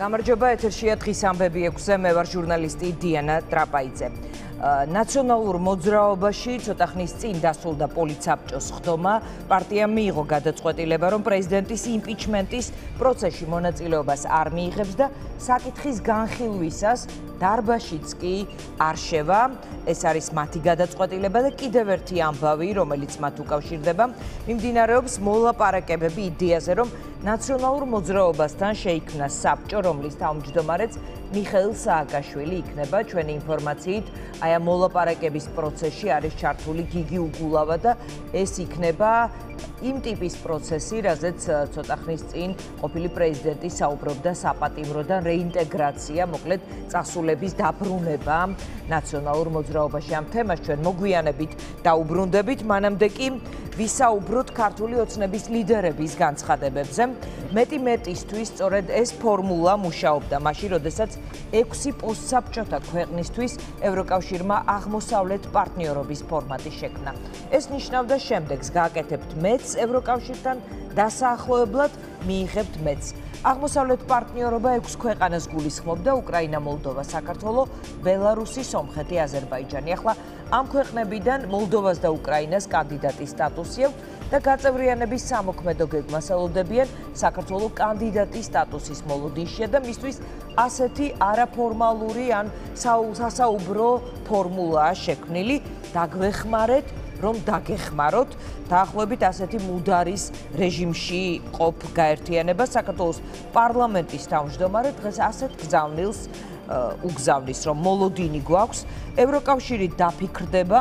გამარჯობა ეთერშია დღის ამბები 6-ზე მე ვარ ჟურნალისტი დიანა ტრაპაიძე. ნაციონალურ მოძრაობაში ცოტა ხნის წინ დასრულდა პოლიცაბჭოს ხდომა. პარტიამ მიიღო გადაწყვეტილება, რომ პრეზიდენტის იმპიჩმენტის პროცესში მონაწილეობას არ მიიღებს და საკითხის განხილვისას დარბაშიც კი არ შევა. ეს არის მათი გადაწყვეტილება და კიდევ ერთი ამბავი, რომელიც მათ უკავშირდება, მიმდინარეობს მოლაპარაკებები იდეაზე, რომ ნაციონალურ მოძრაობასთან შეიქმნა საბჭო, რომლის თავმჯდომარეც მიხეილ სააკაშვილი იქნება ჩვენი ინფორმაციით. აი ამ მოლაპარაკების პროცესში არის ჩართული გიგი უგულავა და ეს იქნება იმ ტიპის პროცესი, რაზეც ცოტა ხნის წინ ყოფილი პრეზიდენტი საუბრობდა საპატიმროდან რეინტეგრაცია, მოკლედ წასულების დაბრუნება ნაციონალურ მოძრაობაში. ამ თემას ჩვენ მოგვიანებით დაუბრუნდებით, მანამდე კი ვისაუბროთ ქართული ოცნების ლიდერების განცხადებებზე. მეტი მეტისთვის სწორედ ეს ფორმულა მუშაობდა მაშინ, როდესაც 6 პოსტსაბჭოთა ქვეყნისთვის ევროკავშირმა აღმოსავლეთ პარტნიორობის ფორმატი შექმნა. ეს ნიშნავდა შემდეგს: გააკეთებთ მეც ევროკავშირთან დასაახლოებლად მიიღებთ მეც. აღმოსავლეთ პარტნიორობა 6 ქვეყანას გულისხმობდა: უკრაინა, მოლდოვა, საქართველო, ბელარუსი, სომხეთი, აზერბაიჯანი. ახლა ამ ქვეყნებიდან მოლდოვას და უკრაინას კანდიდატის სტატუსი აქვს და გაწევრიანების სამოქმედო გეგმას ელოდებიან საქართველოს კანდიდატის სტატუსის მოლოდინშია და მისთვის ასეთი არაფორმალური ან სასაუბრო ფორმულაა შექმნილი. დაგვეხმარეთ რომ დაგეხმაროთ. დაახლოებით ასეთი მუდარის რეჟიმში ყოფ გაერთიანება საქართველოს პარლამენტის თავმჯდომარე დღეს ასეთ გზავნილს უგზავნის რომ მოლოდინი გვაქვს. ევროკავშირი დაფიქრდება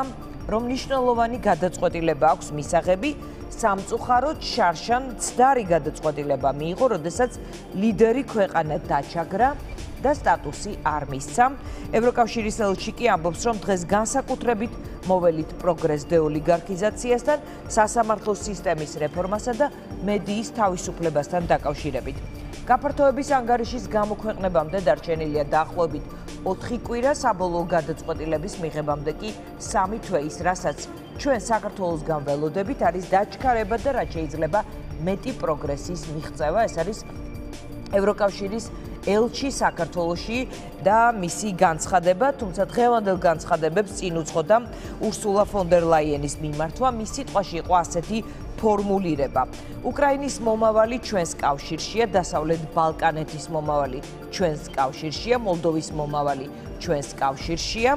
რომ ნიშნულოვანი გადაწყვეტილება აქვს მისაღები სამწუხაროდ შარშან ცდარი გადაწყვეტილება მიიღო, როდესაც ლიდერი ქვეყანა დაჩაგრა და სტატუსი არ მისცა. ევროკავშირის ელჩი კი ამბობს, რომ დღეს განსაკუთრებით მოველით პროგრეს დეოლიგარქიზაციასთან, სასამართლო სისტემის რეფორმასა და მედიის თავისუფლებასთან დაკავშირებით. გაფართოების ანგარიშის გამოქვეყნებამდე დარჩენილია დაახლოებით 4 კვირა საბოლოო გადაწყვეტილების მიღებამდე კი 3 თვე ის, რასაც ჩვენ საქართველოსგან ველოდებით არის დაჩქარება და რაც შეიძლება მეტი პროგრესის მიღწევა. ეს არის ევროკავშირის ელჩი საქართველოსში და მისი განცხადება, თუმცა დღევანდელ განცხადებებს წინ უძღოდა ურსულა ფონ დერ ლაიენის მიმართვა, მის სიტყვაში იყო ასეთი ფორმულირება. უკრაინის მომავალი ჩვენს კავშირშია, დასავლეთ ბალკანეთის მომავალი ჩვენს კავშირშია, მოლდოვის მომავალი ჩვენს კავშირშია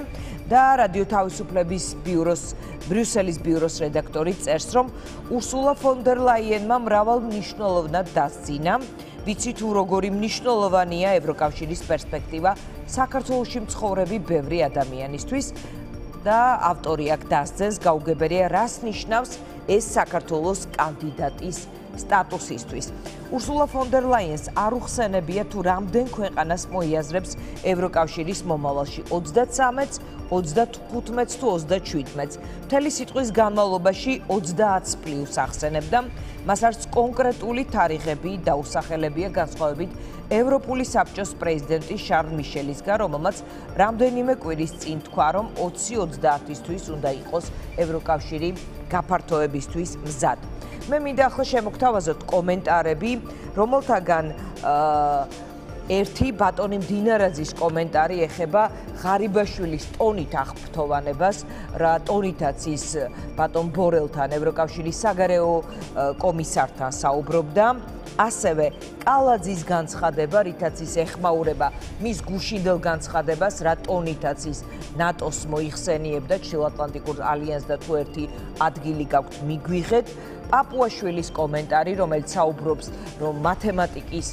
და რადიო თავისუფლების ბიუროს ბრიუსელის ბიუროს რედაქტორი წერს, რომ ურსულა ფონ დერ ლაიენმა მრავალ მნიშვნელოვნად დასძინა ვიცი თუ როგორი მნიშვნელოვანია ევროკავშირის პერსპექტივა საქართველოსში მცხოვრები ბევრი ადამიანისთვის და ავტორი აქ დასძენს გაუგებერია რას ნიშნავს ეს საქართველოს კანდიდატის სტატუსისთვის. ურსულა ფონ დერ ლაიენს არ უხსენებია თუ რამდენ ქვეყანას მოიაზრებს ევროკავშირის მომავალში 33-ს, 35-ს თუ 37-ს. მთელი სიტყვის განმავლობაში 30 პლუს ახსენებდა. მას არც კონკრეტული თარიღები დაუსახელებია განსხვავებით ევროპული საბჭოს პრეზიდენტის შარლ მიშელისგან, რომელმაც რამდენიმე კვირის წინ თქვა, რომ 20-30-ისთვის უნდა იყოს ევროკავშირი გაფართოებისთვის მზად. მე მინდა ახლა შემოგთავაზოთ კომენტარები, რომელთაგან ერთი ბატონი მდინარაძის კომენტარი ეხება ღარიბაშვილის ტონით აღფრთოვანებას, რა ტონითაც ის ბატონ ბორელთან ევროკავშირის საგარეო კომისართან საუბრობდა. ასევე კალაძის განცხადება, რითაც ის ეხმაურება მის გუშინდელ განცხადებას, რა ტონითაც ის ნატოს მოიხსენიებდა ჩილატლანტიკურ ალიანსს და თუ ერთი ადგილი გაქვთ მიგვიღეთ. პაპუაშვილის კომენტარი, რომელიც საუბრობს, რომ მათემატიკის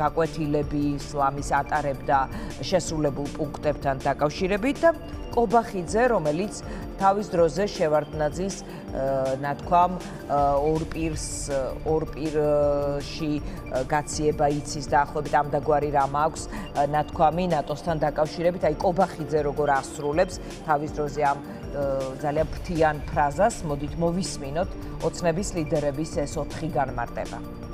გაკვეთილები ისლამის ატარებდა შესრულებულ პუნქტებთან დაკავშირებით და კობახიძე, რომელიც თავის დროზე შევარდნაძის ნათქვამ ორ პირს ორ პირში გაციება იცის და ახლობით ამ დაგვარი რამ აქვს ნათქვამი ნატოსთან დაკავშირებით, აი კობახიძე როგორ ასრულებს თავის დროზე ამ ძალიან ფრთიან ფრაზას, მოდით მოვისმინოთ ოცნების ლიდერების ეს 4 განმარტება.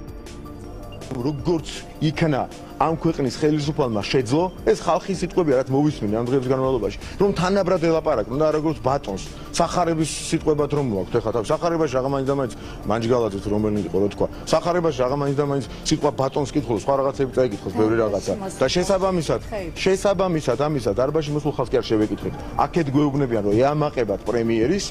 როგორც იქნა ამ ქვეყნის ხელისუფალმა შეძლო ეს ხალხის სიტყვებია რაც მოვისმინე ამ დღეების განმავლობაში. რომ თანაბრად ელაპარაკო და როგორც ბატონს სახარების სიტყვებად რომ მოაქვთ. ეხლა თავ სახარებაში აღამაინც და მაინც მანჯგალაძეთ რომელნი იყო რა თქვა სახარებაში აღამაინც და მაინც სიტყვა ბატონს კითხულობს სხვა რაღაცები წაიკითხოს ბევრი რაღაცა. და შესაბამისად შესაბამისად ამისა დარბაში მოსულ ხალხს კი არ შევეკითხეთ. აქეთ გვეუბნებიან რომ ეამაყებათ პრემიერის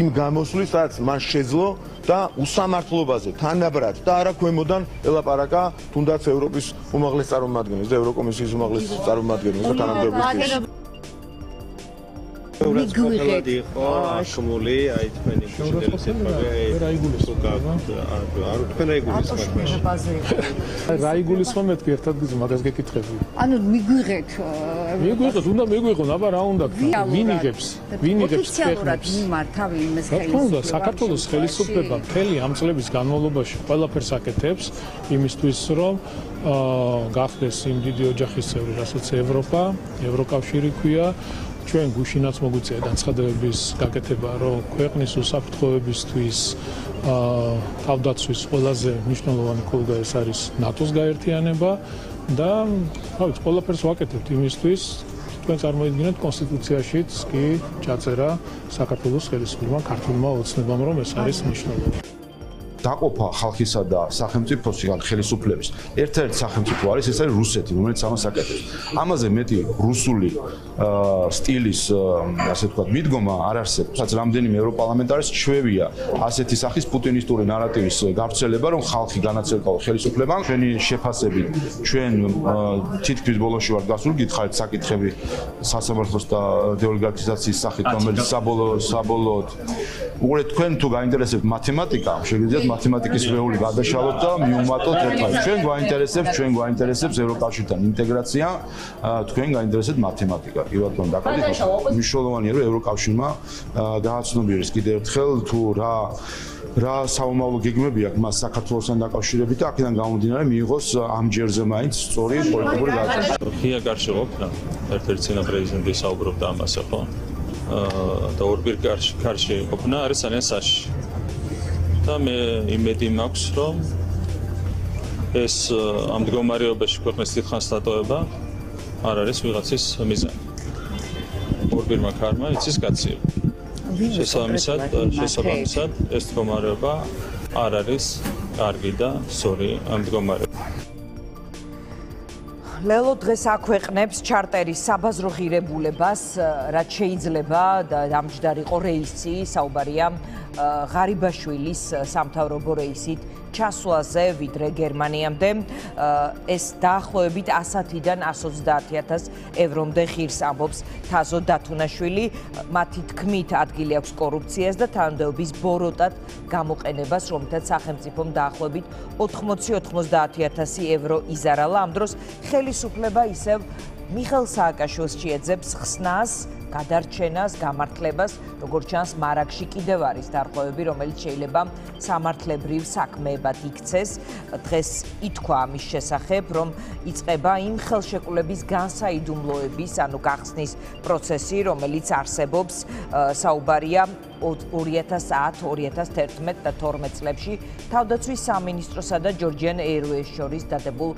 იმ გამოსვლის რაც მან შეძლო და უსამართლობაზე თანაბრად და არა ქვემოდან ელაპარაკა თუნდაც ევროპის უმაღლეს წარმომადგენელს და ევროკომისიის უმაღლეს წარმომადგენელს და თანამდებობის მიგვიღეთ იყო აშმული აი თქვენი შეძლებელი სიტყვები არ თქვენ რაიგულის მაგრამ რაიგულის მომეთ კი ერთად გიზ მაგას გეკითხები. ანუ მიგვიღეთ მიგვიღეთ უნდა მიგვიღონ აბა რა უნდა ვინ იღებს ვინ იღებს ოფიციალურად მიმართავ იმას ხელისუფლებას საქართველოს ხელისუფლება მთელი ამ წლების განმავლობაში ყველაფერს აკეთებს იმისთვის რომ გახდეს იმ დიდი ოჯახის წევრი რასაც ევროპა ევროკავშირი ქვია ჩვენ გუშინაც მოგვიწია განცხადებების გაკეთება, რომ ქვეყნის უსაფრთხოებისთვის აა თავდაცვის ყველაზე მნიშვნელოვანი კოლგა ეს არის ნატოს გაერთიანება და რა ვიცი, ყველაფერს ვაკეთებთ იმისთვის, თქვენ წარმოიდგინეთ კონსტიტუციაშიც კი ჩაწერა საქართველოს ხელისუფლებამ ქართულმა ოცნებამ რომ ეს არის მნიშვნელოვანი. დაყოფა ხალხისა და სახელმწიფოსი ან ხელისუფლების. ერთ-ერთი სახელმწიფო არის ეს არის რუსეთი რომელიც ამას აკეთებს. ამაზე მეტი რუსული სტილის ასე ვთქვათ მიდგომა არ არსებობს რაც რამდენიმე ევროპარლამენტარის ჩვევია ასეთი სახის პუტინისტური ნარატივის გავრცელება რომ ხალხი განაცერკავა ხელისუფლებამ ჩვენი შეფასებით ჩვენ თითქმის ბოლოში ვარ გასული გითხარით საკითხები სასამართლოს და დეოლიგარქიზაციის სახით რომელიც საბოლოო საბოლოოდ უყურეთ თქვენ თუ გაინტერესებთ მათემატიკა შეგიძლიათ მათემატიკის მეული გადაშალოთ და მიუმატოთ ერთად. ჩვენ გვაინტერესებს, ჩვენ გვაინტერესებს ევროკავშირთან ინტეგრაცია, თქვენ გაინტერესებთ მათემატიკა. კი ბატონო, დაკავდით. მნიშვნელოვანია რომ ევროკავშირმა გააცნობიეროს კიდევ ერთხელ თუ რა რა საომავლო გეგმები აქვს მას საქართველოსთან დაკავშირებით და აქედან გამომდინარე მიიღოს ამ ჯერზე მაინც სწორი პოლიტიკური გადაწყვეტილება. ხია გარშე ყოფნა ერთ-ერთი წინა პრეზიდენტი საუბრობდა ამაზე ხო? აა და ორბირ გარშე გარშე ყოფნა არის ძალიან საშიში. და მე იმედი მაქვს, რომ ეს ამ მდგომარეობაში ქვეყნის დიდხანს დატოვება არ არის ვიღაცის მიზანი. ორბირმა ქარმა იცის გაცილება. შესაბამისად, შესაბამისად ეს მდგომარეობა არ არის კარგი და სწორი ამ მდგომარეობა. ლელო დღეს აქვეყნებს ჩარტერის საბაზრო ღირებულებას, რაც შეიძლება და დამჯდარიყო რეისი, საუბარია ღარიბაშვილის სამთავრობო რეისით ჩასვლაზე, ვიდრე გერმანიამდე. ეს დაახლოებით 110-დან 130.000 ევრომდე ხირს ამბობს თაზო დათუნაშვილი. მათი თქმით, ადგილი აქვს კორუფციას და თანამდებობის ბოროტად გამოყენებას, რომლითაც სახელმწიფომ დაახლოებით 80-90000 ევრო იზარალა. ამ დროს ხელისუფლება ისევ მიხელ სააკაშვილს შეეძებს ხსნას გადარჩენას, გამართლებას, როგორც ჩანს, მარაგში კიდევ არის დარღვევები, რომელიც შეიძლება სამართლებრივ საქმეებად იქცეს. დღეს ითქვა ამის შესახებ, რომ იწება იმ ხელშეკრულების განსაიდუმლოების, ანუ გახსნის პროცესი, რომელიც არსებობს, საუბარია 2010-2011 და 12 წლებში თავდაცვის სამინისტროსა და ჯორჯიან ეირვეის შორის დადებულ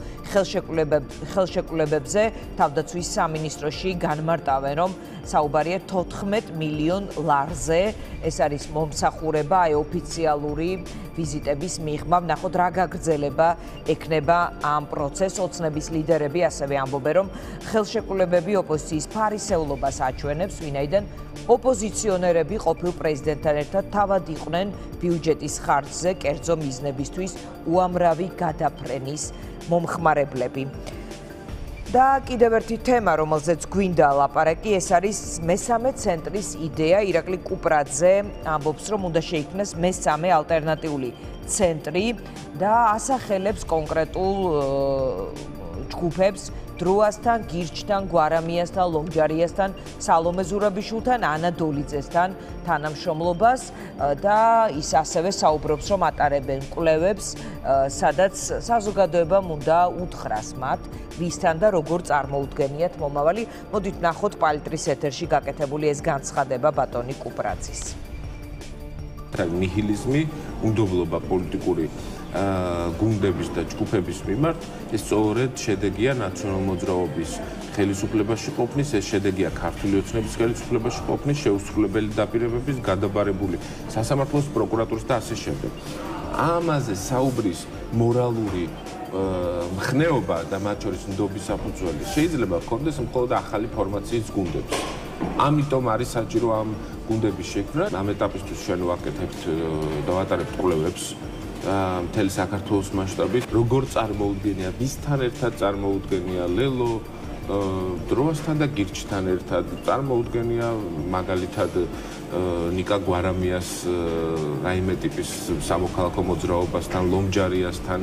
ხელშეკრულებებზე თავდაცვის სამინისტროში განმარტავენ, რომ საუბარია 14 მილიონ ლარზე. ეს არის მომსახურება, აი ოფიციალური ვიზიტების მიღმა. ნახოთ რა გაგრძელება ექნება ამ პროცესს. ოცნების ლიდერები ასევე ამბობენ, რომ ხელშეკრულებები ოპოზიციის ფარისეულობას აჩვენებს, ვინაიდან ოპოზიციონერები ყოფილ პრეზიდენტთან ერთად თავად იყვნენ ბიუჯეტის ხარჯზე კერძო მიზნებისთვის უამრავი გადაფრენის მომხმარებლები. და კიდევ ერთი თემა, რომელზეც გვინდა ლაპარაკი, ეს არის მესამე ცენტრის იდეა. ირაკლი კუპრაძე ამბობს, რომ უნდა შეიქმნას მესამე ალტერნატიული ცენტრი და ასახელებს კონკრეტულ ჯგუფებს, დროასთან, გირჩთან, გვარამიასთან, ლომჯარიასთან, სალომე ზურაბიშვილთან, ანა დოლიძესთან თანამშრომლობას და ის ასევე საუბრობს, რომ ატარებენ კვლევებს, სადაც საზოგადოებამ უნდა უთხრას მათ, ვისთან და როგორ წარმოუდგენიათ მომავალი. მოდით ნახოთ პალიტრის ეთერში გაკეთებული ეს განცხადება ბატონი კუპრაძის. ნიჰილიზმი, უნდობლობა პოლიტიკური გუნდების და ჯგუფების მიმართ ეს სწორედ შედეგია ნაციონალ მოძრაობის ხელისუფლებაში ყოფნის, ეს შედეგია ქართული ოცნების ხელისუფლებაში ყოფნის, შეუსრულებელი დაპირებების, გადაბარებული სასამართლოს პროკურატურის და ასე შემდეგ. ამაზე საუბრის მორალური მხნეობა და მათ შორის ნდობის საფუძველი შეიძლება ჰქონდეს მხოლოდ ახალი ფორმაციის გუნდებს. ამიტომ არის საჭირო ამ გუნდების შექმნა. ამ ეტაპისთვის ჩვენ ვაკეთებთ და ვატარებთ კვლევებს მთელი საქართველოს მასშტაბით, როგორ წარმოუდგენია, ვისთან ერთად წარმოუდგენია ლელო დროასთან და გირჩთან ერთად წარმოუდგენია მაგალითად ნიკა გვარამიას რაიმე ტიპის სამოქალაქო მოძრაობასთან, ლომჯარიასთან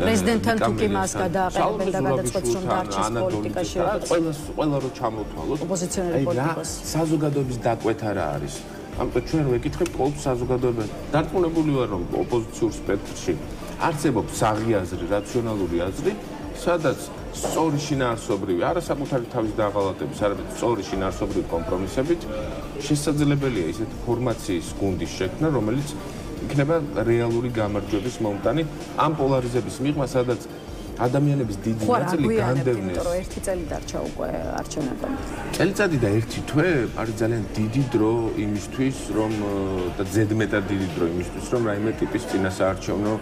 პრეზიდენტთან თუ კი მას გადააყენებენ და გადაწყვეტს რომ დარჩეს პოლიტიკაში ყველა ყველა რო ჩამოთვალოთ ოპოზიციონერი პოლიტიკას საზოგადოების დაკვეთა რა არის ამიტომ ჩვენ ვეკითხებთ ყოველ საზოგადოებას. დარწმუნებული ვარ, რომ ოპოზიციურ სპექტრში არსებობს საღიაზრი, რაციონალური აზრი, სადაც სწორი შინაარსობრივი, არა საკუთარი თავის დაღალატების, არამედ სწორი შინაარსობრივი კომპრომისებით შესაძლებელია ისეთი ფორმაციის გუნდის შექმნა, რომელიც იქნება რეალური გამარჯვების მომტანი ამ პოლარიზების მიღმა, სადაც ადამიანების დიდი ნაწილი განდევნეს. იმიტომ რომ ერთი წელი დარჩა უკვე არჩევნებამდე. წელიწადი და ერთი თვე არის ძალიან დიდი დრო იმისთვის, რომ და ზედმეტად დიდი დრო იმისთვის, რომ რაიმე ტიპის წინასაარჩევნო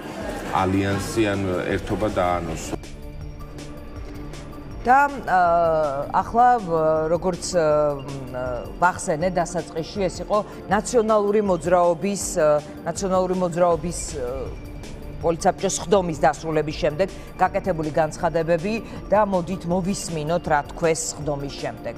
ალიანსი ან ერთობა დაანოსო. და ახლა როგორც ვახსენე დასაწყისში ეს იყო ნაციონალური მოძრაობის ნაციონალური მოძრაობის პოლიცაბჭოს ხდომის დასრულების შემდეგ გაკეთებული განცხადებები და მოდით მოვისმინოთ რა თქვეს ხდომის შემდეგ.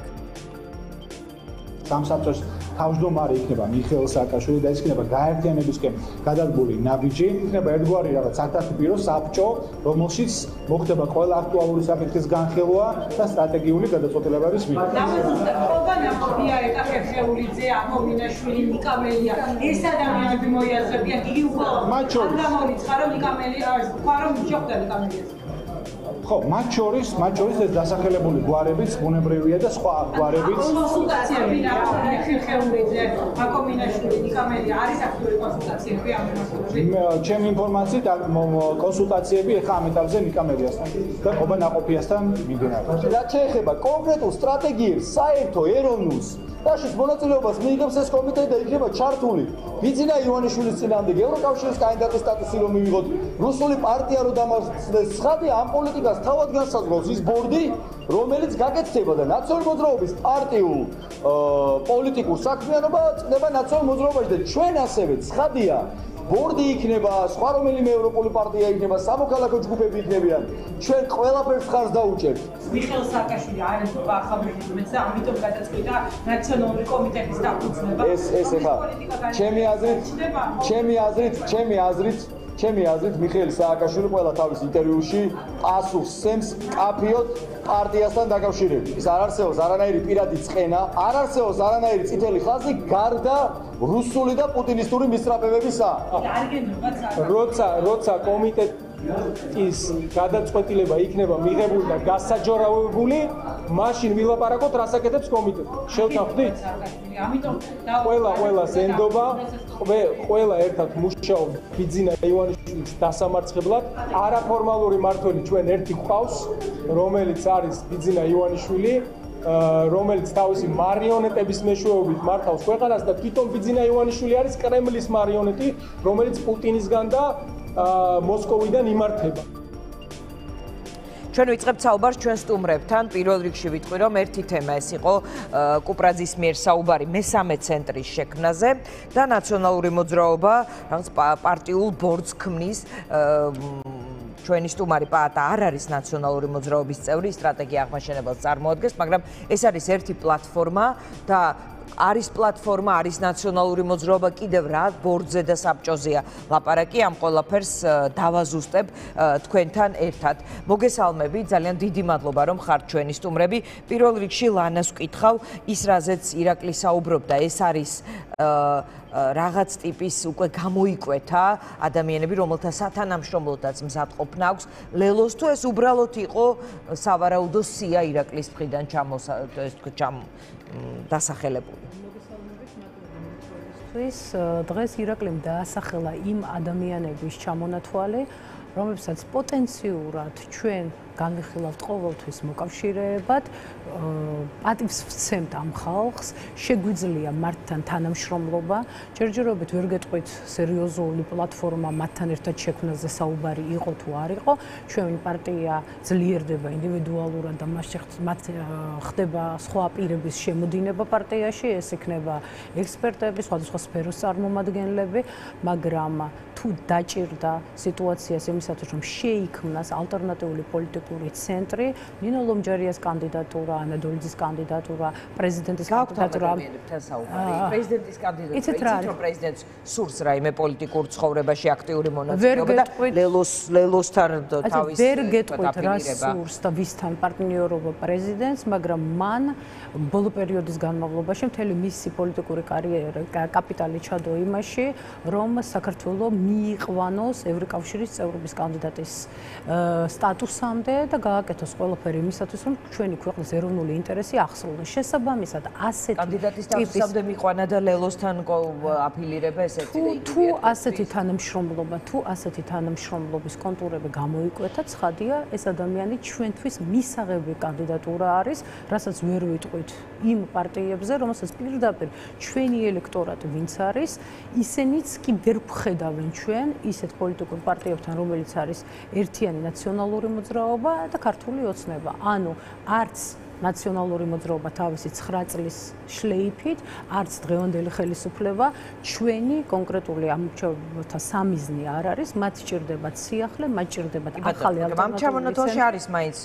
სამსაბჭოს თავმჯდომარე იქნება მიხეილ სააკაშვილი და ის იქნება გაერთიანებისკენ გადადგმული ნაბიჯი, იქნება ერთგვარი რაღაც სათათბირო საბჭო, რომელშიც მოხდება ყველა აქტუალური საკითხის განხილვა და სტრატეგიული გადაწყვეტილებების მიღება. დავაწყოთ ყველგან ამბობია ეტაფებს შეულიძე, ამომინაშვილი, ნიკამელია. ეს ადამიანები მოიაზრებიან დიდი უყურება. მათ შორის. ამ გამორიცხა რომ ნიკამელი არის, თქვა რომ ჯობდა ნიკამელიას. ხო, მათ შორის, მათ შორის ეს დასახელებული გვარებიც ბუნებრივია და სხვა გვარებიც. კონსულტაციები რა ხერხეულიძე, აკომინაშვილი, ნიკამელი არის აქტიური კონსულტაციები ამ თემასთან. ჩემი ინფორმაციით კონსულტაციები ახლა ამ ეტაპზე ნიკამელიასთან და ყობა ნაყოფიასთან მიმდინარეობს. რა შეეხება კონკრეტულ სტრატეგიებს, საერთო ეროვნულს დაშის მონაწილეობას მიიღებს ეს კომიტეტი და იქნება ჩართული. ბიძინა ივანიშვილის წინამდე ევროკავშირის კანდიდატის სტატუსი რომ მივიღოთ, რუსული პარტია რო დამარცხდეს, ცხადი ამ პოლიტიკას თავად განსაზღვრავს ის ბორდი, რომელიც გაკეთდება და ნაციონალურ მოძრაობის პარტიულ პოლიტიკურ საქმიანობა წდება ნაციონალურ მოძრაობაში და ჩვენ ასევე ცხადია ბორდი იქნება, სხვა რომელიმე ევროპული პარტია იქნება, სამოქალაქო ჯგუფები იქნებიან. ჩვენ ყველაფერს ხარს დაუჭერთ. მიხელ სააკაშვილი არის ახალმწიფო მეც და ამიტომ გადაწყვიტა ნაციონალური კომიტეტის დაფუძნება. ეს ეს ახლა ჩემი აზრით, ჩემი აზრით, ჩემი აზრით ჩემი აზრით მიხეილ სააკაშვილი ყველა თავის ინტერვიუში პასუხს სცემს კაფიოთ პარტიასთან დაკავშირებით. ის არ არსებობს არანაირი პირადი წენა, არ არსებობს არანაირი წითელი ხაზი გარდა რუსული და პუტინისტური მისწრაფებებისა. როცა როცა კომიტეტი ის გადაწყვეტილება იქნება მიღებული და გასაჯორავებული, მაშინ ვილაპარაკოთ რასაკეთებს კომიტეტი. შევთანხმდით? ამიტომ ყველა ყველას ენდობა, ყველა ერთად მუშაობ ბიძინა ივანიშვილის დასამარცხებლად. არაფორმალური მართველი ჩვენ ერთი ყავს, რომელიც არის ბიძინა ივანიშვილი. რომელიც თავისი მარიონეტების მეშვეობით მართავს ქვეყანას და თვითონ ბიძინა ივანიშვილი არის კრემლის მარიონეტი, რომელიც პუტინისგან და მოსკოვიდან იმართება. ჩვენ ვიწყებთ საუბარს ჩვენ სტუმრებთან. პირველ რიგში ვიტყვი რომ ერთი თემა ეს იყო კუპრაძის მიერ საუბარი მესამე ცენტრის შექმნაზე და ნაციონალური მოძრაობა რაღაც პარტიულ ბორდს ქმნის ჩვენი სტუმარი პაატა არ არის ნაციონალური მოძრაობის წევრი, სტრატეგია აღმაშენებელს წარმოადგენს, მაგრამ ეს არის ერთი პლატფორმა და არის პლატფორმა, არის ნაციონალური მოძრაობა კიდევ რა ბორდზე და საბჭოზეა. ლაპარაკი ამ ყველაფერს დავაზუსტებ თქვენთან ერთად. მოგესალმები, ძალიან დიდი მადლობა რომ ხართ ჩვენი სტუმრები. პირველ რიგში ლანას ვკითხავ, ის რაზეც ირაკლი საუბრობდა, ეს არის რაღაც ტიპის უკვე გამოიკვეთა ადამიანები, რომელთა სათანამშრომლოდაც მზადყოფნა აქვს. ლელოს თუ ეს უბრალოდ იყო სავარაუდო სია ირაკლის მხრიდან ჩამოსა ეს თქო ჩამ დასახელებული. მისთვის დღეს ირაკლიმ დაასახელა იმ ადამიანების ჩამონათვალი, რომლებსაც პოტენციურად ჩვენ განვიხილავთ ყოველთვის მოკავშირეებად, პატივს ვცემთ ამ ხალხს, შეგვიძლია მართთან თანამშრომლობა, ჯერჯერობით ვერ გეტყვით სერიოზული პლატფორმა მათთან ერთად შექმნაზე საუბარი იყო თუ არ იყო, ჩვენი პარტია ძლიერდება ინდივიდუალურად და მათ ხდება სხვა პირების შემოდინება პარტიაში, ეს იქნება ექსპერტები, სხვადასხვა სფეროს წარმომადგენლები, მაგრამ თუ დაჭირდა სიტუაციას იმისათვის რომ შეიქმნას ალტერნატიული პოლიტიკური ცენტრი, ნინო ლომჯარიას კანდიდატურა, ანა დოლიძის კანდიდატურა, პრეზიდენტის კანდიდატურა. პრეზიდენტის კანდიდატურა. იცით რომ პრეზიდენტს სურს რაიმე პოლიტიკურ ცხოვრებაში აქტიური მონაწილეობა და ლელოს ლელოსთან თავის ვერ გეტყვით რა სურს და ვისთან პარტნიორობა პრეზიდენტს, მაგრამ მან ბოლო პერიოდის განმავლობაში მთელი მისი პოლიტიკური კარიერა კაპიტალი ჩადო იმაში, რომ საქართველოს მიიყვანოს ევროკავშირის წევრობის კანდიდატის სტატუსამდე და გააკეთოს ყველაფერი იმისათვის, რომ ჩვენი ქვეყნის ეროვნული ინტერესი ახსოვდეს. შესაბამისად, ასეთი კანდიდატის სტატუსამდე მიყვანა და ლელოსთან აფილირება ესეთი თუ ასეთი თანამშრომლობა, თუ ასეთი თანამშრომლობის კონტურები გამოიკვეთა, ცხადია, ეს ადამიანი ჩვენთვის მისაღები კანდიდატურა არის, რასაც ვერ ვიტყვით იმ პარტიებზე, რომელსაც პირდაპირ ჩვენი ელექტორატი ვინც არის, ისინიც კი ვერ ვხედავენ ჩვენ ისეთ პოლიტიკურ პარტიებთან, რომელიც არის ერთიანი ნაციონალური მოძრაობა და ქართული ოცნება. ანუ არც ნაციონალური მოძრაობა თავისი 9 წლის შლეიფით, არც დღევანდელი ხელისუფლება ჩვენი კონკრეტული ამჩევრთა სამიზნე არ არის, მათ ჭირდებათ სიახლე, მათ ჭირდებათ ახალი ალტერნატივა. ამ ჩამონათვალში არის მაინც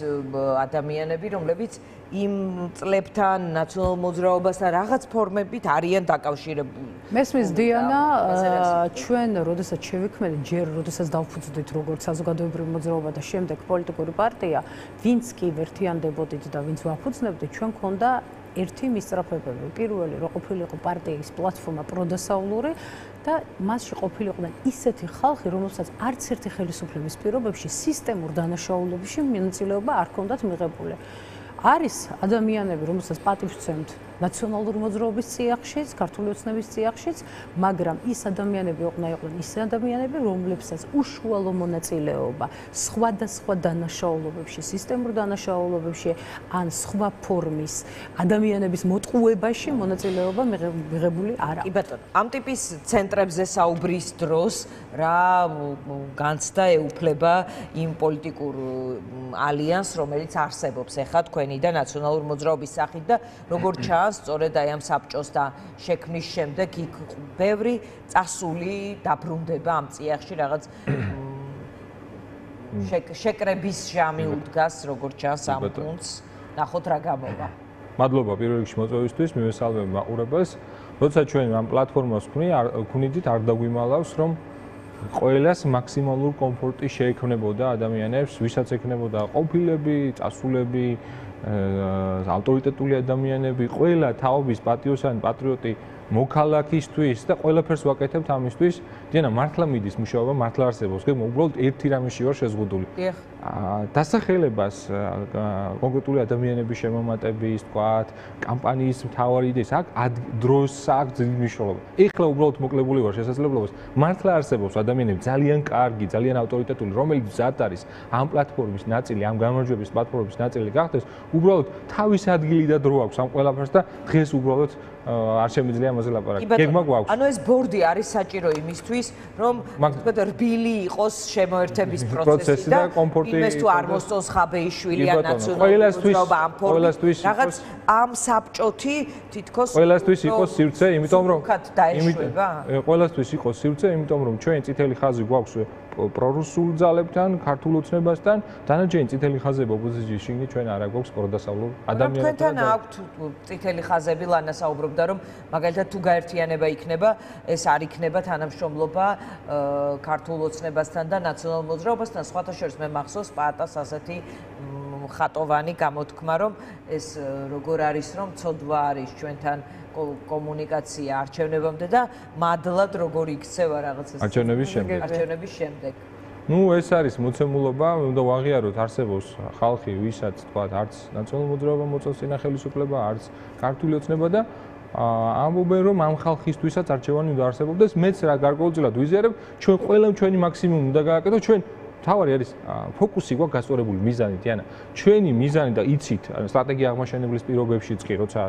ადამიანები, რომლებიც იმ წლებთან ნაციონალურ მოძრაობასთან რაღაც ფორმებით არიან დაკავშირებული. მესმის დიანა, ჩვენ როდესაც შევიქმნით ჯერ როდესაც დავფუძნდით როგორც საზოგადოებრივი მოძრაობა და შემდეგ პოლიტიკური პარტია, ვინც კი ვერთიანდებოდით და ვინც ვაფუძნებდით, ჩვენ ქონდა ერთი მისწრაფებები. პირველი რო ყოფილიყო პარტიის პლატფორმა პროდასაულური და მასში ყოფილიყვნენ ისეთი ხალხი, რომელსაც არც ერთი ხელისუფლების პირობებში სისტემურ დანაშაულებში მონაწილეობა არ ჰქონდათ მიღებული. არის ადამიანები, რომელსაც პატივს ვცემთ ნაციონალური მოძრაობის წიაღშიც, ქართული ოცნების წიაღშიც, მაგრამ ის ადამიანები იყვნენ იყვნენ ის ადამიანები, რომლებსაც უშუალო მონაწილეობა სხვადასხვა დანაშაულობებში, სისტემურ დანაშაულობებში ან სხვა ფორმის ადამიანების მოტყუებაში მონაწილეობა მიღებული არ აქვს. კი ბატონო, ამ ტიპის ცენტრებზე საუბრის დროს რა განცდა ეუფლება იმ პოლიტიკურ ალიანს, რომელიც არსებობს ახლა თქვენი და ნაციონალური მოძრაობის სახით და როგორც ჩა სწორედ აი ამ საბჭოს და შექმნის შემდეგ იქ ბევრი წასული დაბრუნდება ამ წიაღში რაღაც შეკრების ჟამი უდგას როგორც ჩანს ამ პუნქტს ნახოთ რა გამოვა. მადლობა პირველ რიგში მოწვევისთვის მივესალმებ მაყურებელს. როცა ჩვენ ამ პლატფორმას ვქნი ვქნიდით არ დაგვიმალავს რომ ყველას მაქსიმალურ კომფორტი შეექმნებოდა ადამიანებს ვისაც ექნებოდა ყოფილები, წასულები, ავტორიტეტული ადამიანები, ყველა თაობის პატიოსანი, პატრიოტი მოქალაქისთვის და ყველაფერს ვაკეთებთ ამისთვის. დიანა, მართლა მიდის მუშაობა, მართლა არსებობს. გეგმო უბრალოდ ერთი რამეში ვარ შეზღუდული. დიახ. დასახელებას კონკრეტული ადამიანების შემომატების, თქვათ, კამპანიის მთავარი იდეის აქ დროს აქ ძილი მნიშვნელობა. ეხლა უბრალოდ მოკლებული ვარ შესაძლებლობას. მართლა არსებობს ადამიანები ძალიან კარგი, ძალიან ავტორიტეტული, რომელიც მზად არის ამ პლატფორმის ნაწილი, ამ გამარჯვების პლატფორმის ნაწილი გახდეს, უბრალოდ თავის ადგილი და დრო აქვს ამ ყველაფერს და დღეს უბრალოდ არ შემიძლია ამაზე ლაპარაკი. გეგმა გვაქვს. ანუ ეს ბორდი არის საჭირო იმისთვის, რომ თქვენ რბილი იყოს შემოერთების პროცესი და იმეს თუ არ მოსწონს ხაბეიშვილი ან ნაციონალური მოძრაობა ამ ფორმით რაღაც ამ საბჭოთი თითქოს ყველასთვის იყოს სივრცე, იმიტომ რომ იმიტომ ყველასთვის იყოს სივრცე, იმიტომ რომ ჩვენ წითელი ხაზი გვაქვს პრორუსულ ძალებთან, ქართულ ოცნებასთან, დანარჩენი წითელი ხაზები ოპოზიციის შიგნით ჩვენ არ აგვაქვს პროდასავლურ ადამიანებთან. თქვენთან აქვთ წითელი ხაზები, ლანა საუბრობდა რომ მაგალითად თუ გაერთიანება იქნება, ეს არ იქნება თანამშრომლობა ქართულ ოცნებასთან და ნაციონალურ მოძრაობასთან, სხვათა შორის მე მახსოვს პატას ასეთი ხატოვანი გამოთქმა რომ ეს როგორ არის რომ ცოდვა არის ჩვენთან კომუნიკაცია არჩევნებამდე და მადლად როგორ იქცევა რაღაც ეს არჩევნების შემდეგ. არჩევნების შემდეგ. Ну ეს არის მოცემულობა უნდა ვაღიაროთ არსებობს ხალხი ვისაც თქვა არც ნაციონალურ მოძრაობა მოწონს წინა ხელისუფლება არც ქართული ოცნება და ამბობენ რომ ამ ხალხისთვისაც არჩევანი უნდა არსებობდეს, მეც რა გარკვეულწილად ვიზიარებ, ჩვენ ყველამ ჩვენი მაქსიმუმი უნდა გააკეთოთ, ჩვენ თავარი არის ფოკუსი გვაქვს გასწორებული მიზანით, ანუ ჩვენი მიზანი და იცით, ანუ სტრატეგია აღმაშენებლის პირობებშიც კი როცა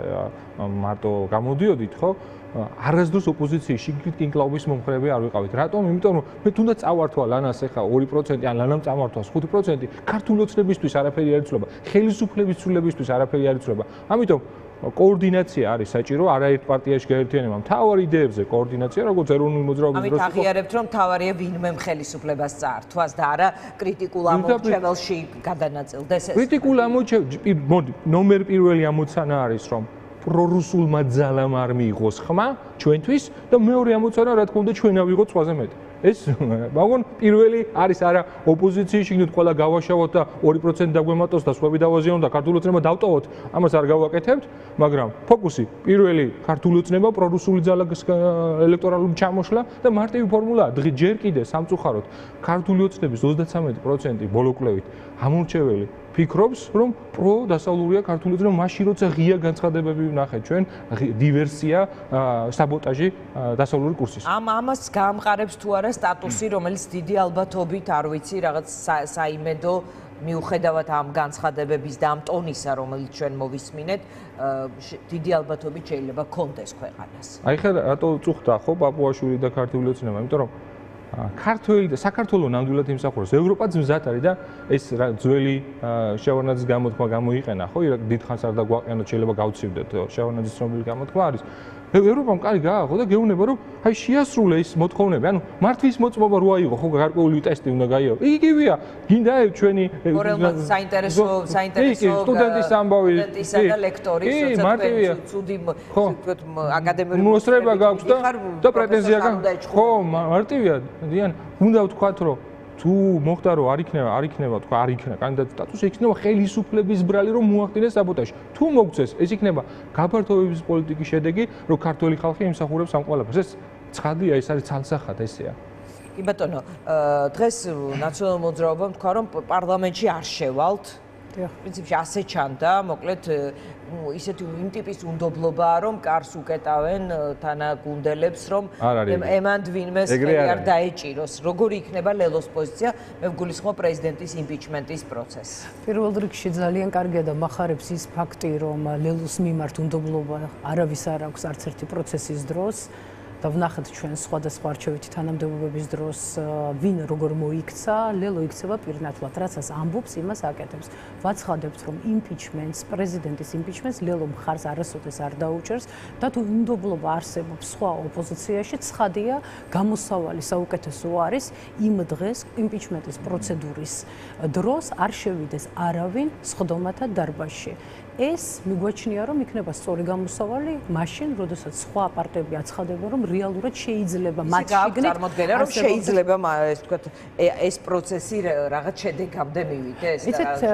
მარტო გამოდიოდით, ხო? არასდროს ოპოზიციის შიგნით კინკლაობის მომხრეები არ ვიყავით. რატომ? იმიტომ რომ მე თუნდაც წავართვა ლანას ახლა 2% ან ლანამ წამართვა 5%, ქართული ოცნებისთვის არაფერი არ იცლება, ხელისუფლების ცვლილებისთვის არაფერი არ იცლება. ამიტომ კოორდინაცია არის საჭირო არაერთ პარტიაში გაერთიანება. მთავარ იდეებზე კოორდინაცია, როგორც ეროვნული მოძრაობის დროს. ამით აღიარებთ, რომ მთავარია ვინმე ხელისუფლებას წართვას და არა კრიტიკულ ამორჩეველში გადანაწილდეს ეს. კრიტიკულ ამორჩეველში, მოდი, ნომერ პირველი ამოცანა არის, რომ პრორუსულმა ძალამ არ მიიღოს ხმა ჩვენთვის და მეორე ამოცანა, რა თქმა უნდა, ჩვენ ავიღოთ სხვაზე მეტი. ეს მაგრამ პირველი არის არა ოპოზიციის შიგნით ყველა გავაშავოთ და 2% დაგვემატოს და სხვები დავაზიანოთ და ქართულ ოცნება დავტოვოთ. ამას არ გავაკეთებთ მაგრამ ფოკუსი პირველი ქართულ ოცნება პრორუსული ძალის ელექტორალური ჩამოშლა და მარტივი ფორმულაა დღე ჯერ კიდე სამწუხაროდ ქართული ოცნების 33% ბოლოკლევით ამორჩეველი ფიქრობს, რომ პრო დასავლურია ქართული ძრო მაშინ როცა ღია განცხადებები ვნახეთ ჩვენ დივერსია, საბოტაჟი დასავლური კურსის. ამ ამას გაამყარებს თუ არა სტატუსი, რომელიც დიდი ალბათობით არ ვიცი, რაღაც საიმედო მიუხედავად ამ განცხადებების და ამ ტონისა, რომელიც ჩვენ მოვისმინეთ, დიდი ალბათობით შეიძლება კონდეს ქვეყანას. აი ხა რატო წუხდა ხო პაპუაშვილი და ქართული ოცნება, იმიტომ რომ ქართველი და საქართველოს ნამდვილად იმსახურებს. ევროპაც მზად არის და ეს რა ძველი შევარნაძის გამოთქმა გამოიყენა, ხო? დიდხანს არ დაგვაყენოთ, შეიძლება გავცივდეთ. შევარნაძის ცნობილი გამოთქმა არის. ევროპამ კარი გააღო და გეუბნება რომ აი შეასრულე ის მოთხოვნები. ანუ მართვის მოწმობა რო აიღო ხო გარკვეული ტესტი უნდა გაიარო იგივეა გინდა ჩვენი საინტერესო საინტერესო სტუდენტის ამბავი სტუდენტისა და ლექტორის მარტივია. ცუდი თქოთ აკადემიური მოსრება გაქვს და და პრეტენზია გაქვს. ხო მარტივია. დიან უნდა ვთქვათ რომ თუ მოხდა რომ არ იქნება არ იქნება თქვა არ იქნება კანდიდატის სტატუსი იქნება ხელისუფლების ბრალი რომ მოახდინეს საბოტაჟი. თუ მოგწეს ეს იქნება გაფართოების პოლიტიკის შედეგი რომ ქართული ხალხი იმსახურებს ამ ყველაფერს. ეს ცხადია ეს არის ცალსახად ესეა. კი ბატონო დღეს ნაციონალურ მოძრაობამ თქვა რომ პარლამენტში არ შევალთ პრინციპში ასე ჩანდა, მოკლედ ისეთი იმ ტიპის უნდობლობაა, რომ კარს უკეტავენ თანაგუნდელებს, რომ ემანდ ვინმეს არ დაეჭიროს. როგორი იქნება ლელოს პოზიცია? მე ვგულისხმობ პრეზიდენტის იმპიჩმენტის პროცესს. პირველ რიგში ძალიან კარგია და מחარებს ის ფაქტი, რომ ლელოს მიმართ უნდობლობა არავის არ აქვს არც ერთი პროცესის დროს. და ვნახეთ ჩვენ სხვადასხვა არჩევითი თანამდებობების დროს ვინ როგორ მოიქცა, ლელო იქცება პირნათლად, რასაც ამბობს, იმას აკეთებს. ვაცხადებთ, რომ იმპიჩმენტს, პრეზიდენტის იმპიჩმენტს ლელო მხარს არასოდეს არ დაუჭერს და თუ უნდობლობა არსებობს სხვა ოპოზიციაში, ცხადია, გამოსავალი საუკეთესო არის იმ დღეს იმპიჩმენტის პროცედურის დროს არ შევიდეს არავინ სხდომათა დარბაზში. ეს მიგვაჩნია რომ იქნება სწორი გამოსავალი მაშინ როდესაც სხვა პარტიები აცხადებენ რომ რეალურად შეიძლება მათ შეგნით წარმოდგენა რომ შეიძლება ეს თქვა ეს პროცესი რაღაც შედეგამდე მივიდეს იცით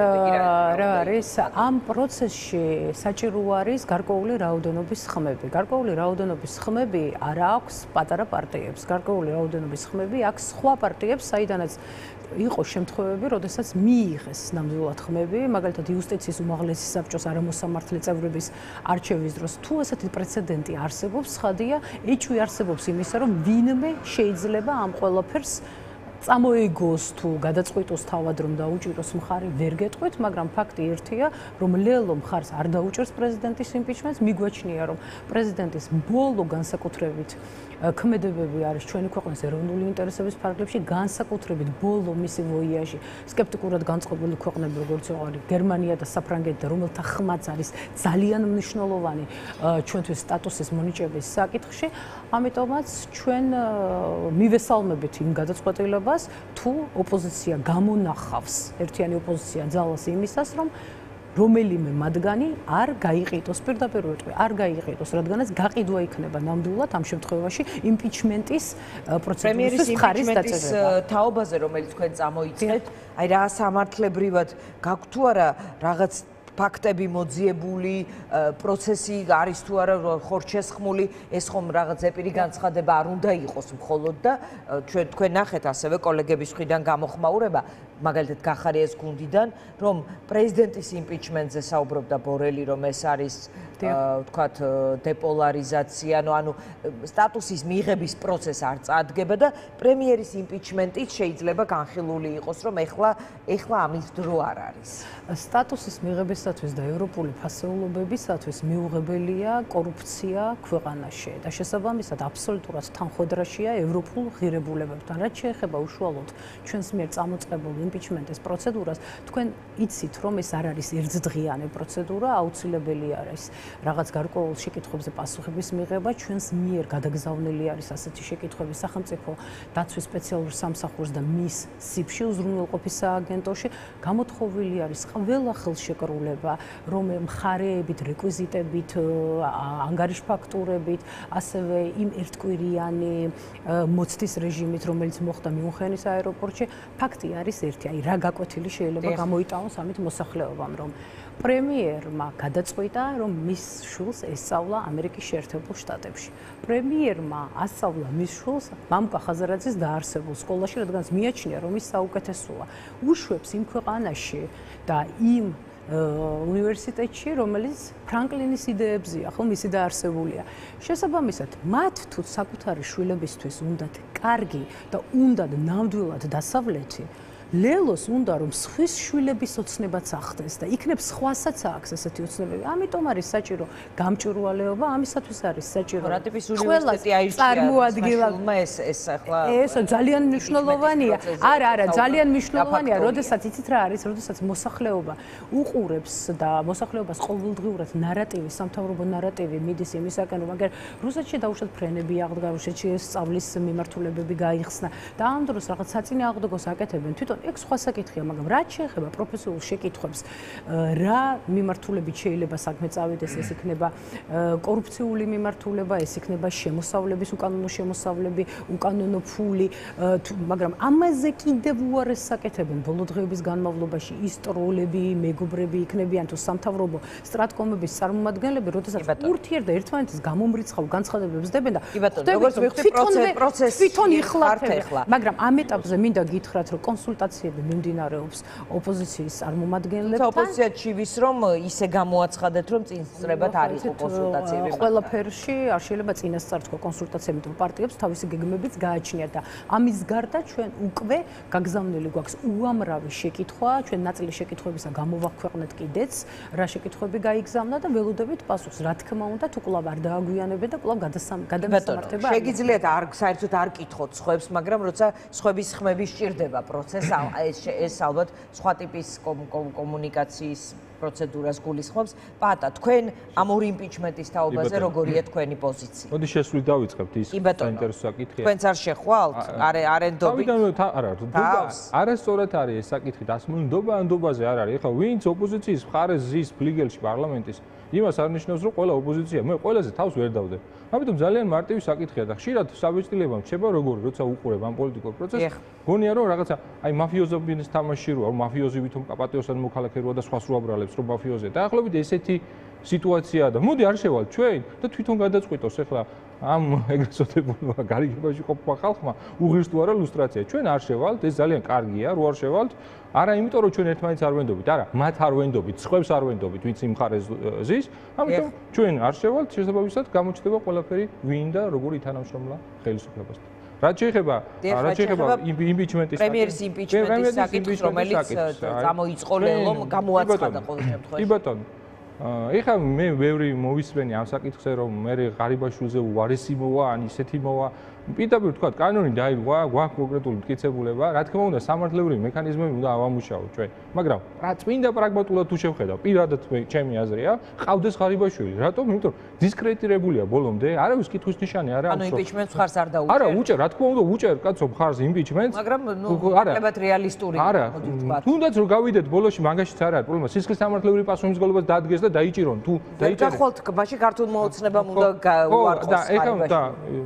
რა არის? ამ პროცესში საჭირო არის გარკვეული რაოდენობის ხმები. გარკვეული რაოდენობის ხმები არ აქვს პატარა პარტიებს. გარკვეული რაოდენობის ხმები აქვს სხვა პარტიებს საიდანაც იყო შემთხვევები, როდესაც მიიღეს ნამდვილად ხმები, მაგალითად იუსტიციის უმაღლესი საბჭოს არამოსამართლე წევრების არჩევის დროს. თუ ესეთი პრეცედენტი არსებობს, ხადია, ეჭვი არსებობს იმისა, რომ ვინმე შეიძლება ამ ყველაფერს წამოიგოს თუ გადაწყვიტოს თავად რომ დაუჭიროს მხარი ვერ გეტყვით, მაგრამ ფაქტი ერთია, რომ ლელო მხარს არ დაუჭერს პრეზიდენტის იმპიჩმენტს, მიგვაჩნია რომ პრეზიდენტის ბოლო განსაკუთრებით ქმედებები არის ჩვენი ქვეყნის ეროვნული ინტერესების ფარგლებში, განსაკუთრებით ბოლო მისი ვოიაჟი скеპტიკურად განწყობილი ქვეყნები, როგორც არის გერმანია და საფრანგეთი, რომელთა ხმაც არის ძალიან მნიშვნელოვანი ჩვენთვის სტატუსის მონიჭების საკითხში, ამიტომაც ჩვენ მივესალმებით იმ გადაწყვეტილებას, თუ ოპოზიცია გამონახავს, ერთიანი ოპოზიცია ძალას იმისას, რომ რომელიმე მათგანი არ გაიყიდოს პირდაპირ ვეტყვი არ გაიყიდოს რადგანაც გაყიდვა იქნება ნამდვილად ამ შემთხვევაში იმპიჩმენტის პროცედურის ხარის დაწერა თაობაზე რომელიც თქვენ წამოიწყეთ. აი რა სამართლებრივად გაქვთ თუ არა რაღაც ფაქტები მოძიებული პროცესი არის თუ არა ხორჩესხმული ეს ხომ რაღაც ეპირი განცხადება არ უნდა იყოს მხოლოდ და ჩვენ თქვენ ნახეთ ასევე კოლეგების მხრიდან გამოხმაურება მაგალითად გახარიას გუნდიდან, რომ პრეზიდენტის იმპიჩმენტზე საუბრობდა ბორელი, რომ ეს არის ვთქვათ დეპოლარიზაცია, ანუ ანუ სტატუსის მიღების პროცესი არ წადგება და პრემიერის იმპიჩმენტით შეიძლება განხილული იყოს, რომ ეხლა ეხლა ამის დრო არ არის. სტატუსის მიღებისათვის და ევროპული ფასეულობებისათვის მიუღებელია კორუფცია ქვეყანაში და შესაბამისად აბსოლუტურად თანხმდრაშია ევროპულ ღირებულებებთან. რაც შეეხება უშუალოდ ჩვენს მიერ წამოწყებულ იმპიჩმენტის პროცედურას, თქვენ იცით, რომ ეს არ არის ერთდღიანი პროცედურა, აუცილებელი არის. რაღაც გარკვეულ შეკითხვებზე პასუხების მიღება ჩვენს მიერ გადაგზავნილი არის ასეთი შეკითხვები სახელმწიფო დაცვის სპეციალურ სამსახურს და მის სიფში უზრუნველყოფის სააგენტოში. გამოთხოვილი არის ყველა ხელშეკრულება რომ მხარეებით რეკვიზიტებით ანგარიშ ფაქტურებით ასევე იმ ერთკვირიანი მოცდის რეჟიმით რომელიც მოხდა მიუნხენის აეროპორტში ფაქტი არის ერთი აი რა გაკვეთილი შეიძლება გამოიტანოს ამით მოსახლეობამ რომ პრემიერმა გადაწყვიტა, რომ მის შულს ესწავლა ამერიკის შეერთებულ შტატებში. პრემიერმა ასწავლა მის შულს მამუკა ხაზარაძის დაარსებულ სკოლაში, რადგან მიაჩნია, რომ ის საუკეთესოა. უშვებს იმ ქვეყანაში და იმ უნივერსიტეტში, რომელიც ფრანკლინის იდეებზია, ხო, მისი დაარსებულია. შესაბამისად, მათ თუ საკუთარი შვილებისთვის უნდათ კარგი და უნდათ ნამდვილად დასავლეთი, ლელოს უნდა რომ სხვის შვილების ოცნებაც ახდეს და იქნებ სხვასაც აქვს ესეთი ოცნებები. ამიტომ არის საჭირო გამჭვირვალეობა, ამისათვის არის საჭირო. რა ტიპის უნივერსიტეტი აირჩია? ეს ეს ახლა ეს ძალიან მნიშვნელოვანია. არა, არა, ძალიან მნიშვნელოვანია, როდესაც იცით რა არის, როდესაც მოსახლეობა უყურებს და მოსახლეობას ყოველდღიურად ნარატივი, სამთავრობო ნარატივი მიდის იმისაკენ, რომ მაგერ რუსეთში დაუშვათ ფრენები აღდგა, რუსეთში სწავლის მიმართულებები გაიხსნა და ამ დროს რაღაც საწინააღმდეგოს აკეთებენ თვითონ ეგ სხვა საკითხია, მაგრამ რაც შეეხება პროფესიულ შეკითხვებს, რა მიმართულებით შეიძლება საქმე წავიდეს, ეს იქნება კორუფციული მიმართულება, ეს იქნება შემოსავლების უკანონო შემოსავლები, უკანონო ფული, მაგრამ ამაზე კიდევ უარეს საკეთებენ. ბოლო დღეების განმავლობაში ის ტროლები, მეგობრები იქნებიან თუ სამთავრობო სტრატკომების წარმომადგენლები, როდესაც ურთიერთ და ერთმანეთის გამომრიცხავ განცხადებებს დებენ და ბატონო, როგორც ვიხდი პროცესი თვითონ იხლაფენ, მაგრამ ამ ეტაპზე მინდა გითხრათ, რომ კონსულტაცია კონსულტაციები მიმდინარეობს ოპოზიციის წარმომადგენლებთან. ოპოზიცია ჩივის რომ ისე გამოაცხადეთ რომ წინსწრებად არ იყო კონსულტაციები. ყველაფერში არ შეიძლება წინასწარ თქვა კონსულტაციები, თუ პარტიებს თავისი გეგმებიც გააჩნიათ და ამის გარდა ჩვენ უკვე გაგზავნილი გვაქვს უამრავი შეკითხვა, ჩვენ ნაწილი შეკითხვებისა გამოვაქვეყნეთ კიდეც, რა შეკითხვები გაიგზავნა და ველოდებით პასუხს. რა თქმა უნდა, თუ კლავ არ დააგვიანებენ და კლავ გადასამართება. შეგიძლიათ არ საერთოდ არ კითხოთ სხვებს, მაგრამ როცა სხვების ხმები სჭირდება პროცესს ეს ეს ალბათ სხვა ტიპის კომუნიკაციის პროცედურას გულისხმობს. პატა, თქვენ ამ ორი იმპიჩმენტის თაობაზე როგორია თქვენი პოზიცია? მოდი შესვლით დავიწყებთ ის საინტერესო საკითხია. თქვენც არ შეხვალთ? არ არენდობი? არა, დობა. არასწორად არის ეს საკითხი, დასმული დობა ან დობაზე არ არის. ეხლა ვინც ოპოზიციის მხარეს ზის ფლიგელში პარლამენტის იმას არნიშნავს, რომ ყველა ოპოზიცია, მე ყველაზე თავს ვერ დავდე. ამიტომ ძალიან მარტივი საკითხია და ხშირად საბეჭდილება მრჩება როგორი, როცა უყურებ ამ პოლიტიკურ პროცესს, გონია რომ რაღაცა აი მაფიოზობის თამაში როა, მაფიოზი ვითომ კაპატიოსთან მოქალაქე როა და სხვას რო აბრალებს, რომ მაფიოზია. დაახლოებით ესეთი სიტუაციაა და მოდი არ შევალ ჩვენ და თვითონ გადაწყვიტოს ახლა ამ ეგრესოდებულმა გარიგებაში ყოფა ხალხმა უღირს თუ არა ლუსტრაცია. ჩვენ არ შევალთ, ეს ძალიან კარგია, რო არ შევალთ. არა, იმიტომ რომ ჩვენ ერთმანეთს არ ვენდობით, არა, მათ არ ვენდობით, სხვებს არ ვენდობით, ვინც იმ ხარეს ზის. ამიტომ ჩვენ არ შევალთ, შესაძლებლად გამოჩნდება ყველაფერი ვინ და როგორი თანამშრომლა ხელისუფლებასთან. რაც შეეხება რაც შეეხება იმპიჩმენტის პრემიერის იმპიჩმენტის საკითხს, რომელიც გამოიწყო ლელომ გამოაცხადა ყოველ შემთხვევაში. კი ბატონო. ეხლა მე ვევრი მოვისმენი ამ საკითხზე რომ მე ღარიბაშვილზე უარესი მოვა ან ისეთი მოვა პირდაპირ თქვა კანონი დაირღვა გვაქვს კონკრეტული მტკიცებულება რა თქმა უნდა სამართლებრივი მექანიზმები უნდა ავამუშავოთ ჩვენ. მაგრამ რა წმინდა პრაგმატულად თუ შევხედავ პირადად ჩემი აზრია ყავდეს ღარიბაშვილი რატომ? იმიტომ რომ დისკრეტირებულია ბოლომდე არავის კითხვის ნიშანი არ აქვს ანუ იმპიჩმენტს ხარს არ დაუჭერ. არა უჭერ რა თქმა უნდა უჭერ კაცო ხარს იმპიჩმენტს მაგრამ ნუ არაბათ რეალისტური არა თუნდაც რომ გავიდეთ ბოლოში მაგაშიც არ არის პრობლემა. სისხლის სამართლებრივი პასუხისმგებლობა დადგეს და დაიჭირონ თუ დაიჭირონ გახვალთ მაშინ ქართულ მოოცნებამ უნდა უარყოს და ეხლა და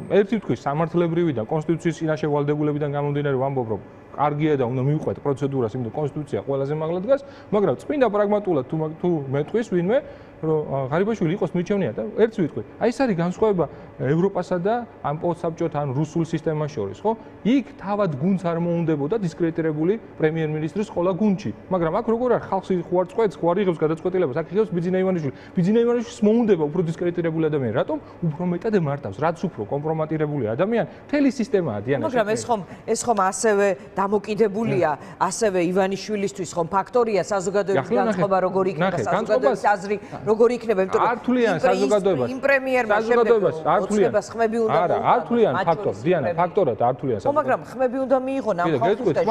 ერთი თქვი სამართლებრივი და კონსტიტუციის წინაშე ვალდებულებიდან გამომდინარე ვამბობ რომ კარგია და უნდა მივყვეთ პროცედურას, იმიტომ კონსტიტუცია ყველაზე მაღლა დგას, მაგრამ წმინდა პრაგმატულად თუ თუ მეტყვის ვინმე რომ ღარიბაშვილი იყოს მიჩევნია და ერთს ვიტყვი. აი ეს არის განსხვავება ევროპასა და ამ პოსტსაბჭოთა ან რუსულ სისტემას შორის, ხო? იქ თავად გუნდს არ მოუნდებოდა დისკრეტირებული პრემიერ-მინისტრის ყოლა გუნდში, მაგრამ აქ როგორ არის ხალხი ხوار წყვეტს, ხوار იღებს გადაწყვეტილებას, აქ იღებს ბიძინა ივანიშვილი. ბიძინა ივანიშვილს მოუნდება უფრო დისკრეტირებული ადამიანი, რატომ? უფრო მეტად მარტავს, რაც უფრო კომპრომატირებული ადამიანი, მთელი სისტემაა დიანა. მაგრამ ეს ხომ ეს ხომ ასევე დამოკიდებულია ასევე ივანიშვილისთვის ხომ ფაქტორია საზოგადოების განწყობა როგორ იქნება საზოგადოების აზრი როგორ იქნება იმიტომ რომ ართულიან საზოგადოებას იმ პრემიერმა საზოგადოებას ართულიან ხმები უნდა არა ართულიან ფაქტორ დიანა ფაქტორად ართულიან საზოგადოებას მაგრამ ხმები უნდა მიიღონ ამ ხალხისთვის.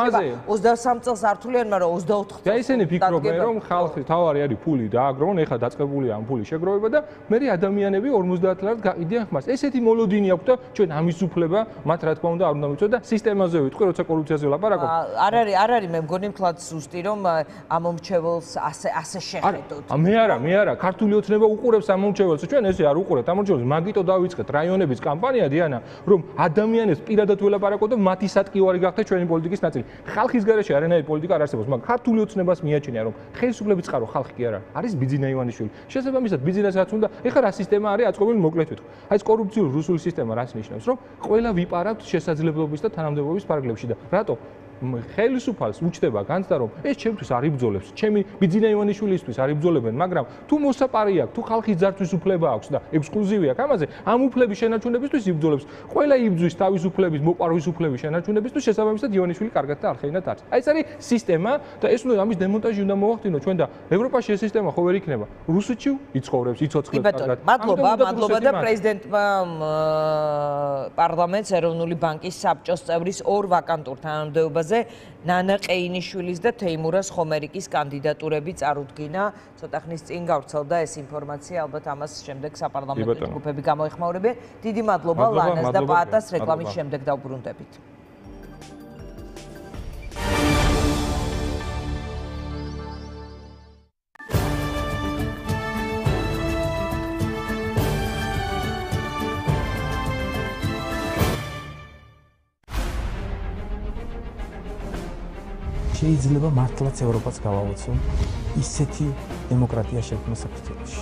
23 წელს ართულიანმა რომ 24 წელს და ისინი ფიქრობენ რომ ხალხი თავარი არის ფული დააგროვონ ეხლა დაწყებულია ამ ფული შეგროვება და მე ადამიანები 50 ლარად გაყიდიან ხმას. ესეთი მოლოდინი აქვს და ჩვენ ამის უფლება მათ რა თქმა უნდა არ უნდა მიწოთ და სისტემაზე ვიტყვი როცა კორუფციაზე ვლაპარაკობ არ არის არ არის მე მგონი მთლად ზუსტი რომ ამ მომჩეველს ასე ასე შეხედოთ. მე არა მე არა ქართული ოცნება უყურებს ამ მომრჩეველს ჩვენ ესე არ უყურებთ ამ მომრჩეველს მაგიტო დავიწყეთ რაიონების კამპანია დიანა რომ ადამიანებს პირადად ველაპარაკოთ და მათი სატკივარი გახდეთ ჩვენი პოლიტიკის ნაწილი. ხალხის გარეშე არანაირი პოლიტიკა არ არსებობს მაგრამ ქართული ოცნებას მიაჩნია რომ ხელისუფლების წყარო ხალხი კი არა არის ბიძინა ივანიშვილი. შესაბამისად ბიძინას რაც უნდა ეხლა რა სისტემა არის აწყობილი მოკლედ ვიტყვი აი ეს კორუფციული რუსული სისტემა რაც ნიშნავს რომ ყველა ვიპარავთ შესაძლებლობის და თანამდებობის პარაგლებში და რატო ხელისუფალს უჩდება განცდა რომ ეს ჩემთვის არ იბძოლებს ჩემი ბიძინა ივანიშვილისთვის არ იბძოლებენ მაგრამ თუ მოსაპარი აქვს თუ ხალხის ძარცვის უფლება აქვს და ექსკლუზივი აქვს ამაზე ამ უფლების შენარჩუნებისთვის იბძოლებს ყველა იბძვის თავის უფლების მოპარვის უფლების შენარჩუნებისთვის შესაბამისად ივანიშვილი კარგად და არხეინად არის აი ეს არის სისტემა და ეს უნდა ამის დემონტაჟი უნდა მოახდინო. ჩვენ და ევროპაში ეს სისტემა ხო ვერ იქნება. რუსეთში იცხოვრებს იცოცხლებს კარგად. მადლობა მადლობა და პრეზიდენტმა პარლამენტს ეროვნული ბანკის საბჭოს წევრის ორ ვაკანტურ თანამდებობას ფონდაზე ნანა ყეინიშვილის და თეიმურას ხომერიკის კანდიდატურები წარუდგინა. ცოტა ხნის წინ გავრცელდა ეს ინფორმაცია, ალბათ ამას შემდეგ საპარლამენტო ჯგუფები გამოეხმაურებიან. დიდი მადლობა ლანას და პაატას რეკლამის შემდეგ დავბრუნდებით. შეიძლება მართლაც ევროპას გავაოცონ ისეთი დემოკრატია შექმნა საქართველოში.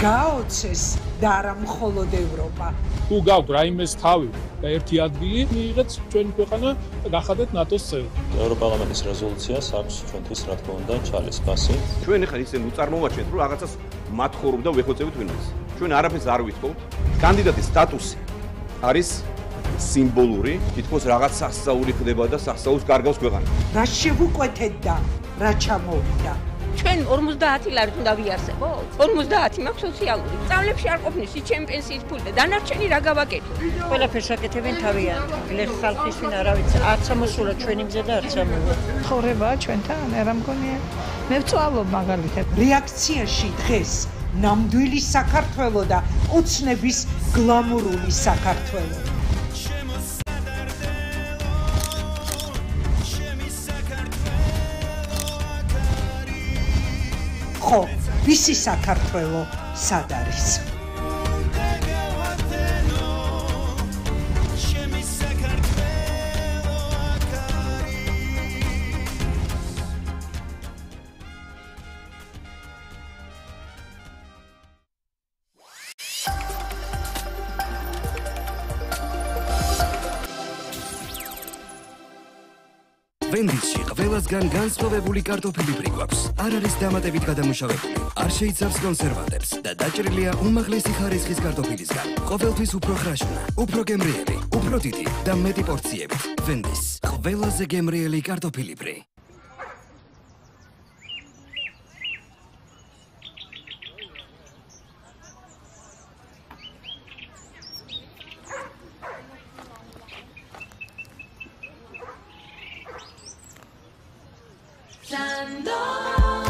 გაოცეს და არა მხოლოდ ევროპა. თუ გაქვთ რაიმეს თავი და ერთი ადგილი, მიიღეთ ჩვენი ქვეყანა და გახადეთ ნატოს წევრი. ევროპარლამენტის რეზოლუციას აქვს ჩვენთვის რა თქმა უნდა ჩალის ფასი. ჩვენ ახლა ისე უწარმოაჩენთ, რომ რაღაცას მათქორობ და ვეხოცებით ვინმეს. ჩვენ არაფერს არ ვითხოვთ. კანდიდატის სტატუსი არის სიმბოლური, თითქოს რაღაც სასწაული ხდება და სასწაულს კარგავს ქვეყანა. რა შევუკვეთეთ და რა ჩამოვიდა? ჩვენ 50 ლარი უნდა ვიარსებოთ? 50 მაქვს სოციალური. სწავლებში არ ყოფნის ჩემ პენსიის ფული და დანარჩენი რა გავაკეთო? ყველაფერს აკეთებენ თავიანთ. გლეხ ხალხის ვინ არა ვიცი, არც ამოსულა ჩვენი მზე და არც ამოვა. ხორება ჩვენთან, რა მგონია? მე ვწვალობ მაგალითად. რეაქციაში დღეს ნამდვილი საქართველო და უცნების გლამურული საქართველო. ხო, ვისი საქართველო სად არის? ყველასგან განსხვავებული კარტოფილი ფრი გვაქვს. არ არის დამატებით გადამუშავებული. არ შეიცავს კონსერვანტებს და დაჭრილია უმაღლესი ხარისხის კარტოფილისგან. ყოველთვის უფრო ხრაშუნა, უფრო გემრიელი, უფრო დიდი და მეტი პორციებით. ვენდის ყველაზე გემრიელი კარტოფილი ფრი. Cantando.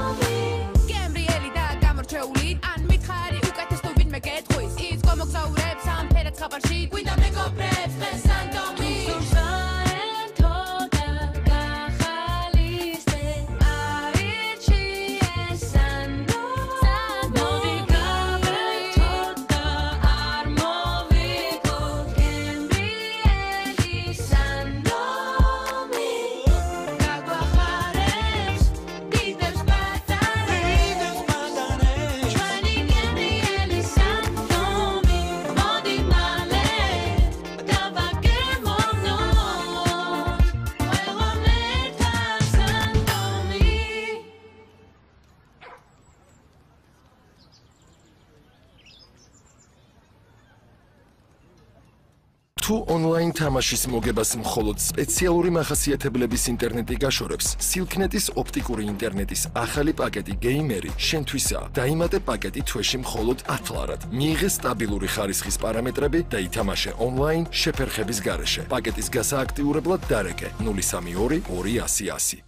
ონლაინ თამაშის მოგებას მხოლოდ სპეციალური მახასიათებლების ინტერნეტი გაშორებს, Silknet-ის ოპტიკური ინტერნეტის ახალი პაკეტი Gamer-ი შენთვისაა. დაიმატე პაკეტი თვეში მხოლოდ 10 ლარად. მიიღე სტაბილური ხარისხის პარამეტრები და ითამაშე ონლაინ შეფერხების გარეშე. პაკეტის გასააქტიურებლად დარეკე 032 200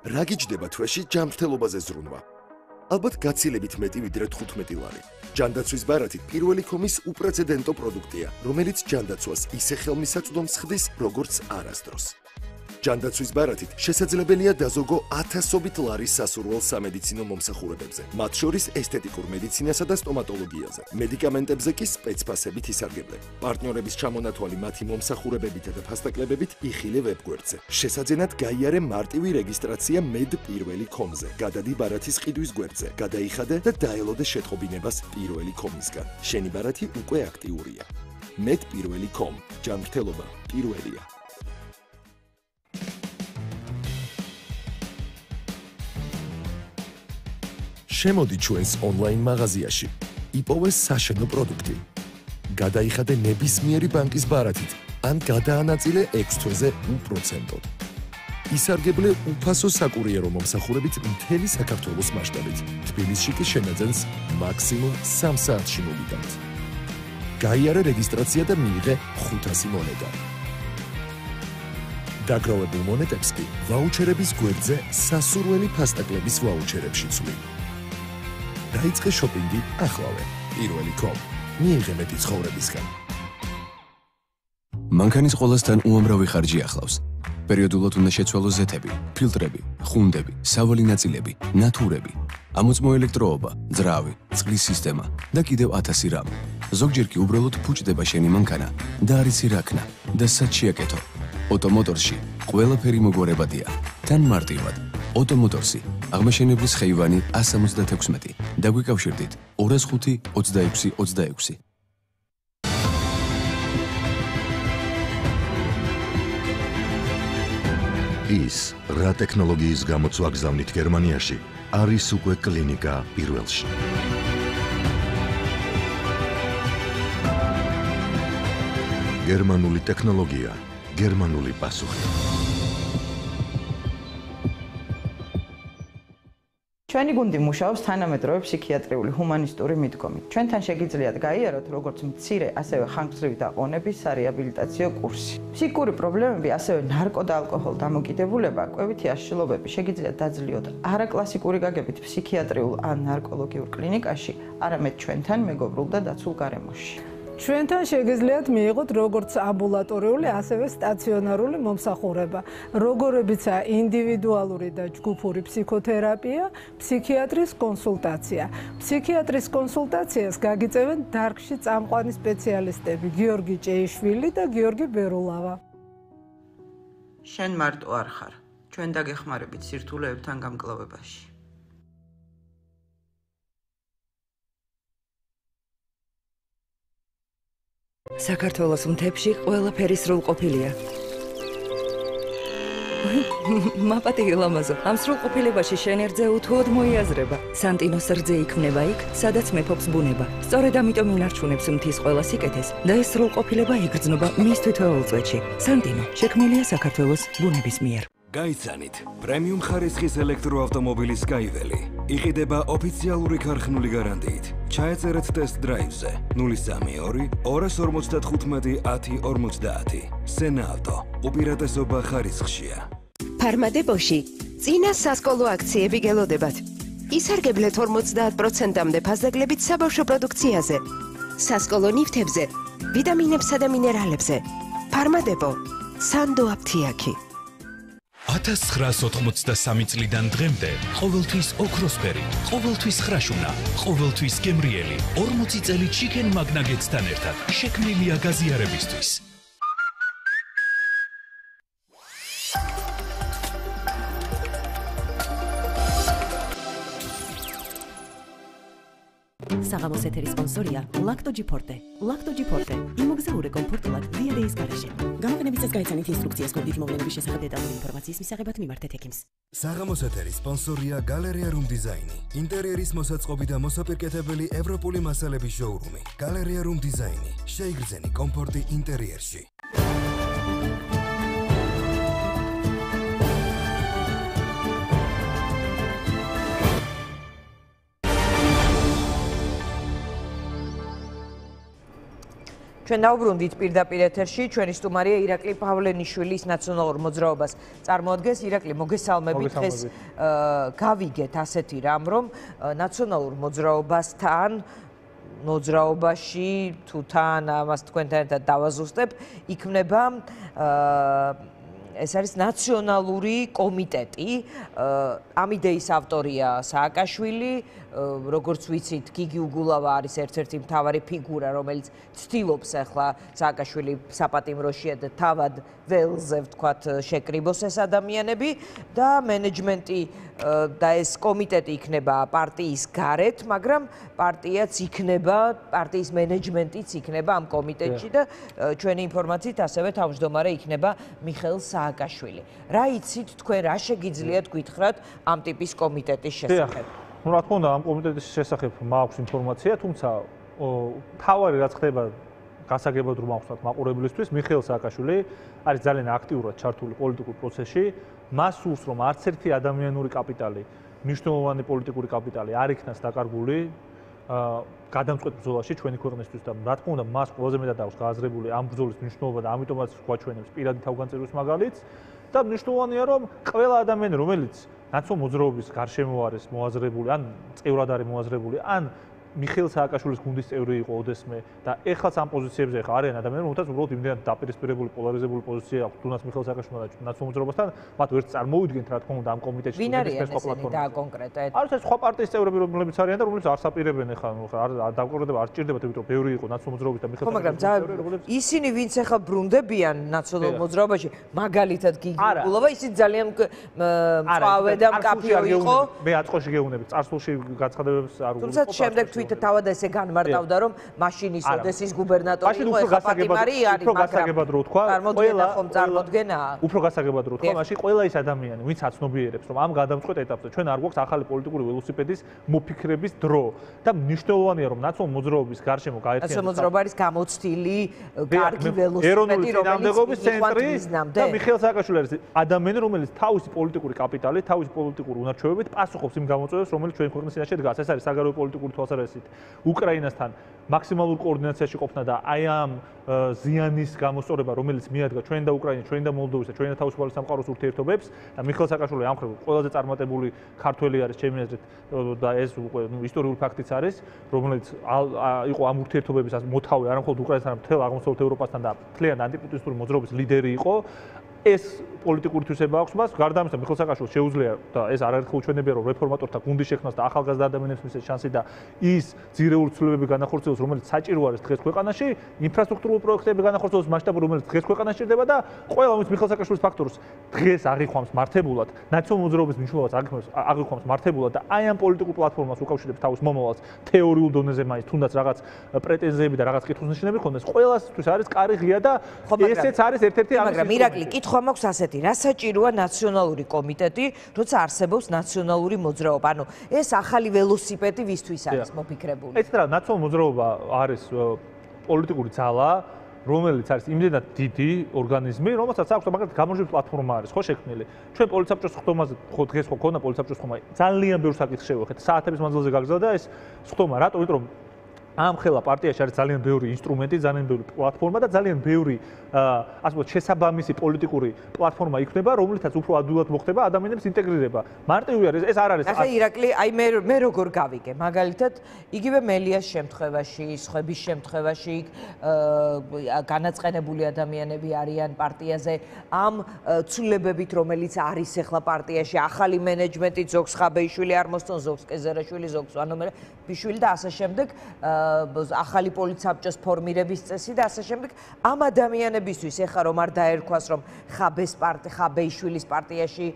რა გიჯდება თვეში ჯანმრთელობაზე ზრუნვა? ალბათ გაცილებით მეტი ვიდრე 15 ლარი. ჯანდაცვის ბარათი პირველი კომის უპრეცედენტო პროდუქტია, რომელიც ჯანდაცვას ისე ხელმისაწვდომს ხდის, როგორც არასდროს. ჯანდაცვის ბარათით შესაძლებელია დაზოგო ათასობით ლარის სასურველ სამედიცინო მომსახურებებზე, მათ შორის ესთეტიკურ მედიცინასა და სტომატოლოგიაზე. მედიკამენტებზე კი სპეცფასებით ისარგებლენ. პარტნიორების ჩამონათვალი მათი მომსახურებებით და ფასტაკლებებით იხილე ვებგვერდზე. შესაძენად გაიარე მარტივი რეგისტრაცია med პირველი კომზე. გადადი ბარათის ყიდვის გვერდზე, გადაიხადე და დაელოდე შეტყობინებას პირველი კომისგან. შენი ბარათი უკვე აქტიურია. med პირველი com. ჯანმრთელობა პირველია. შემოდი ჩვენს ონლაინ მაღაზიაში. იპოვე საშენო პროდუქტი. გადაიხადე ნებისმიერი ბანკის ბარათით ან გადაანაწილე 6 თვეზე უპროცენტოდ. ისარგებლე უფასო საკურიერო მომსახურებით მთელი საქართველოს მასშტაბით. თბილისში კი შენაძენს მაქსიმუმ 3 საათში მოგიდამთ. გაიარე რეგისტრაცია და მიიღე 500 მონეტა. დაგროვებულ მონეტებს კი ვაუჩერების გვერდზე სასურველი ფასტაკლების ვაუჩერებში ცვლი. დაიწყე შოპინგი ახლავე. პირველი კომ. მიიღე მეტი ცხოვრებისგან. მანქანის ყოლასთან უამრავი ხარჯი ახლავს. პერიოდულად უნდა შეცვალოს ზეთები, ფილტრები, ხუნდები, სავალი ნაწილები, ნათურები, ამოწმო ელექტროობა, ძრავი, წყლის სისტემა და კიდევ 1000 რამ. ზოგჯერ კი უბრალოდ ფუჭდება შენი მანქანა და არიცი რა ქნა და სად შეაკეთო. ოტომოტორში ყველაფერი მოგვარებადია. თან მარტივად. ოტომოტორსი აღმაშენებლის ხეივანი 176. დაგვიკავშირდით 205 26 26. ის რა ტექნოლოგიის გამოცვა გზავნით გერმანიაში არის უკვე კლინიკა პირველში. გერმანული ტექნოლოგია, გერმანული პასუხი. ჩვენი გუნდი მუშაობს თანამედროვე ფსიქიატრიული ჰუმანისტური მიდგომით. ჩვენთან შეგიძლიათ გაიაროთ როგორც მცირე, ასევე ხანგრძლივი დაყონების სარეაბილიტაციო კურსი. ფსიქიკური პრობლემები, ასევე ნარკო და ალკოჰოლ დამოკიდებულება, კვებითი აშლილობები შეგიძლიათ დაძლიოთ არაკლასიკური გაგებით ფსიქიატრიულ ან ნარკოლოგიურ კლინიკაში, არამედ ჩვენთან მეგობრულ და დაცულ გარემოში. ჩვენთან შეგიძლიათ მიიღოთ როგორც ამბულატორიული, ასევე სტაციონარული მომსახურება, როგორებიცაა ინდივიდუალური და ჯგუფური ფსიქოთერაპია, ფსიქიატრის კონსულტაცია. ფსიქიატრის კონსულტაციას გაგიწევენ დარგში წამყვანი სპეციალისტები გიორგი ჭეიშვილი და გიორგი ბერულავა. შენ მარტო არ ხარ. ჩვენ დაგეხმარებით სირთულეებთან გამკლავებაში. საქართველოს მთებში ყველაფერი სრულყოფილია. მაპატი ლამაზო, ამ სრულყოფილებაში შენ ერთზე უთუოდ მოიაზრება. სანტინოს რძე იქმნება იქ, სადაც მეფობს ბუნება. სწორედ ამიტომ ინარჩუნებს მთის ყველა სიკეთეს და ეს სრულყოფილება იგრძნობა მის თვითოეულ წვეთში. სანტინო შექმნილია საქართველოს ბუნების მიერ. გაიცანით პრემიუმ ხარისხის ელექტროავტომობილი Skywell-ი. იყიდება ოფიციალური ქარხნული გარანტიით. ჩაეწერეთ ტესტ დრაივზე 032 255 სენავტო უპირატესობა ხარისხშია. ფარმადებოში წინა სასკოლო აქციები გელოდებათ. ისარგებლეთ 50%-მდე ფასდაგლებით საბავშვო პროდუქციაზე სასკოლო ნივთებზე ვიტამინებსა და მინერალებზე. ფარმადებო სანდო აფთიაქი 1983 წლიდან დღემდე ყოველთვის ოქროსფერი, ყოველთვის ხრაშუნა, ყოველთვის გემრიელი 40 წელი ჩიკენ მაგნაგეტსთან ერთად შექმნილია გაზიარებისთვის. საღამოს ეთერის სპონსორია ლაქტოჯი ფორტე. ლაქტოჯი ფორტე. იმოგზაურე კომფორტულად დიადეის გარეშე. გამოგონების წეს გაიცანით ინსტრუქციას კოდით მოვლენების შესახებ დეტალური ინფორმაციის მისაღებად მიმართეთ ექიმს. საღამოს ეთერის სპონსორია გალერეა რუმ დიზაინი. ინტერიერის მოსაწყობი და მოსაპირკეთებელი ევროპული მასალების შოურუმი. გალერეა რუმ დიზაინი. შეიგრძენი კომფორტი ინტერიერში. ჩვენ დავბრუნდით პირდაპირ ეთერში. ჩვენი სტუმარია ირაკლი პავლენიშვილის ნაციონალურ მოძრაობას წარმოადგენს. ირაკლი მოგესალმებით. დღეს გავიგეთ ასეთი რამ რომ ნაციონალურ მოძრაობასთან მოძრაობაში თუ თან ამას თქვენთან ერთად დავაზუსტებ იქნება ეს არის ნაციონალური კომიტეტი. ამ იდეის ავტორია სააკაშვილი როგორც ვიცით, გიგი უგულავა არის ერთ-ერთი მთავარი ფიგურა, რომელიც ცდილობს ახლა სააკაშვილი საპატიმროშია და თავად ველზე ვთქვათ შეკრიბოს ეს ადამიანები და მენეჯმენტი და ეს კომიტეტი იქნება პარტიის გარეთ, მაგრამ პარტიაც იქნება, პარტიის მენეჯმენტიც იქნება ამ კომიტეტში და ჩვენი ინფორმაციით ასევე თავმჯდომარე იქნება მიხელ სააკაშვილი. რა იცით თქვენ რა შეგიძლიათ გითხრათ ამ ტიპის კომიტეტის შესახებ? Ну რა თქმა უნდა ამ კომიტეტის შესახებ მაქვს ინფორმაცია თუმცა თავარი რაც ხდება გასაგებად რომ აღვსოთ მაყურებლისთვის მიხეილ სააკაშვილი არის ძალიან აქტიურად ჩართული პოლიტიკურ პროცესში. მას სურს რომ არც ერთი ადამიანური კაპიტალი მნიშვნელოვანი პოლიტიკური კაპიტალი არ იქნას დაკარგული გადამწყვეტ ბრძოლაში ჩვენი ქვეყნისთვის და რა თქმა უნდა მას ყველაზე მეტად აქვს გააზრებული ამ ბრძოლის მნიშვნელობა და ამიტომაც გვაჩვენებს პირადი თავგანწირვის მაგალითს და მნიშვნელოვანია რომ ყველა ადამიანი რომელიც ნაცო მოძრაობის გარშემო არის მოაზრებული ან წევრად არის მოაზრებული ან მიხეილ სააკაშვილის გუნდის წევრი იყო ოდესმე და ეხლაც ამ პოზიციებზე ხა არიან ადამიანები, რომელთაც უბრალოდ იმდენად დაპირისპირებული პოლარიზებული პოზიცია აქვს თუნდაც მიხეილ სააკაშვილმა და ნაცნობრობასთან, მათ ვერც წარმოვიდგენთ რა თქმა უნდა ამ კომიტეტში ვინ არის ესენი და კონკრეტად? არის ეს სხვა პარტიის წევრები, რომლებიც არიან და რომლებიც არ საპირებენ ხა, ხა არ ჭირდებათ, იმიტომ რომ ბევრი იყო ნაცნობრობის და მიხეილ სააკაშვილის ისინი ვინც ეხა ბრუნდებიან ნაცნობ მოძრაობაში, მაგალითად გიგულობა, ისინი ძალიან მწავე და მკაფიო იყო. მე აწყოში გეუნები, წარსულში გაცხადებებს არ უყურებ. თუმცა შემდეგ თვით თავად ესე განმარტავდა რომ მაშინ ის ოდესის გუბერნატორი იყო ეხა პატიმარი არის უფრო გასაგებად რო თქვა ყველა ხომ წარმოდგენაა უფრო გასაგებად რო თქვა მაშინ ყველა ის ადამიანი ვინც აცნობიერებს რომ ამ გადამწყვეტ ეტაპზე ჩვენ არ გვაქვს ახალი პოლიტიკური ველოსიპედის მოფიქრების დრო. და მნიშვნელოვანია რომ ნაციონალ მოძრაობის გარშემო გაერთიანდეს ნაციონალ მოძრაობა არის გამოცდილი კარგი ველოსიპედი რომელიც ცენტრი და მიხეილ სააკაშვილი არის ადამიანი რომელიც თავისი პოლიტიკური კაპიტალით თავისი პოლიტიკური უნარჩვევებით პასუხობს იმ გამოწვევებს რომელიც ჩვენ ქვეყნის წინაშე დგას. ეს არის საგარეო პოლიტიკური თვალსაზრისით უკრაინასთან მაქსიმალურ კოორდინაციაში ყოფნა და აი ამ ზიანის გამოსწორება, რომელიც მიადგა ჩვენ და უკრაინა, ჩვენ და მოლდოვის და ჩვენ და თავისუფალი სამყაროს ურთიერთობებს და მიხელ საკაშული ამ ხრევ ყველაზე წარმატებული ქართველი არის ჩემი აზრით და ეს უკვე ნუ ისტორიული ფაქტიც არის, რომელიც იყო ამ ურთიერთობების მოთავე არა მხოლოდ უკრაინასთან, მთელ აღმოსავლეთ ევროპასთან და მთლიან ანტიპუტისტური მოძრაობის ლიდერი იყო. ეს პოლიტიკური თვისება აქვს მას, გარდა ამისა მიხელ საკაშვილს შეუძლია და ეს არაერთხელ უჩვენებია რომ რეფორმატორთა გუნდის შექმნას და ახალგაზრდა ადამიანებს მისცეს შანსი და ის ძირეული ცვლილებები განახორციელოს, რომელიც საჭირო არის დღეს ქვეყანაში, ინფრასტრუქტურული პროექტები განახორციელოს მასშტაბურ, რომელიც დღეს ქვეყანაში ჭირდება და ყველა მის მიხელ საკაშვილის ფაქტორს დღეს აღიქვამს მართებულად, ნაციონალურ მოძრაობის მნიშვნელობას აღიქვამს აღიქვამს მართებულად და აი ამ პოლიტიკურ პლატფორმას უკავშირებს თავის მომავალს თეორიულ დონეზე მაინც თუნდაც რაღაც პრეტენზიები და რაღაც კითხვისნიშნები ხონდეს, ყველასთვის არის კარი ღია და ესეც არის ერთ-ერთი ამის მაგრამ ირაკლი კითხვა მაქვს ასეთი, რა საჭიროა ნაციონალური კომიტეტი, როცა არსებობს ნაციონალური მოძრაობა? ანუ ეს ახალი ველოსიპედი ვისთვის არის მოფიქრებული? ეს რა, ნაციონალური მოძრაობა არის პოლიტიკური ძალა, რომელიც არის იმდენად დიდი ორგანიზმი, რომელსაც აქვს მაგალითად გამარჯვების პლატფორმა არის, ხო შექმნილი. ჩვენ პოლიცაბჭოს ხდომაზე ხო დღეს ხო ქონა პოლიცაბჭოს ხდომა. ძალიან ბევრ საკითხს შევეხეთ. საათების მანძილზე გაგზავნა და ეს ხდომა რატო? იმიტომ რომ ამ ხელა პარტიაში არის ძალიან ბევრი ინსტრუმენტი, ძალიან ბევრი პლატფორმა და ძალიან ბევრი ასე ვთქვათ, შესაბამისი პოლიტიკური პლატფორმა იქნება, რომლითაც უფრო ადვილად მოხდება ადამიანების ინტეგრირება. მარტივი არის, ეს არ არის. ახლა ირაკლი, აი მე მე როგორ გავიგე? მაგალითად, იგივე მელიას შემთხვევაში, სხვების შემთხვევაში, განაწყენებული ადამიანები არიან პარტიაზე ამ ცვლილებებით, რომელიც არის ახლა პარტიაში, ახალი მენეჯმენტი, ზოგს ხაბეიშვილი არ მოსწონ, ზოგს კეზერაშვილი, ზოგს ანუ მე ბიშვილი და ასე შემდეგ. ახალი პოლიცაბჭოს ფორმირების წესი და ასე შემდეგ ამ ადამიანებისთვის ეხა რომ არ დაერქვას რომ ხაბეს პარტი ხაბეიშვილის პარტიაში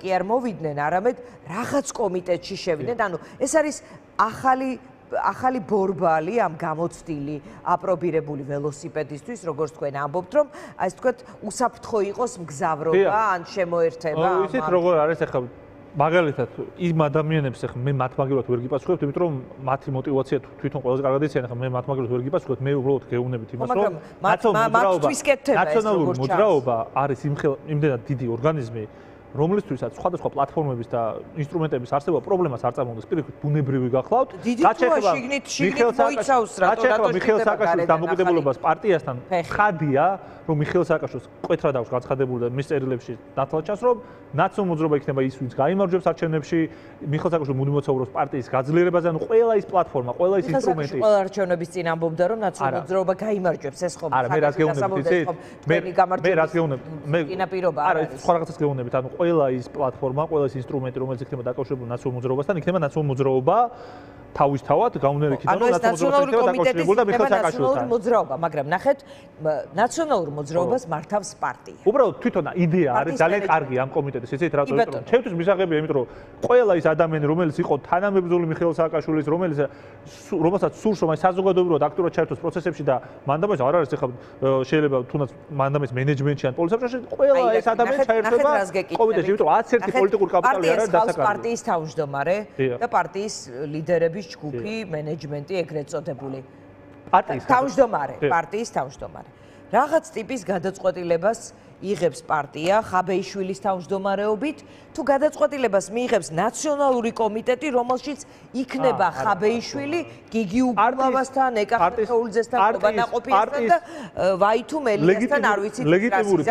კი არ მოვიდნენ არამედ რაღაც კომიტეტში შევიდნენ. ანუ ეს არის ახალი ახალი ბორბალი ამ გამოცდილი აპრობირებული ველოსიპედისთვის, როგორც თქვენ ამბობთ, რომ აი ეს თქვათ უსაფრთხო იყოს მგზავრობა ან შემოერთება ისეთ როგორ არის ახლა მაგალითად იმ ადამიანებს ახლა მე მათ მაგალითად ვერ გიპასუხებთ, იმიტომ რომ მათი мотиваცია თვითონ ყველაზე კარგად იციან, ახლა მე მათ მაგალითად ვერ გიპასუხებთ, მე უბრალოდ გეუბნებით იმას, რომ ნაციონალური მოძრაობა არის იმხელ იმდენად დიდი ორგანიზმი, რომლისთვისაც სხვადასხვა პლატფორმების და ინსტრუმენტების არსება პრობლემას არ წარმოადგენს. პირიქით, ბუნებრივი გახლავთ. გაჩეხება მიხელ სააკაშვილის რატო მიხელ სააკაშვილის დამოკიდებულებას პარტიასთან ხადია, რომ მიხელ სააკაშვილს კვეთრად აქვს გაცხადებული და მის წერილებში დათვალ ჩანს, რომ ნაციონალ მოძრაობა იქნება ის, ვინც გამოიმარჯვებს არჩევნებში, მიხელ სააკაშვილი მუდმივ მოცხოვრობს პარტიის გაძლიერებაზე, ანუ ყველა ის პლატფორმა, ყველა ის ინსტრუმენტი. ყველა არჩევნების წინ ამბობდა, რომ ნაციონალ მოძრაობა გამოიმარჯვებს, ეს ხომ? არა, მე რას გეუბნებით, იცით? მე მე რას გეუბნებით? მე კინაპირობა არა, სხვა რაღაცას გეუბნებით, ანუ ყველა ის პლატფორმა, ყველა ის ინსტრუმენტი, რომელიც იქნება დაკავშირებული ნაციონალ მოძრაობასთან, იქნება ნაციონალ მოძრაობა თავისთავად გაუნერიქით რომ ნაციონალური კომიტეტის და ნაციონალური მოძრაობა, მაგრამ ნახეთ, ნაციონალურ მოძრაობას მართავს პარტია. უბრალოდ თვითონ იდეა არის ძალიან კარგი ამ კომიტეტის, იცით რატო იმიტომ რომ ჩემთვის მისაღებია, იმიტომ რომ ყველა ის ადამიანი, რომელიც იყო თანამებრძოლი მიხეილ სააკაშვილის, რომელიც რომელსაც სურს რომ აი საზოგადოებრივად აქტიურად ჩაერთოს პროცესებში და მანდამეს არ არის ახლა შეიძლება თუნდაც მანდამეს მენეჯმენტში ან პოლიციაში ყველა ეს ადამიანი ჩაერთვება კომიტეტში, იმიტომ რომ 11 პოლიტიკური კაპიტალი არ არის დასაკავებელი. პარტიის თავმჯდომარე და პარტიის ლიდერები ადამიანების ჯგუფი, მენეჯმენტი ეგრეთ წოდებული. პარტიის თავმჯდომარე, პარტიის თავმჯდომარე. რაღაც ტიპის გადაწყვეტილებას იღებს პარტია ხაბეიშვილის თავმჯდომარეობით თუ გადაწყვეტილებას მიიღებს ნაციონალური კომიტეტი რომელშიც იქნება ხაბეიშვილი გიგი უგულავასთან ეკა ხეულძესთან ყოფანაყოფიასთან და ვაითუ მელიასთან არ ვიცი ლეგიტიმური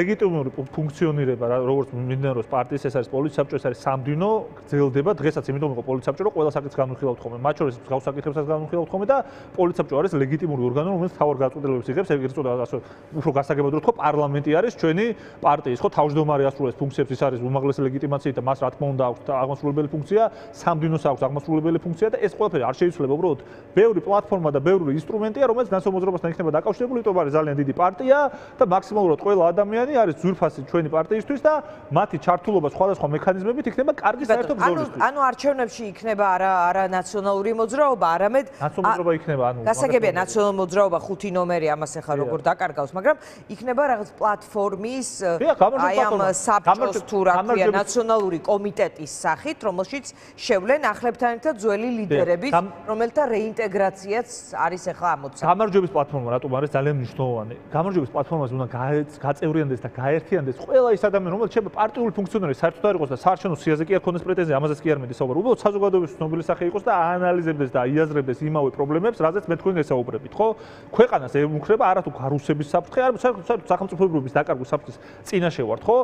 ლეგიტიმური ფუნქციონირება როგორც მინდენროს პარტიის ეს არის პოლიციის საბჭო ეს არის სამდინო გრძელდება დღესაც იმიტომ იყო პოლიციის საბჭო რომ ყველა საკითხს განვიხილავთ ხოლმე მათ შორის მსგავს საკითხებსაც განვიხილავთ ხოლმე და პოლიციის საბჭო არის ლეგიტიმური ორგანო რომელიც თავარ გაწყვეტილებებს იღებს ეგრეთ წოდდება ასე უფრო გასაგებად რო თქვა პარლამენტი არის არის ჩვენი პარტიის. ხო თავმჯდომარე ასრულებს ფუნქციებს ის არის უმაღლესი ლეგიტიმაციით და მას რა თქმა უნდა აქვს აღმასრულებელი ფუნქცია სამდინოს აქვს აღმასრულებელი ფუნქცია და ეს ყველაფერი არ შეიძლება უბრალოდ ბევრი პლატფორმა და ბევრი ინსტრუმენტია რომელიც განსომოძრობასთან იქნება დაკავშირებული იმიტომ არის ძალიან დიდი პარტია და მაქსიმალურად ყველა ადამიანი არის ძვირფასი ჩვენი პარტიისთვის და მათი ჩართულობა სხვადასხვა მექანიზმებით იქნება კარგი საერთო ბრძოლისთვის. ანუ არჩევნებში იქნება არა არა ნაციონალური მოძრაობა არამედ ნაციონალური მოძრაობა იქნება ანუ გასაგებია ნაციონალური მოძრაობა ხუთი ნომერი ამას ახლა როგორ დაკარგავს მაგრამ იქნება რაღაც პლატფორმა პლატფორმის აი ამ საბჭოს თუ რა ქვია ნაციონალური კომიტეტის სახით, რომელშიც შევლენ ახლებთან ერთად ძველი ლიდერები, რომელთა რეინტეგრაციაც არის ახლა ამოცანა. გამარჯვების პლატფორმა რატომ არის ძალიან მნიშვნელოვანი? გამარჯვების პლატფორმაზე უნდა გაწევრიანდეს და გაერთიანდეს ყველა ის ადამიანი, რომელიც შეიძლება პარტიული ფუნქციონერი საერთოდ არ იყოს და საარჩევნო სიაზე კი არ ქონდეს პრეტენზია, ამაზეც კი არ მედი საუბარი. უბრალოდ საზოგადოების ცნობილი სახე იყოს და აანალიზებდეს და აიაზრებდეს იმავე პრობლემებს, რაზეც მე თქვენ გესაუბრებით, ხო? ქვეყანას ემუქრება არათუ გარუსების საფრთხე, არა სახელმწიფოების და დაკარგვის საფრთხის წინაშე ვართ, ხო?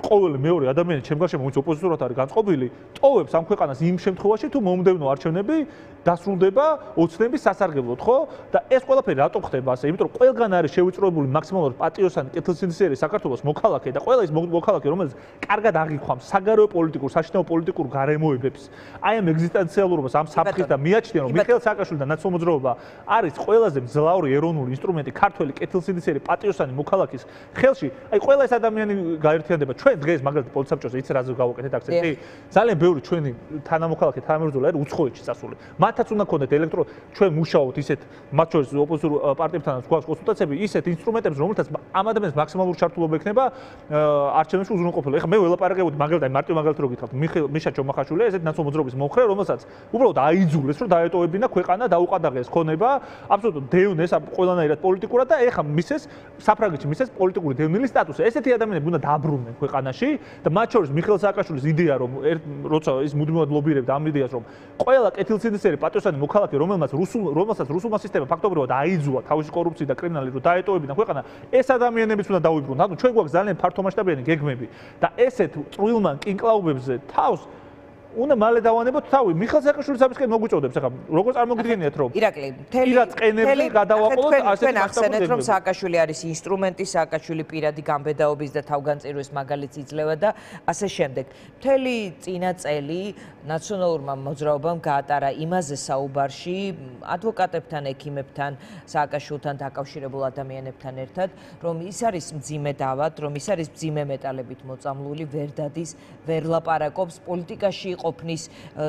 ყოველი მეორე ადამიანი ჩემ გარშემო, ვინც ოპოზიტორად არის განწყობილი, ტოვებს ამ ქვეყანას იმ შემთხვევაში, თუ მომდევნო არჩევნები დასრულდება ოცნების სასარგებლოდ, ხო? და ეს ყველაფერი რატო ხდება ასე? იმიტომ რომ ყველგან არის შევიწროებული მაქსიმალურად პატრიოტანი კეთილსინდისერი საქართველოს მოქალაქე და ყველა ის მოქალაქე, რომელიც კარგად აღიქვამს საგარეო პოლიტიკურ, საშინაო პოლიტიკურ გარემოებებს, აი ამ ეგზისტენციალურობას, ამ საფრთხეს და მიაჩნია, რომ მიხეილ სააკაშვილი და ნაციონალ მოძრაობა არის ყველაზე მძლავრი ეროვნული ინსტრუმენტი ქართველი კეთილსინდისერი პატრიოტანი მოქალაქის ხელში. აი ყველა ეს ადამიანი გაერთიანდება. ჩვენ დღეს მაგალითად პოლიცაბჭოს იცი რაზე გავაკეთეთ აქცენტი? ძალიან ბევრი ჩვენი თანამოქალაქე თანამებრძოლი არის უცხოეთში წასული. მათაც უნდა ქონდეთ ელექტრო ჩვენ მუშაობთ ისეთ მათ შორის ოპოზიციურ პარტიებთან სხვადასხვა კონსულტაციები, ისეთ ინსტრუმენტებს, რომელთაც ამ ადამიანს მაქსიმალური ჩართულობა ექნება არჩევნებში უზრუნველყოფილი. ეხლა მე ველაპარაკებოდი მაგალითად მარტო მაგალითად რო გითხრათ, მიშა ჩომახაშვილი, ესეთ ნაცო მოძრობის მომხრე, რომელსაც უბრალოდ აიძულეს, რომ დაეტოვებინა ქვეყანა და უყადაღეს ქონება, აბსოლუტურად დევნეს ყველანაირად პოლიტიკურად და ეხლა მისეს საფრანგეთში მისეს პოლიტიკური დევნილი სტატუსი. ესეთი ადამიანები უნდა დაბრუნდნენ ქვეყანაში და მათ შორის მიხეილ სააკაშვილის იდეა, რომ როცა ის მუდმივად ლობირებდა ამ იდეას, რომ ყველა კეთილსინდისერი პატრიოტანი მოქალაქე, რომელმაც რუსულ რომელსაც რუსულმა სისტემა ფაქტობრივად აიძულა თავისი კორუფციით და კრიმინალით, რომ დაეტოვებინა ქვეყანა, ეს ადამიანებიც უნდა დაუბრუნდეთ. ანუ ჩვენ გვაქვს ძალიან ფართომასშტაბიანი გეგმები და ესეთ წვრილმან კინკლაუბებზე თავს უნდა მალე დავანებოთ თავი. მიხელ სააკაშვილის საფისკენ მოგვიწოდებს ახლა. როგორ წარმოგიდგენიათ რომ ირაკლი, მთელი ყენებზე გადავაყოლოთ ასეთ მასშტაბებში. რომ სააკაშვილი არის ინსტრუმენტი, სააკაშვილი პირადი გამბედაობის და თავგანწირვის მაგალითი იძლევა და ასე შემდეგ. მთელი წინა წელი ნაციონალურმა მოძრაობამ გაატარა იმაზე საუბარში ადვოკატებთან, ექიმებთან, სააკაშვილთან დაკავშირებულ ადამიანებთან ერთად, რომ ის არის მძიმე დავად, რომ ის არის მძიმე მეტალებით მოწამლული, ვერ დადის, ვერ ლაპარაკობს პოლიტიკაში ყოფნის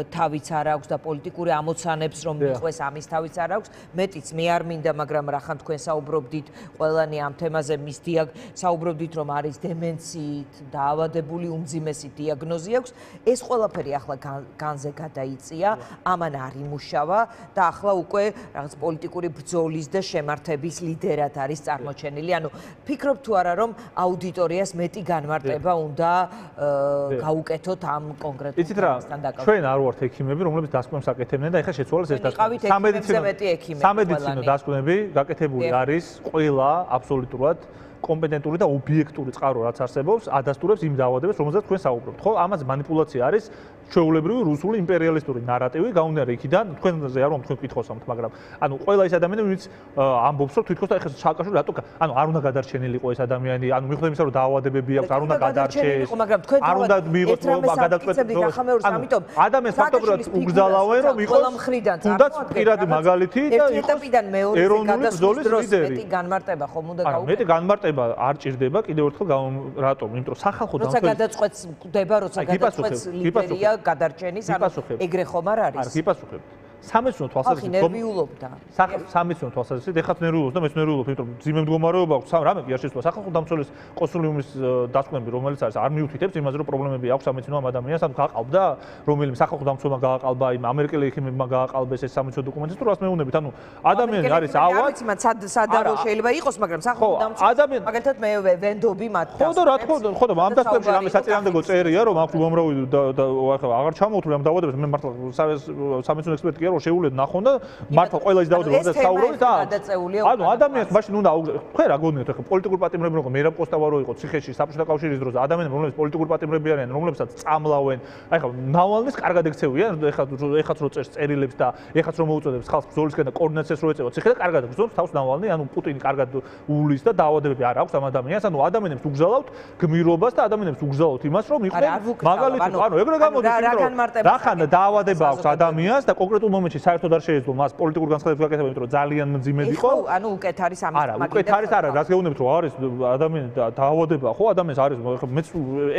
თავიც არ აქვს და პოლიტიკური ამოცანებს რომ მიყვეს ამის თავიც არ აქვს. მეტიც მე არ მინდა, მაგრამ რახან თქვენ საუბრობდით ყველანი ამ თემაზე მის დიაგ საუბრობდით რომ არის დემენციით დაავადებული უმძიმესი დიაგნოზი აქვს. ეს ყველაფერი ახლა განზე გადაიწია, ამან არ იმუშავა და ახლა უკვე რაღაც პოლიტიკური ბრძოლის და შემართების ლიდერად არის წარმოჩენილი. ანუ ფიქრობ თუ არა რომ აუდიტორიას მეტი განმარტება უნდა გაუკეთოთ ამ კონკრეტულ ამასთან დაკავშირებით. ჩვენ არ ვართ ექიმები, რომლებიც დასკვნებს აკეთებდნენ და ეხლა შეცვალეს ეს დასკვნა. სამედიცინო სამედიცინო დასკვნები გაკეთებული არის ყველა აბსოლუტურად კომპეტენტური და ობიექტური წყარო რაც არსებობს, ადასტურებს იმ დაავადებას, რომელზეც თქვენ საუბრობთ, ხო? ამას манипуляция არის ჩვეულებრივი რუსული იმპერიალისტური ნარატივი გაუნდა იქიდან თქვენზე არ ვამთქვენ კითხოსამთ მაგრამ ანუ ყველა ის ადამიანები ვინც ამბობს რომ თვითონ ეხლა ჩაკაშური რატო ანუ არ უნდა გადარჩენილიყო ეს ადამიანი ანუ მიხვდეთ იმისა რომ დაავადებები აქვს არ უნდა გადარჩეს არ უნდა მიიღოს რომ გადაწყვეტილება ამიტომ ადამიანს ფაქტობრივად უგზალავენ რომ იყოს თუნდაც პირადი მაგალითი და იყოს ეროვნული ბრძოლის ლიდერი მეტი განმარტება ხომ უნდა გაუკეთოს მეტი განმარტება არ ჭირდება კიდევ ერთხელ რატომ? იმიტომ რომ სახალხო დამხმარე როცა გადაწყვეტს ხდება როცა გადაწყვეტს ლიდერია გადარჩენის ანუ ეგრე ხომ არ არის? არ გიპასუხებთ. სამეცნიერო თვალსაზრისით ნერვიულობდა. სამეცნიერო თვალსაზრისით ეხათ ნერვიულობს და მე ნერვიულობ, იმიტომ რომ ძიმე მდგომარეობა აქვს, რამე კი არ შეცვლა. სახალხო დამცველის კონსულიუმის დასკვნები, რომელიც არის, არ მიუთითებს იმაზე, რომ პრობლემები აქვს სამეცნიერო ამ ადამიანს, ანუ გაყალბდა, რომელიმე სახალხო დამცველმა გააყალბა, იმ ამერიკელი ექიმებმა გააყალბეს ეს სამეცნიერო დოკუმენტი, თუ რას მეუნებით, ანუ ადამიანი არის ავა. არ ვიცი, მათ სადარო შეიძლება იყოს, მაგრამ სახალხო დამცველი მაგალითად მე ვენდობი მათ. ხო და რა თქმა უნდა, ხო და ამ დასკვნებში რამე საწინააღმდეგო წერია, რომ აქვს უამრავი და აღარ ჩამოვთვლი ამ დაავადებებს, მე მართლა სამეცნიერო ექსპერტი კი არ ვარ, შეუძლია ნახონ და მართლა ყველა ის დაავადება და საუბრობთ და ანუ ადამიანს მაშინ უნდა თქვენ რა გონიოთ ახლა პოლიტიკურ პატიმრები როგორ მერაბ კოსტავა რო იყო ციხეში საბჭოთა კავშირის დროს ადამიანები რომლებიც პოლიტიკურ პატიმრები არიან რომლებსაც წამლავენ აი ხა ნავალნის კარგად ექცევია ეხლა ეხაც რო წერს წერილებს და ეხაც რო მოუწოდებს ხალხს ბრძოლისკენ და კოორდინაციას რო ეწევა ციხე და კარგად გრძნობს თავს ნავალნი ანუ პუტინი კარგად უulis და დაავადებები არ აქვს ამ ადამიანს ანუ ადამიანებს უგზავნოთ გმირობას და ადამიანებს უგზავნოთ იმას რომ იყვნენ მაგალითად ანუ ეგრე გამოდის რომ რა ხან დაავადება აქვს ადამიანს და კონკრეტულ მომენტში საერთოდ არ შეეძლო მას პოლიტიკურ განცხადებას გაკეთება, იმიტომ რომ ძალიან მძიმედ იყო. ხო, ანუ უკეთ არის ამის მაგალითად. არა, უკეთ არის არა, რას გეუბნებით რომ არის ადამიანი დაავადება, ხო, ადამიანს არის, ხო, მეც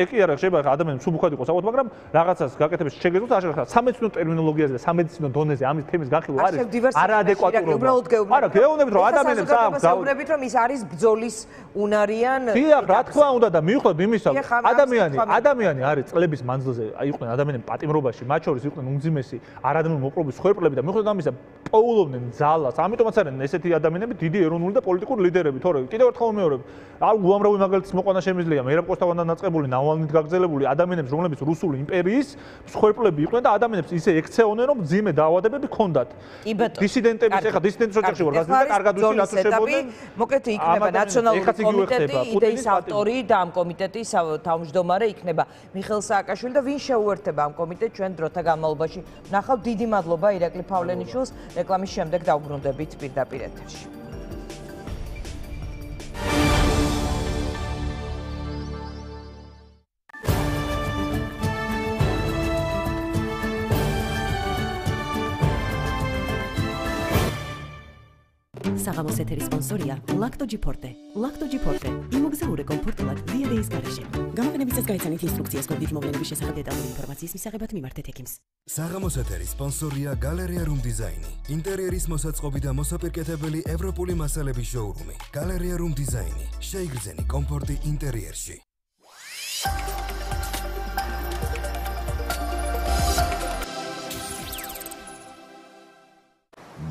ეკი არა, შეიძლება ადამიანი სუბუქად იყოს, ალბათ, მაგრამ რაღაცას გაკეთების შეგეძლოთ, აშენებთ სამედიცინო ტერმინოლოგიაზე და სამედიცინო დონეზე ამის თემის განხილვა არის არაადეკვატურობა. გეუბნებით. არა, გეუბნებით რომ ადამიანებს აქვს გეუბნებით რომ ის არის ბძოლის უნარიან. დიახ, რა თქმა უნდა და მიუხედავად იმისა, ადამიანი, ადამიანი არის წლების მანძილზე, იყვნენ ადამიანები პატიმრობაში, მათ შორის იყვნენ უმძიმესი არადამე მოპყრობის ხერპლები და მიუხედავად ამისა პოულობდნენ ძალას. ამიტომაც არიან ესეთი ადამიანები დიდი ეროვნული და პოლიტიკური ლიდერები, თორე კიდევ ერთხელ მეორებ, არ უამრავი მაგალითის მოყვანა შემიძლია. მერაბ კოსტავანთან დაწყებული, ნავალნით გაგზელებული ადამიანებს, რომლებიც რუსული იმპერიის მსხვერპლები იყვნენ და ადამიანებს ისე ექცეონენ, რომ ძიმე დაავადებები ჰქონდათ. დისიდენტების ეხა დისიდენტის ოჯახში ვარ, და კარგად ვიცი რატო შეგობდნენ. მოკლედ იქნება ნაციონალური კომიტეტი, იდეის ავტორი და ამ კომიტეტის თავმჯდომარე იქნება მიხელ სააკაშვილი და ვინ შეუერთება ამ კომიტეტს ჩვენ დროთა განმავლობაში. ნახავ დიდი მადლობა ირაკლი ფავლენიშვილს რეკლამის შემდეგ დაუბრუნდებით პირდაპირ ეთერში. საღამოს ეთერის სპონსორია ლაქტოჯიფორტე. ლაქტოჯიფორტე იმოგზაურე კომფორტულად დიადეის გარეშე. გამოგონების წესს გაიცანით ინსტრუქციას კოდით მოვლენების შესახებ დეტალური ინფორმაციის მისაღებად მიმართეთ ექიმს. საღამოს ეთერის სპონსორია გალერეა რუმ დიზაინი. ინტერიერის მოსაწყობი და მოსაპირკეთებელი ევროპული მასალების შოურუმი. გალერეა რუმ დიზაინი. შეიგრძენი კომფორტი ინტერიერში.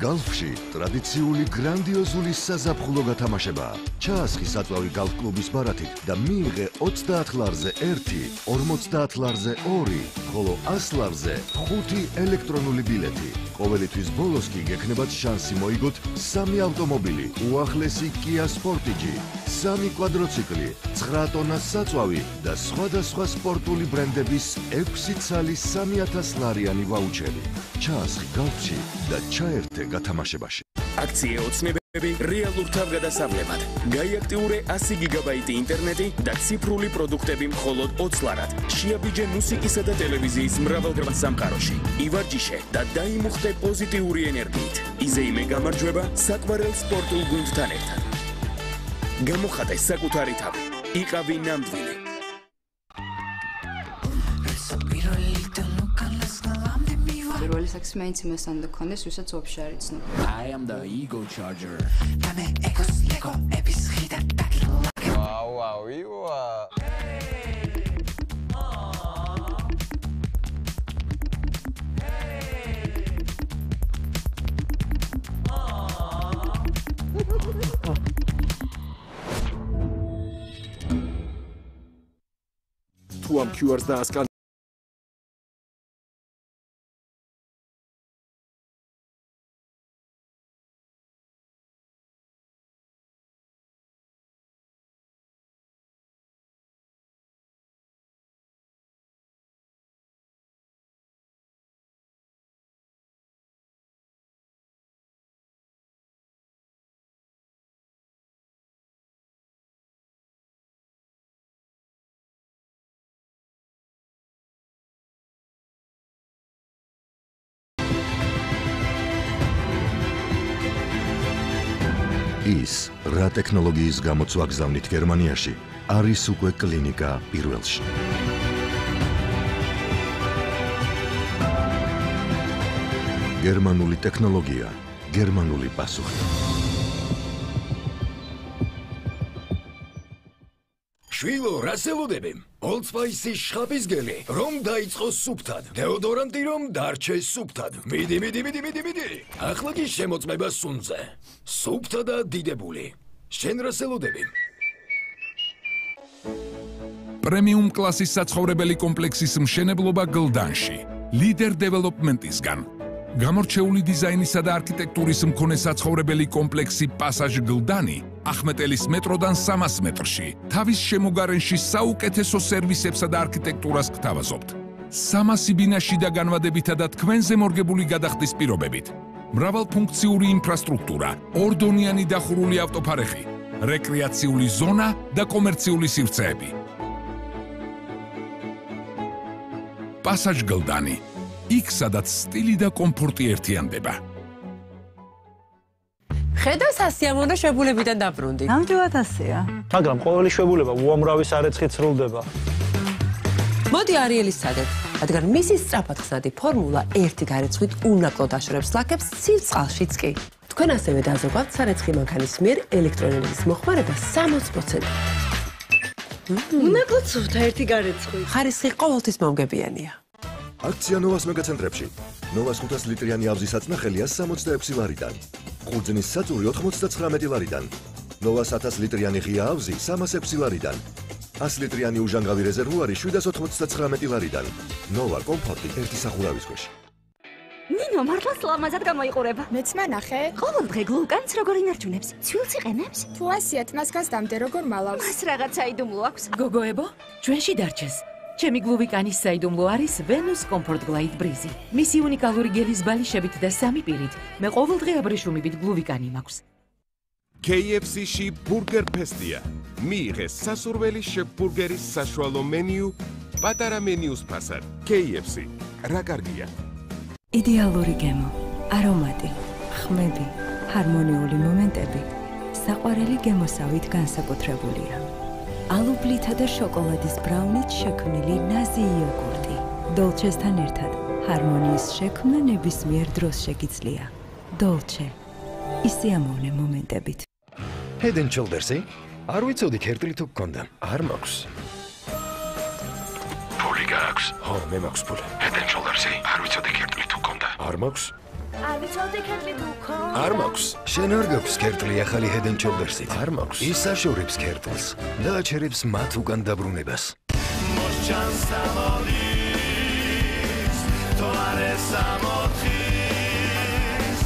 გალფში ტრადიციული გრანდიოზული საზაფხულო გათამაშება. ჩაასხი საწვავი გალფ კლუბის ბარათით და მიიღე 30 ლარზე 1, 50 ლარზე 2, ხოლო 100 ლარზე 5 ელექტრონული ბილეთი. ყოველი თვის ბოლოს კი გექნებათ შანსი მოიგოთ 3 ავტომობილი, უახლესი Kia Sportage, 3 კვადროციკლი, 9 ტონა საწვავი და სხვადასხვა სპორტული ბრენდების 6 ცალი 3000 ლარიანი ვაუჩერი. ჩაასხი გალფში და ჩაერთე გათამაშებაში. აქცია ოცნებები რეალურ თავგადასავლებად. გაიაქტიურე 100 გიგაბაიტი ინტერნეტი და ციფრული პროდუქტები მხოლოდ 20 ლარად. შეაბიჯე მუსიკისა და ტელევიზიის მრავალგრად სამყაროში. ივარჯიშე და დაიმუხტე პოზიტიური ენერგიით. იზეიმე გამარჯვება საყვარელ სპორტულ გუნდთან ერთად. გამოხატე საკუთარი თავი. იყავი ნამდვილი. პირველი სექსი მეინც იმას უნდა გქონდეს, ვისაც ვაფშე არ იცნობ. I am the ego charger. Dame ecos lego epis khida taki. Wow, wow, wow. თუ ამ QR-ს დაასკან ის რა ტექნოლოგიის გამოცვა გზავნით გერმანიაში არის უკვე კლინიკა პირველში გერმანული ტექნოლოგია გერმანული პასუხი შვილო, რასელოდები? Old Spice-ის შხაპის გელი, რომ დაიწყოს სუფთად. დეოდორანტი რომ დარჩეს სუფთად. მიდი, მიდი, მიდი, მიდი, მიდი. ახლა კი შემოწმება სუნზე. სუფთა და დიდებული. შენ რასელოდები? პრემიუმ კლასის საცხოვრებელი კომპლექსის მშენებლობა გლდანში. ლიდერ დეველოპმენტისგან გამორჩეული დიზაინისა და არქიტექტურის მქონე საცხოვრებელი კომპლექსი პასაჟ გლდანი ახმეტელის მეტროდან 300 მეტრში თავის შემოგარენში საუკეთესო სერვისებსა და არქიტექტურას გთავაზობთ 300 ბინაში და განვადებითა და თქვენზე მორგებული გადახდის პირობებით. მრავალფუნქციური ინფრასტრუქტურა ორდონიანი დახურული ავტოფარეხი რეკრეაციული ზონა და კომერციული სივრცეები. პასაჟ გლდანი იქ სადაც სტილი და კომფორტი ერთიანდება. ხედა სასიამოვნო შვებულებიდან დაბრუნდი. ნამდვილად ასეა. მაგრამ ყოველი შვებულება უამრავი სარეცხით სრულდება. მოდი არიელის სადეთ, რადგან მისი სწრაფად ხსნადი ფორმულა ერთი გარეცხით უნაკლოდ აშორებს ლაქებს ცივ წყალშიც კი. თქვენ ასევე დაზოგავთ სარეცხი მანქანის მიერ ელექტროენერგიის მოხმარება 60%. უნაკლოდ ცუთა ერთი გარეცხით. ხარისხი ყოველთვის მომგებიანია. აქცია ნოვას მეგაცენტრებში. ნოვას 500 ლიტრიანი ავზის აწნახელია 66 ლარიდან. ყურძნის საწური 99 ლარიდან. ნოვას 1000 ლიტრიანი ღია ავზი 306 ლარიდან. 100 ლიტრიანი უჟანგავი რეზერვუარი 799 ლარიდან. ნოვა კომფორტი ერთი სახურავის ქვეშ. ნინო მართლა სლამაზად გამოიყურება. მეც ნანახე. ყოველდღე გლუკანს როგორ ინარჩუნებს? ცვილს იყენებს? თუ ასიათ მას გასდამდე როგორ მალავს? მას რაღაცა იდუმლო აქვს. გოგოებო, ჩვენში დარჩეს. ჩემი გლუვიკანის საიდუმლო არის Venus Comfort Glide Breezy. მისი უნიკალური გელის ბალიშებით და სამი პირით მე ყოველდღე აბრეშუმებით გლუვიკანი მაქვს. KFC-ში ბურგერ ფესტია. მიიღეს სასურველი შეფ ბურგერის საშუალო მენიუ, პატარა მენიუს ფასად. KFC. რა კარგია. იდეალური გემო, არომატი, ხმები, ჰარმონიული მომენტები. საყვარელი გემოსავით განსაკუთრებულია. ალუბლითა და შოკოლადის ბრაუნით შექმნილი ნაზი იოგურტი. დოლჩესთან ერთად ჰარმონიის შექმნა ნებისმიერ დროს შეგიძლია. დოლჩე. ისიამოვნე მომენტებით. Head and Shoulders-ი? არ ვიცოდი ქერტლი თუ გქონდა. არ მაქვს. ფული გაქვს? ხო, მე მაქვს ფული. Head and Shoulders-ი? არ ვიცოდი ქერტლი თუ გქონდა. არ მაქვს. არ ვიცოდი ქერტლი თუ გქონდა. არ მაქვს. შენ არ გაქვს ქერტლი ახალი Head and Shoulders-ი? არ მაქვს. ის აშორებს ქერტლს და აჩერებს მათ უკან დაბრუნებას. მოსჩანს ამოდის თუ არ ეს ამოდის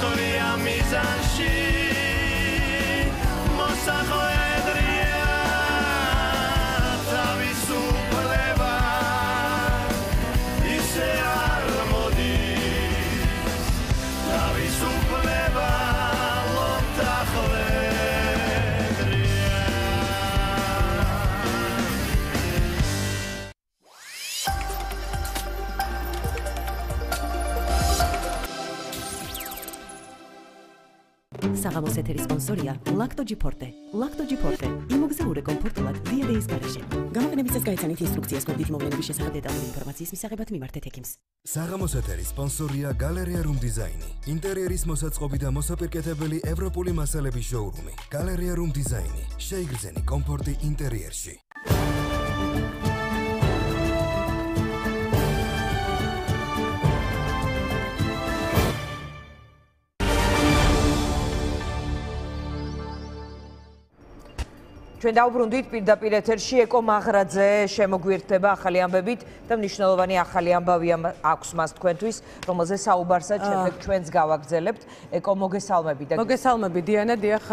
თორია მიზანში მოსახო საღამოს ეთერის სპონსორია ლაქტოჯი ფორტე. ლაქტოჯი ფორტე. იმოგზაურე კომფორტულად დიადეის გარეშე. გამოყენებისას გაიცანით ინსტრუქციას კონდით მოვლენების შესახებ დეტალური ინფორმაციის მისაღებად მიმართეთ ექიმს. საღამოს ეთერის სპონსორია გალერეა რუმ დიზაინი. ინტერიერის მოსაწყობი და მოსაპირკეთებელი ევროპული მასალების შოურუმი. გალერეა რუმ დიზაინი. შეიგრძენი კომფორტი ინტერიერში. ჩვენ დავბრუნდით პირდაპირ ეთერში ეკო მაღრაძე შემოგვიერთდება ახალი ამბებით და მნიშვნელოვანი ახალი ამბავი აქვს მას თქვენთვის რომელზე საუბარსაც შემდეგ ჩვენც გავაგრძელებთ. ეკო მოგესალმები და მოგესალმები. დიანა დიახ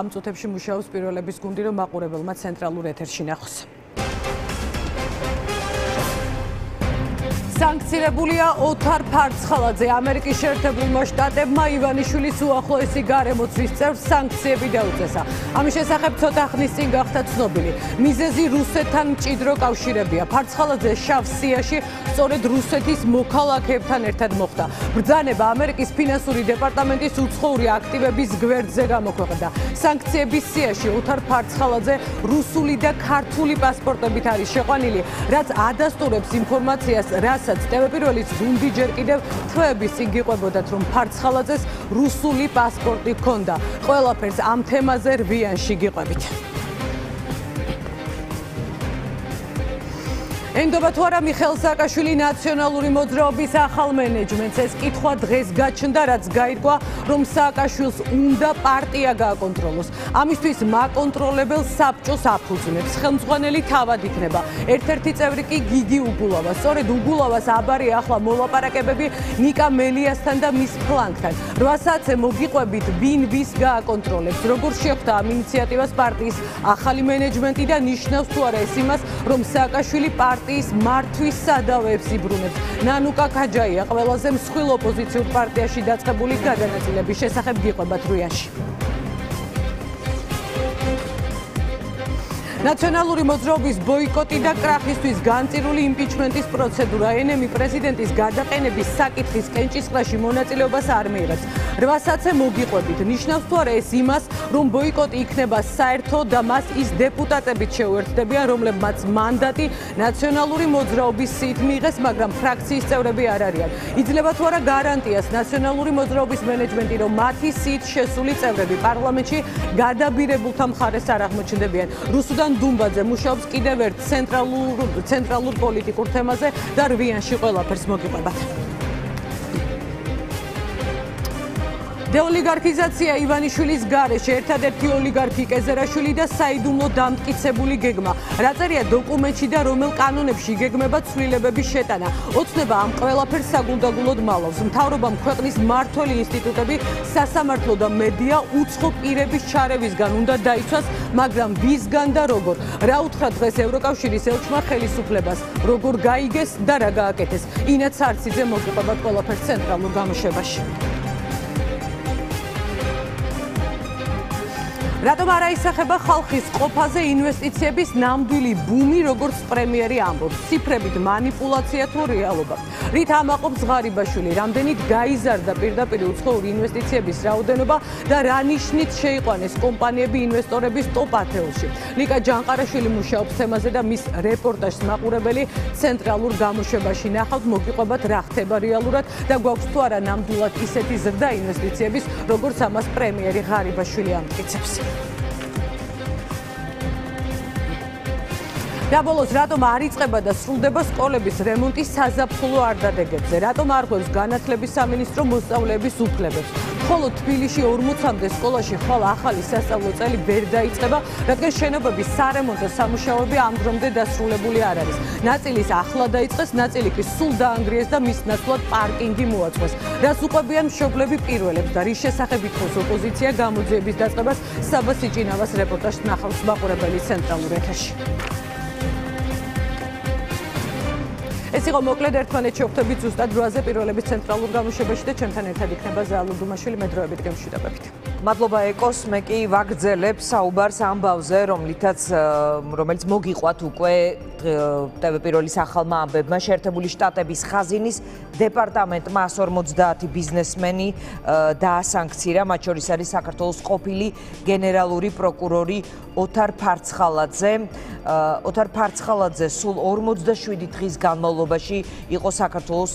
ამ წუთებში მუშაობს პირველების გუნდი რომ მაყურებელმა ცენტრალურ ეთერში ნახოს სანქცირებულია ოთარ ფარცხალაძე. ამერიკის შეერთებულმა შტატებმა ივანიშვილის უახლოესი გარემოცვის წევრს სანქციები დაუწესა ამის შესახებ ცოტა ხნის წინ გახდა ცნობილი. მიზეზი რუსეთთან მჭიდრო კავშირებია. ფარცხალაძე შავ სიაში სწორედ რუსეთის მოქალაქეებთან ერთად მოხდა. ბრძანება ამერიკის ფინანსური დეპარტამენტის უცხოური აქტივების გვერდზე გამოქვეყნდა. სანქციების სიაში ოთარ ფარცხალაძე რუსული და ქართული პასპორტებით არის შეყვანილი რაც ადასტურებს ინფორმაციას რას რასაც TV პირველის გუნდი ჯერ კიდევ თვეების წინ გიყვებოდათ რომ ფარცხალაძეს რუსული პასპორტი ჰქონდა. ყველაფერს ამ თემაზე რვიანში გიყვებით. ენდობა თუ არა მიხელ სააკაშვილი ნაციონალური მოძრაობის ახალ მენეჯმენტს. ეს კითხვა დღეს გაჩნდა რაც გაირკვა რომ სააკაშვილს უნდა პარტია გააკონტროლოს. ამისთვის მაკონტროლებელ საბჭოს აფუძნებს. ხელმძღვანელი თავად იქნება. ერთ-ერთი წევრი კი გიგი უგულავა სწორედ უგულავას აბარი ახლა მოლაპარაკებები ნიკა მელიასთან და მის ფლანგთან. 8 საათზე მოგიყვებით ვინ ვის გააკონტროლებს? როგორ შეხვდა ამ ინიციატივას პარტიის ახალი მენეჯმენტი და ნიშნავს თუ არა ეს იმას რომ სააკაშვილი პარტია პარტიის მართვის სადავეებს იბრუნებს. ნანუკა ქაჯაია ყველაზე მსხვილ ოპოზიციურ პარტიაში დაწყებული გადანაწილების შესახებ გიყვებათ რუიაში. ნაციონალური მოძრაობის ბოიკოტი და კრახისთვის განწირული იმპიჩმენტის პროცედურა ენემი პრეზიდენტის გადაყენების საკითხის კენჭისყრაში მონაწილეობას არ მიიღებს. 8 საათზე მოგიყვებით. ნიშნავს თუ არა ეს იმას, რომ ბოიკოტი იქნება საერთო და მას ის დეპუტატებიც შეუერთდებიან, რომლებმაც მანდატი ნაციონალური მოძრაობის სიით მიიღეს, მაგრამ ფრაქციის წევრები არ არიან. იძლევა თუ არა გარანტიას ნაციონალური მოძრაობის მენეჯმენტი, რომ მათი სიით შესული წევრები პარლამენტში გადაბირებულთა მხარეს არ აღმოჩნდებიან. რუსუდან დუმბაძე მუშაობს კიდევ ერთ ცენტრალურ ცენტრალურ პოლიტიკურ თემაზე და რვიანში ყველაფერს მოგიყვებათ. დეოლიგარქიზაცია ივანიშვილის გარეშე ერთადერთი ოლიგარქი კეზერაშვილი და საიდუმლო დამტკიცებული გეგმა. რა წერია დოკუმენტში და რომელ კანონებში გეგმება ცვლილებების შეტანა? ოცნება ამ ყველაფერს საგულდაგულოდ მალავს. მთავრობამ ქვეყნის მართველი ინსტიტუტები, სასამართლო და მედია უცხო პირების ჩარევისგან უნდა დაიცვას, მაგრამ ვისგან და როგორ? რა უთხრა დღეს ევროკავშირის ელჩმა ხელისუფლებას? როგორ გაიგეს და რა გააკეთეს? ინა ცარციძე მოგიყვება ყველაფერს ცენტრალურ გამოშვებაში. რატომ არ აისახება ხალხის ყოფაზე ინვესტიციების ნამდვილი ბუმი, როგორც პრემიერი ამბობს, ციფრებით манипуляция თუ რეალობა. რით ამაყობს ღარიბაშვილი, რამდენით გაიზარდა პირდაპირ უცხოური ინვესტიციების რაოდენობა და რა ნიშნით შეიყვანეს კომპანიები ინვესტორების ტოპ 10-ში. ლიკა ჯანყარაშვილი მუშაობს თემაზე და მის რეპორტაჟს მაყურებელი ცენტრალურ გამოშვებაში ნახავთ, მოგიყვებათ რა ხდება რეალურად და გვაქვს თუ არა ნამდვილად ისეთი ზრდა ინვესტიციების, როგორც ამას პრემიერი ღარიბაშვილი ამტკიცებს. და ბოლოს რატომ არ იწება და სრულდება სკოლების რემონტი საზაფხულო არდადეგებზე? რატომ არ ღვევს განათლების სამინისტრო მოსწავლეების უფლებებს? ხოლო თბილისში 40-მდე სკოლაში ხვალ ახალი სასწავლო წელი ვერ დაიწყება, რადგან შენობების სარემონტო სამუშაოები ამ დრომდე დასრულებული არ არის. ნაწილის ახლა დაიწყეს, ნაწილი კი სულ დაანგრიეს და მის ნაცვლად პარკინგი მოაწყვეს. რას უყვებიან მშობლები პირველებს და რის შესახებ ითხოვს ოპოზიცია გამოძიების დაწყებას? საბა სიჭინავას რეპორტაჟს ნახავს მაყურებელი ცენტრალურ ეთერში. ეს იყო მოკლედ ერთმანეთში ოქტომბრის ზუსტად 8-ზე პირველების ცენტრალურ გამოშვებაში და ჩემთან ერთად იქნება ზალუ დუმაშვილი მე დროებით გემშვიდობებით მადლობა ეკოს, მე კი ვაგრძელებ საუბარს ამბავზე, რომლითაც რომელიც მოგიყვათ უკვე TV პირველის ახალმა ამბებმა შეერთებული შტატების ხაზინის დეპარტამენტმა 150 ბიზნესმენი დაასანქცია, მათ შორის არის საქართველოს ყოფილი გენერალური პროკურორი ოთარ ფარცხალაძე. ოთარ ფარცხალაძე სულ 47 დღის განმავლობაში იყო საქართველოს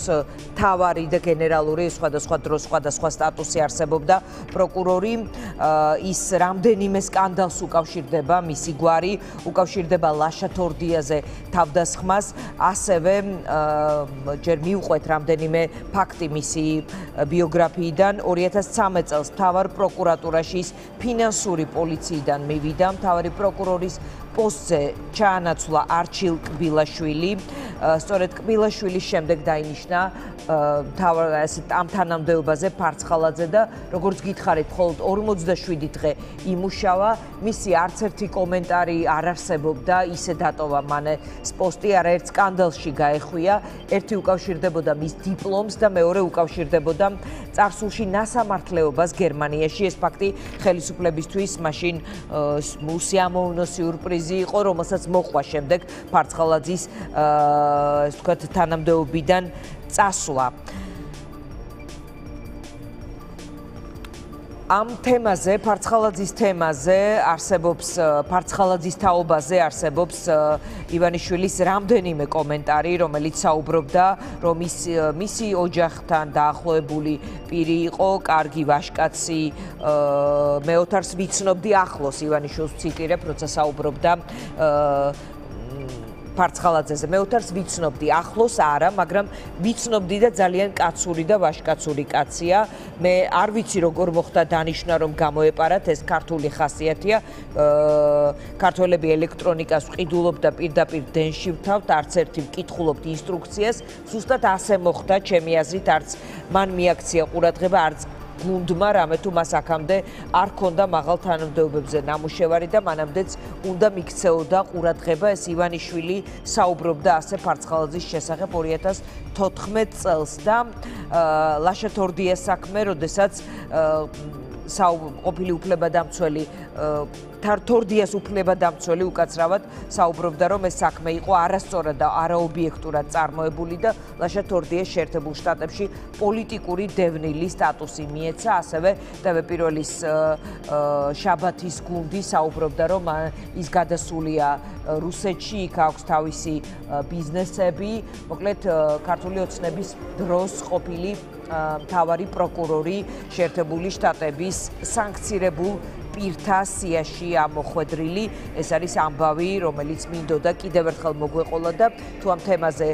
თავარი და გენერალური სხვადასხვა დროს სხვადასხვა სტატუსი არსებობდა პროკურორი. ის რამდენიმე სკანდალს უკავშირდება მისი გვარი, უკავშირდება ლაშა თორდიაზე თავდასხმას, ასევე ჯერ მიუყვეთ რამდენიმე ფაქტი მისი ბიოგრაფიიდან. 2013 წელს თავარ პროკურატურაში ის ფინანსური პოლიციიდან მივიდა, თავარი პროკურორის პოსტზე ჩაანაცვლა არჩილ კბილაშვილი. სწორედ კბილაშვილის შემდეგ დაინიშნა თავარ ეს ამ თანამდებობაზე ფარცხალაძე და როგორც გითხარით, მხოლოდ 47 დღე იმუშავა, მისი არც ერთი კომენტარი არ არსებობდა, ისე დატოვა მანე პოსტი არაერთ სკანდალში გაეხვია, ერთი უკავშირდებოდა მის დიპლომს და მეორე უკავშირდებოდა წარსულში ნასამართლეობას გერმანიაში. ეს ფაქტი ხელისუფლებისთვის მაშინ უსიამოვნო სიურპრიზი იყო, რომელსაც მოყვა შემდეგ ფარცხალაძის აა ეს თქვა თანამდებობიდან წასვლა. ამ თემაზე, ფარცხალაძის თემაზე არსებობს ფარცხალაძის თაობაზე არსებობს ივანიშვილის რამდენიმე კომენტარი, რომელიც საუბრობდა, რომ ის მისი ოჯახთან დაახლოებული პირი იყო, კარგი ვაშკაცი, მეოთარს ვიცნობდი ახლოს. ივანიშვილს ციტირებ, როცა საუბრობდა ფარცხალაძეზე. მე უთარს ვიცნობდი, ახლოს არა, მაგრამ ვიცნობდი და ძალიან კაცური და ვაშკაცური კაცია. მე არ ვიცი როგორ მოხდა დანიშნა რომ გამოეპარათ ეს ქართული ხასიათია. ქართველები ელექტრონიკას ვყიდულობ და პირდაპირ დენში ვთავთ, არც ერთი ვკითხულობთ ინსტრუქციას. ზუსტად ასე მოხდა, ჩემი აზრით, არც მან მიაქცია ყურადღება, არც გუნდმა რამე თუ მას აქამდე არ ქონდა მაღალ თანამდებობებზე ნამუშევარი და მანამდეც უნდა მიქცეოდა ყურადღება. ეს ივანიშვილი საუბრობდა ასე ფარცხალაძის შესახებ 2014 წელს და ლაშა თორდიას საქმე, როდესაც საუბრობილი უფლებადამცველი თორდიას უფლებადამცველი უკაცრავად საუბრობდა რომ ეს საქმე იყო არასწორად და არაობიექტურად წარმოებული და ლაშა თორდიას შეერთებულ შტატებში პოლიტიკური დევნილი სტატუსი მიეცა. ასევე TV პირველის შაბათის გუნდი საუბრობდა რომ ის გადასულია რუსეთში. იქ აქვს თავისი ბიზნესები. მოკლედ ქართული ოცნების დროს ყოფილი მთავარი პროკურორი შეერთებული შტატების სანქცირებულ პირთა სიაში ამოხვედრილი. ეს არის ამბავი რომელიც მინდოდა კიდევ ერთხელ მოგვეყოლა და თუ ამ თემაზე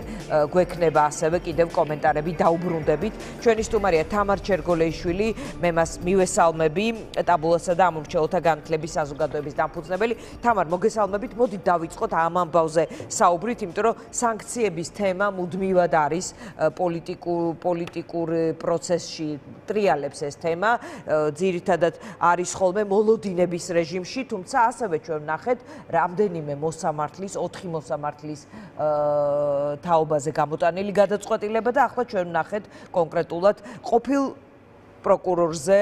გვექნება ასევე კიდევ კომენტარები დაუბრუნდებით. ჩვენი სტუმარია თამარ ჩერგოლეიშვილი მე მას მივესალმები ტაბულასა და ამომრჩეულთა განათლების საზოგადოების დამფუძნებელი. თამარ მოგესალმებით. მოდი დავიწყოთ ამ ამბავზე საუბრით იმიტომ რომ სანქციების თემა მუდმივად არის პოლიტიკურ პოლიტიკურ პროცესში ტრიალებს ეს თემა. ძირითადად არის ხოლმე მოლ მოლოდინების რეჟიმში, თუმცა ასევე ჩვენ ვნახეთ რამდენიმე მოსამართლის, 4 მოსამართლის თაობაზე გამოტანილი გადაწყვეტილება და ახლა ჩვენ ვნახეთ კონკრეტულად ყოფილ პროკურორზე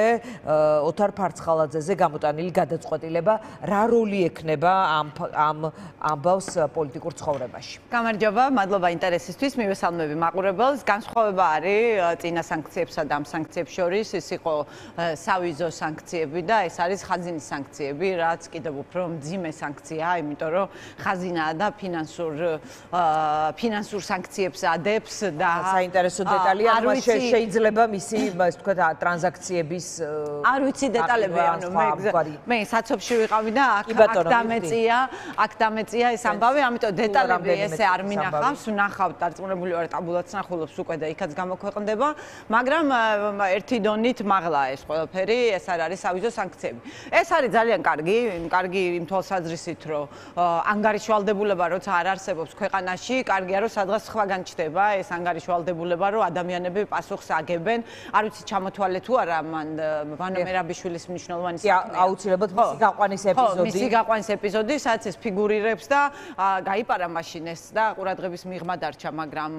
ოთარ ფარცხალაძეზე გამოტანილი გადაწყვეტილება რა როლი ექნება ამ ამ ამბავს პოლიტიკურ ცხოვრებაში. გამარჯობა, მადლობა ინტერესისთვის. მივესალმები მაყურებელს. განსხვავება არის წინა სანქციებსა და ამ სანქციებს შორის. ის იყო სავიზო სანქციები და ეს არის ხაზინის სანქციები, რაც კიდევ უფრო მძიმე სანქციაა, იმიტომ რომ ხაზინაა და ფინანსურ ფინანსურ სანქციებს ადებს და საინტერესო დეტალია, რომ შეიძლება მისი, ასე ვთქვათ, ტრანზაქციების არ ვიცი დეტალები ანუ მე მე საცობში ვიყავი და აქ აქ დამეწია აქ დამეწია ეს ამბავი ამიტომ დეტალები ესე არ მინახავს ვნახავ დარწმუნებული ვარ ტაბულაც ნახულობს უკვე და იქაც გამოქვეყნდება მაგრამ ერთი დონით მაღლა ეს ყველაფერი ეს არ არის ავიზო სანქციები. ეს არის ძალიან კარგი კარგი იმ თვალსაზრისით რომ ანგარიშვალდებულება როცა არ არსებობს ქვეყანაში კარგია რომ სადღაც სხვაგან ჩდება ეს ანგარიშვალდებულება რომ ადამიანები პასუხს აგებენ არ ვიცი ჩამოთვალე გაისწავლე თუ არა მან ვანო მერაბიშვილის მნიშვნელოვანი საქმე აუცილებლად მისი გაყვანის ეპიზოდი. ხო მისი გაყვანის ეპიზოდი სადაც ეს ფიგურირებს და გაიპარა მაშინ ეს და ყურადღების მიღმა დარჩა მაგრამ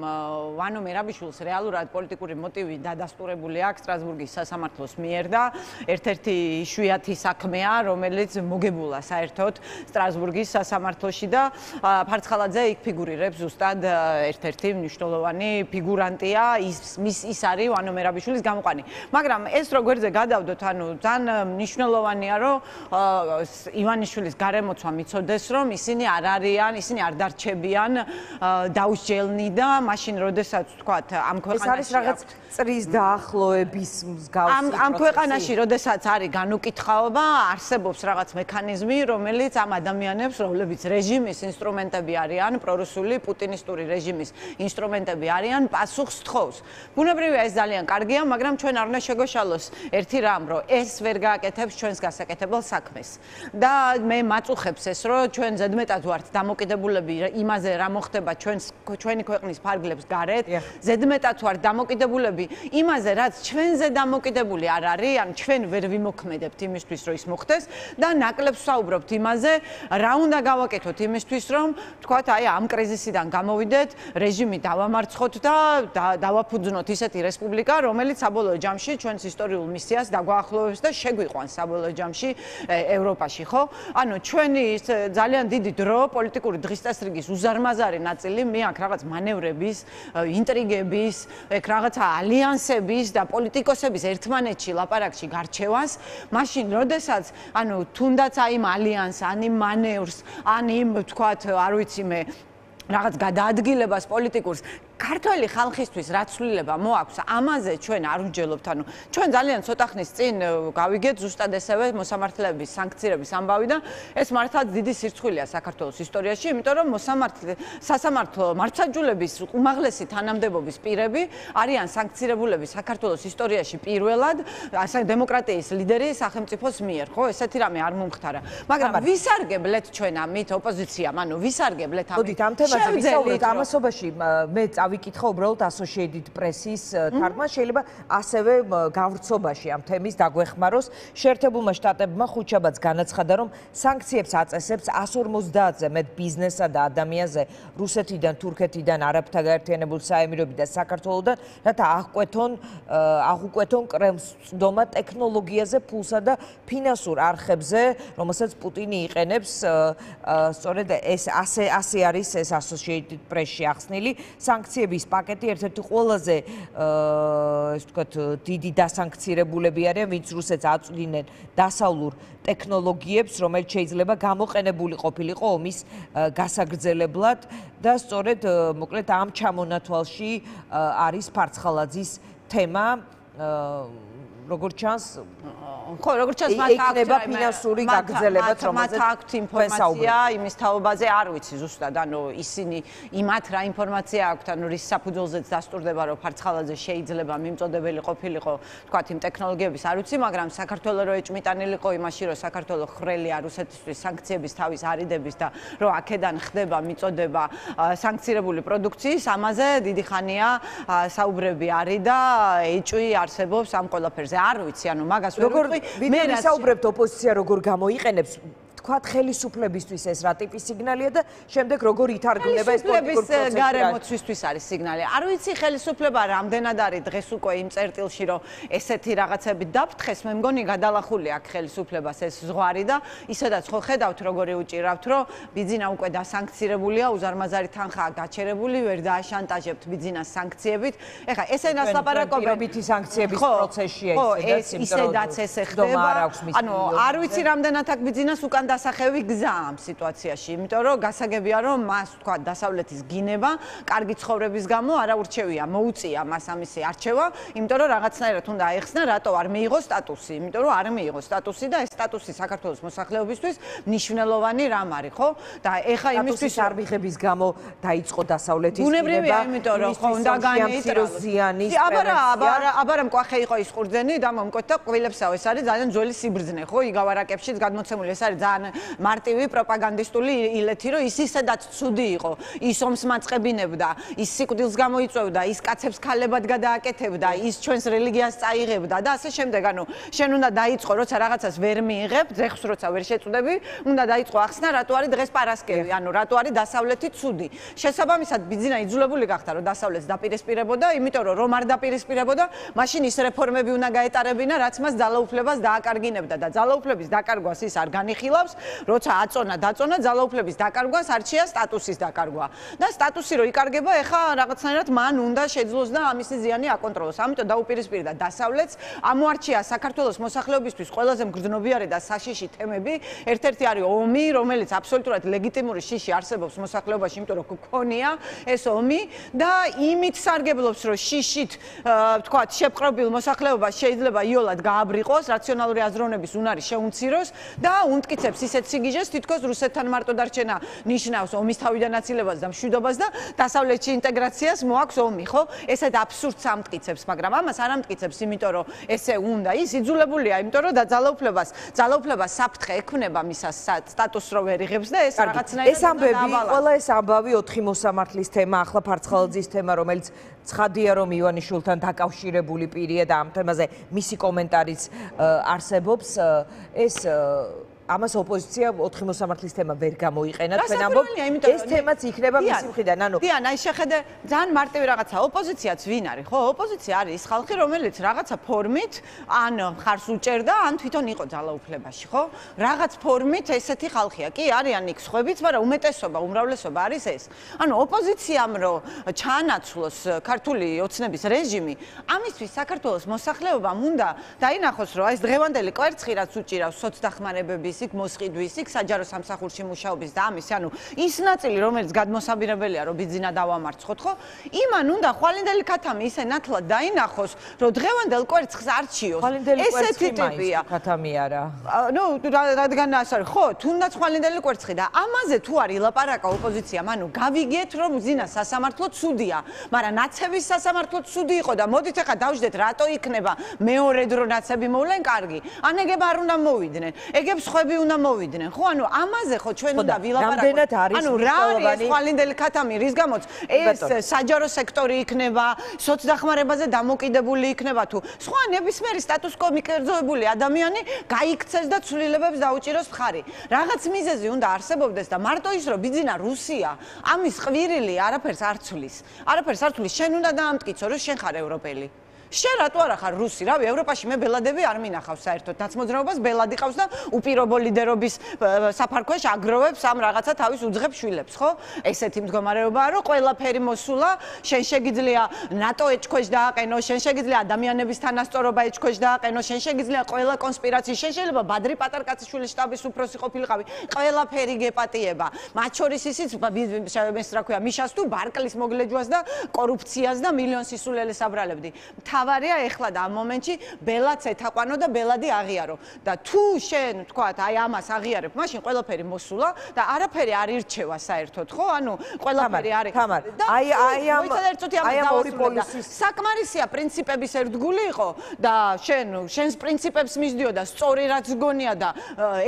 ვანო მერაბიშვილს რეალურად პოლიტიკური მოტივი დადასტურებული აქვს სტრასბურგის სასამართლოს მიერ და ერთ-ერთი შვიათი საქმეა რომელიც მოგებულა საერთოდ სტრასბურგის სასამართლოში და ფარცხალაძე იქ ფიგურირებს ზუსტად ერთ-ერთი მნიშვნელოვანი ფიგურანტია ის ის არის ვანო მერაბიშვილის გამოყანი მაგრამ ეს როგერზე გადავდოთ ანუ ძალიან მნიშვნელოვანია რომ ივანიშვილის გარემოცვა მიცოდეს რომ ისინი არ არიან ისინი არ დარჩებიან დაუსჯელნი და მაშინ როდესაც თქვათ ამ ქვეყანაში ეს არის რაღაც წრის დაახლოების მსგავსი ამ ამ ქვეყანაში როდესაც არის განუკითხაობა არსებობს რაღაც მექანიზმი რომელიც ამ ადამიანებს რომლებიც რეჟიმის ინსტრუმენტები არიან პრორუსული პუტინისტური რეჟიმის ინსტრუმენტები არიან პასუხს თხოვს. ბუნებრივია ეს ძალიან კარგია მაგრამ ჩვენ არ უნდა შეგოშალოს ერთი რამ რომ ეს ვერ გააკეთებს ჩვენს გასაკეთებელ საქმეს. და მე მაწუხებს ეს რომ ჩვენ ზედმეტად ვართ დამოკიდებულები იმაზე რა მოხდება ჩვენს ჩვენი ქვეყნის ფარგლებს გარეთ ზედმეტად ვართ დამოკიდებულები იმაზე რაც ჩვენზე დამოკიდებული არ არის ან ჩვენ ვერ ვიმოქმედებთ იმისთვის რომ ის მოხდეს და ნაკლებს ვსაუბრობთ იმაზე რა უნდა გავაკეთოთ იმისთვის რომ თქვათ აი ამ კრიზისიდან გამოვიდეთ რეჟიმი დავამარცხოთ და დავაფუძნოთ ისეთი რესპუბლიკა რომელიც საბოლოო ჯამში ჩვენს ისტორიულ მისიას დაგვაახლოვებს და შეგვიყვანს საბოლოო ჯამში ევროპაში, ხო? ანუ ჩვენი ძალიან დიდი დრო პოლიტიკური დღისწესრიგის უზარმაზარი ნაწილი მე აქ რაღაც მანევრების, ინტრიგების, ეგ რაღაცა ალიანსების და პოლიტიკოსების ერთმანეთში ლაპარაკში გარჩევას, მაშინ როდესაც ანუ თუნდაც აი იმ ალიანს, ან იმ მანევრს, ან იმ თქვათ, არ ვიცი მე რაღაც გადაადგილებას პოლიტიკურს ქართველი ხალხისთვის რა ცვლილება მოაქვს ამაზე ჩვენ არ ვჯელობთ ანუ ჩვენ ძალიან ცოტა ხნის წინ გავიგეთ ზუსტად ესევე მოსამართლეების სანქციების ამბავი და ეს მართლაც დიდი სირცხვილია საქართველოს ისტორიაში იმიტომ რომ მოსამართლე სასამართლო მართლმსაჯულების უმაღლესი თანამდებობის პირები არიან სანქცირებულები საქართველოს ისტორიაში პირველად ასე დემოკრატიის ლიდერი სახელმწიფოს მიერ. ხო ესეთი რამე არ მომხდარა. მაგრამ ვისარგებლეთ ჩვენ ამით ოპოზიციამ ანუ ვისარგებლეთ ამით. მოდით ამ თემაზე ვისაუბროთ ამასობაში მე ავიკითხა უბრალოდ Associated Press-ის თარგმნა შეიძლება ასევე გავრცობაში ამ თემის დაგვეხმაროს. შეერთებულმა შტატებმა ხუთშაბათს განაცხადა რომ სანქციებს აწესებს 150-ზე მეტ ბიზნესსა და ადამიანზე რუსეთიდან, თურქეთიდან, არაბთა გაერთიანებულ საემიროებიდან და საქართველოსდან რათა აღკვეთონ აღუკვეთონ კრემლს წდომა ტექნოლოგიაზე, ფულსა და ფინანსურ არხებზე, რომელსაც პუტინი იყენებს სწორედ ეს ასე ასე არის ეს Associated Press-ში ახსნილი სანქცია სანქციების პაკეტი ერთ-ერთი ყველაზე ეს ვთქვათ დიდი დასანქცირებულები არიან, ვინც რუსეთს აწვდინენ დასავლურ ტექნოლოგიებს, რომელიც შეიძლება გამოყენებული ყოფილიყო ომის გასაგრძელებლად და სწორედ მოკლედ ამ ჩამონათვალში არის ფარცხალაძის თემა როგორც ჩანს ხო, როგორც ჩანს მათ აქვს იქნება ფინანსური გაგრძელება, რომელზეც მათ აქვს ინფორმაცია იმის თაობაზე, არ ვიცი ზუსტად, ანუ ისინი იმათ რა ინფორმაცია აქვთ, ანუ რის საფუძველზეც დასტურდება, რომ ფარცხალაძე შეიძლება მიმწოდებელი ყოფილიყო, თქვათ იმ ტექნოლოგიების, არ ვიცი, მაგრამ საქართველოს რო ეჭმიტანილიყო იმაში, რომ საქართველოს ხრელია რუსეთისთვის სანქციების თავის არიდების და რომ აქედან ხდება მიწოდება სანქცირებული პროდუქციის, ამაზე დიდი ხანია საუბრები არის და ეჭვი არსებობს ამ ყველაფერზე. არ ვიცი, ანუ მაგას ვერ ვიტყვი. მე ვისაუბრებთ ოპოზიცია როგორ გამოიყენებს თქვათ ხელისუფლებისთვის ეს რა ტიპის სიგნალია და შემდეგ როგორ ითარგმნება ეს პოლიტიკური პროცესი გარემოცვისთვის არის სიგნალი. არ ვიცი ხელისუფლება რამდენად არის დღეს უკვე იმ წერტილში რომ ესეთი რაღაცები დაფრთხეს, მე მგონი გადალახული აქ ხელისუფლებას ეს ზღვარი და ისედაც ხო ხედავთ როგორი უჭირავთ რომ ბიძინა უკვე დასანქცირებულია, უზარმაზარი თანხაა გაჩერებული, ვერ დააშანტაჟებთ ბიძინას სანქციებით. ეხლა ესენას ლაპარაკობენ პირობითი სანქციების პროცესშია ეს ისედაც ესე ხდება. ანუ არ ვიცი რამდენად აქ ბიძინას უკან დასახევი გზა ამ სიტუაციაში, იმიტომ რომ გასაგებია რომ მას თქვა დასავლეთის გინება, კარგი ცხოვრების გამო არა ურჩევია, მოუწია მას ამისი არჩევა, იმიტომ რომ რაღაცნაირად უნდა აიხსნა, რატო არ მიიღო სტატუსი, იმიტომ რომ არ მიიღო სტატუსი და ეს სტატუსი საქართველოს მოსახლეობისთვის მნიშვნელოვანი რამ არის, ხო? და ეხა იმისთვის არ მიღების გამო დაიწყო დასავლეთის გინება. ბუნებრივია, იმიტომ რომ ხო უნდა განეიტროს ზიანის აბარა, აბარა, აბარა მკვახე იყო ის ყურძენი და მომკვეთ და ყვილებსაო, ეს არის ძალიან ძველი სიბრძნე, ხო? იგავარაკებშიც გადმოცემული, ეს არის ძალიან ძალიან მარტივი პროპაგანდისტული ილეთი, რომ ის ისედაც ცუდი იყო. ის ომს მაწყებინებდა, ის სიკვდილს გამოიწვევდა, ის კაცებს ქალებად გადააკეთებდა, ის ჩვენს რელიგიას წაიღებდა და ასე შემდეგ. ანუ შენ უნდა დაიწყო, როცა რაღაცას ვერ მიიღებ, ძეხს როცა ვერ შეწუდები, უნდა დაიწყო ახსნა, რატო არის დღეს პარასკევი, ანუ რატო არის დასავლეთი ცუდი. შესაბამისად, ბიძინა იძულებული გახდა, რომ დასავლეთს დაპირისპირებოდა, იმიტომ რომ რომ არ დაპირისპირებოდა, მაშინ ის რეფორმები უნდა გაეტარებინა, რაც მას ძალაუფლებას დააკარგინებდა და ძალაუფლების დაკარგვას ის არ განიხილავს, როცა აწონა დაწონა ძალაუფლების დაკარგვას არჩია სტატუსის დაკარგვა. და სტატუსი რო იკარგება, ეხა რაღაცნაირად მან უნდა შეძლოს და ამისი ზიანი აკონტროლოს. ამიტომ დაუპირისპირდა დასავლეთს, ამოარჩია საქართველოს მოსახლეობისთვის ყველაზე მგრძნობიარე და საშიში თემები. ერთ-ერთი არის ომი, რომელიც აბსოლუტურად ლეგიტიმური შიში არსებობს მოსახლეობაში, იმიტომ რომ გქონია ეს ომი და იმით სარგებლობს, რომ შიშით, თქვათ, შეპყრობილ მოსახლეობას შეიძლება იოლად გააბრიყოს, რაციონალური აზროვნების უნარი შეუმციროს და უმტკიცებს ისეთ სიგიჟეს, თითქოს რუსეთთან მარტო დარჩენა ნიშნავს ომის თავიდან აცილებას და მშვიდობას და დასავლეთში ინტეგრაციას მოაქვს ომი, ხო? ესეთ აბსურდს ამტკიცებს, მაგრამ ამას არ ამტკიცებს, იმიტომ რომ ესე უნდა, ის იძულებულია, იმიტომ რომ დაძალაუფლებას, ძალაუფლებას საფრთხე ექმნება მისას სტატუს რო ვერ იღებს და ეს რაღაცნაირად ეს ამბები, ყველა ეს ამბავი 4 მოსამართლის თემა, ახლა ფარცხალაძის თემა, რომელიც ცხადია რომ ივანიშვილთან დაკავშირებული პირია და ამ თემაზე მისი კომენტარიც არსებობს. ეს ამას ოპოზიცია 4 მოსამართლის თემა ვერ გამოიყენა თქვენ ამბობთ ეს თემაც იქნება მისი მხრიდან ანუ დიან აი შეხედე ძალიან მარტივი რაღაცა ოპოზიციაც ვინ არის ხო? ოპოზიცია არის ის ხალხი რომელიც რაღაცა ფორმით ან ხარს უჭერდა ან თვითონ იყო ძალაუფლებაში ხო? რაღაც ფორმით ესეთი ხალხია. კი არიან იქ სხვებიც მაგრამ უმეტესობა უმრავლესობა არის ეს. ანუ ოპოზიციამ რო ჩაანაცვლოს ქართული ოცნების რეჟიმი ამისთვის საქართველოს მოსახლეობამ უნდა დაინახოს რომ ეს დღევანდელი კვერცხი რაც უჭირავს სოცდახმარებების ისიქ მოსყიდვის, ისიქ საჯარო სამსახურში მუშაობის და ამის, ანუ ის ნაწილი, რომელიც გადმოსაბირებელია, რომ ბიძინა დავამარცხოთ, ხო? იმან უნდა ხვალინდელი ქათამი ისე ნათლად დაინახოს, რომ დღევანდელ კვერცხს არჩიოს. ესეთი ტიპია. ქათამი არა. ნუ რადგან ასე არის, ხო? თუნდაც ხვალინდელი კვერცხი და ამაზე თუ არის ლაპარაკა ოპოზიცია, ანუ გავიგეთ, რომ ბიძინა სასამართლო ცუდია, მაგრამ ნაცების სასამართლო ცუდი იყო და მოდით ახლა დავждეთ, რატო იქნება მეორე დრო ნაცები მოვლენ კარგი. ან ეგებ არ უნდა მოვიდნენ. ეგებ სხვა ხმები უნდა მოვიდნენ. ხო, ანუ ამაზე ხო ჩვენ უნდა ვილაპარაკოთ. ანუ რა არის ხვალინდელი ქათამი, რის გამოც ეს საჯარო სექტორი იქნება, სოცდახმარებაზე დამოკიდებული იქნება თუ სხვა ნებისმიერი სტატუს კო მიკერძოებული ადამიანი გაიქცეს და ცვლილებებს დაუჭიროს მხარი. რაღაც მიზეზი უნდა არსებობდეს და მარტო ის რომ ბიძინა რუსია, ამის ყვირილი არაფერს არ ცვლის. არაფერს არ ცვლის, შენ უნდა დაამტკიცო რომ შენ ხარ ევროპელი. შენ რატო არა ხარ რუსი? რავი, ევროპაში მე ბელადები არ მინახავს საერთოდ. დაცმოძრაობას ბელადი ყავს და უპირობო ლიდერობის საფარქვეშ აგროვებს ამ რაღაცა თავის უძღებ შვილებს, ხო? ესეთი მდგომარეობაა, რომ ყველაფერი მოსულა, შენ შეგიძლია ნატო ეჭქვეშ დააყენო, შენ შეგიძლია ადამიანების თანასწორობა ეჭქვეშ დააყენო, შენ შეგიძლია ყველა კონსპირაცია, შენ შეიძლება ბადრი პატარკაციშვილის შტაბის უფროსი ყოფილიყავი, ყველაფერი გეპატიება. მათ შორის ისიც ეს რა ქვია, მიშას თუ ბარკლის მოგლეჯვას და კორუფციას და მილიონ სისულელეს აბრალებდი. თავარია ეხლა და ამ მომენტში ბელაც ეთაყვანო და ბელადი აღიარო. და თუ შენ თქვა აი ამას აღიარებ მაშინ ყველაფერი მოსულა და არაფერი არ ირჩევა საერთოდ ხო? ანუ ყველაფერი არის. თამარ აი აი ამ აი ამ ორი პოლისის საკმარისია პრინციპების ერთგული იყო და შენ შენს პრინციპებს მისდიო და სწორი რაც გონია და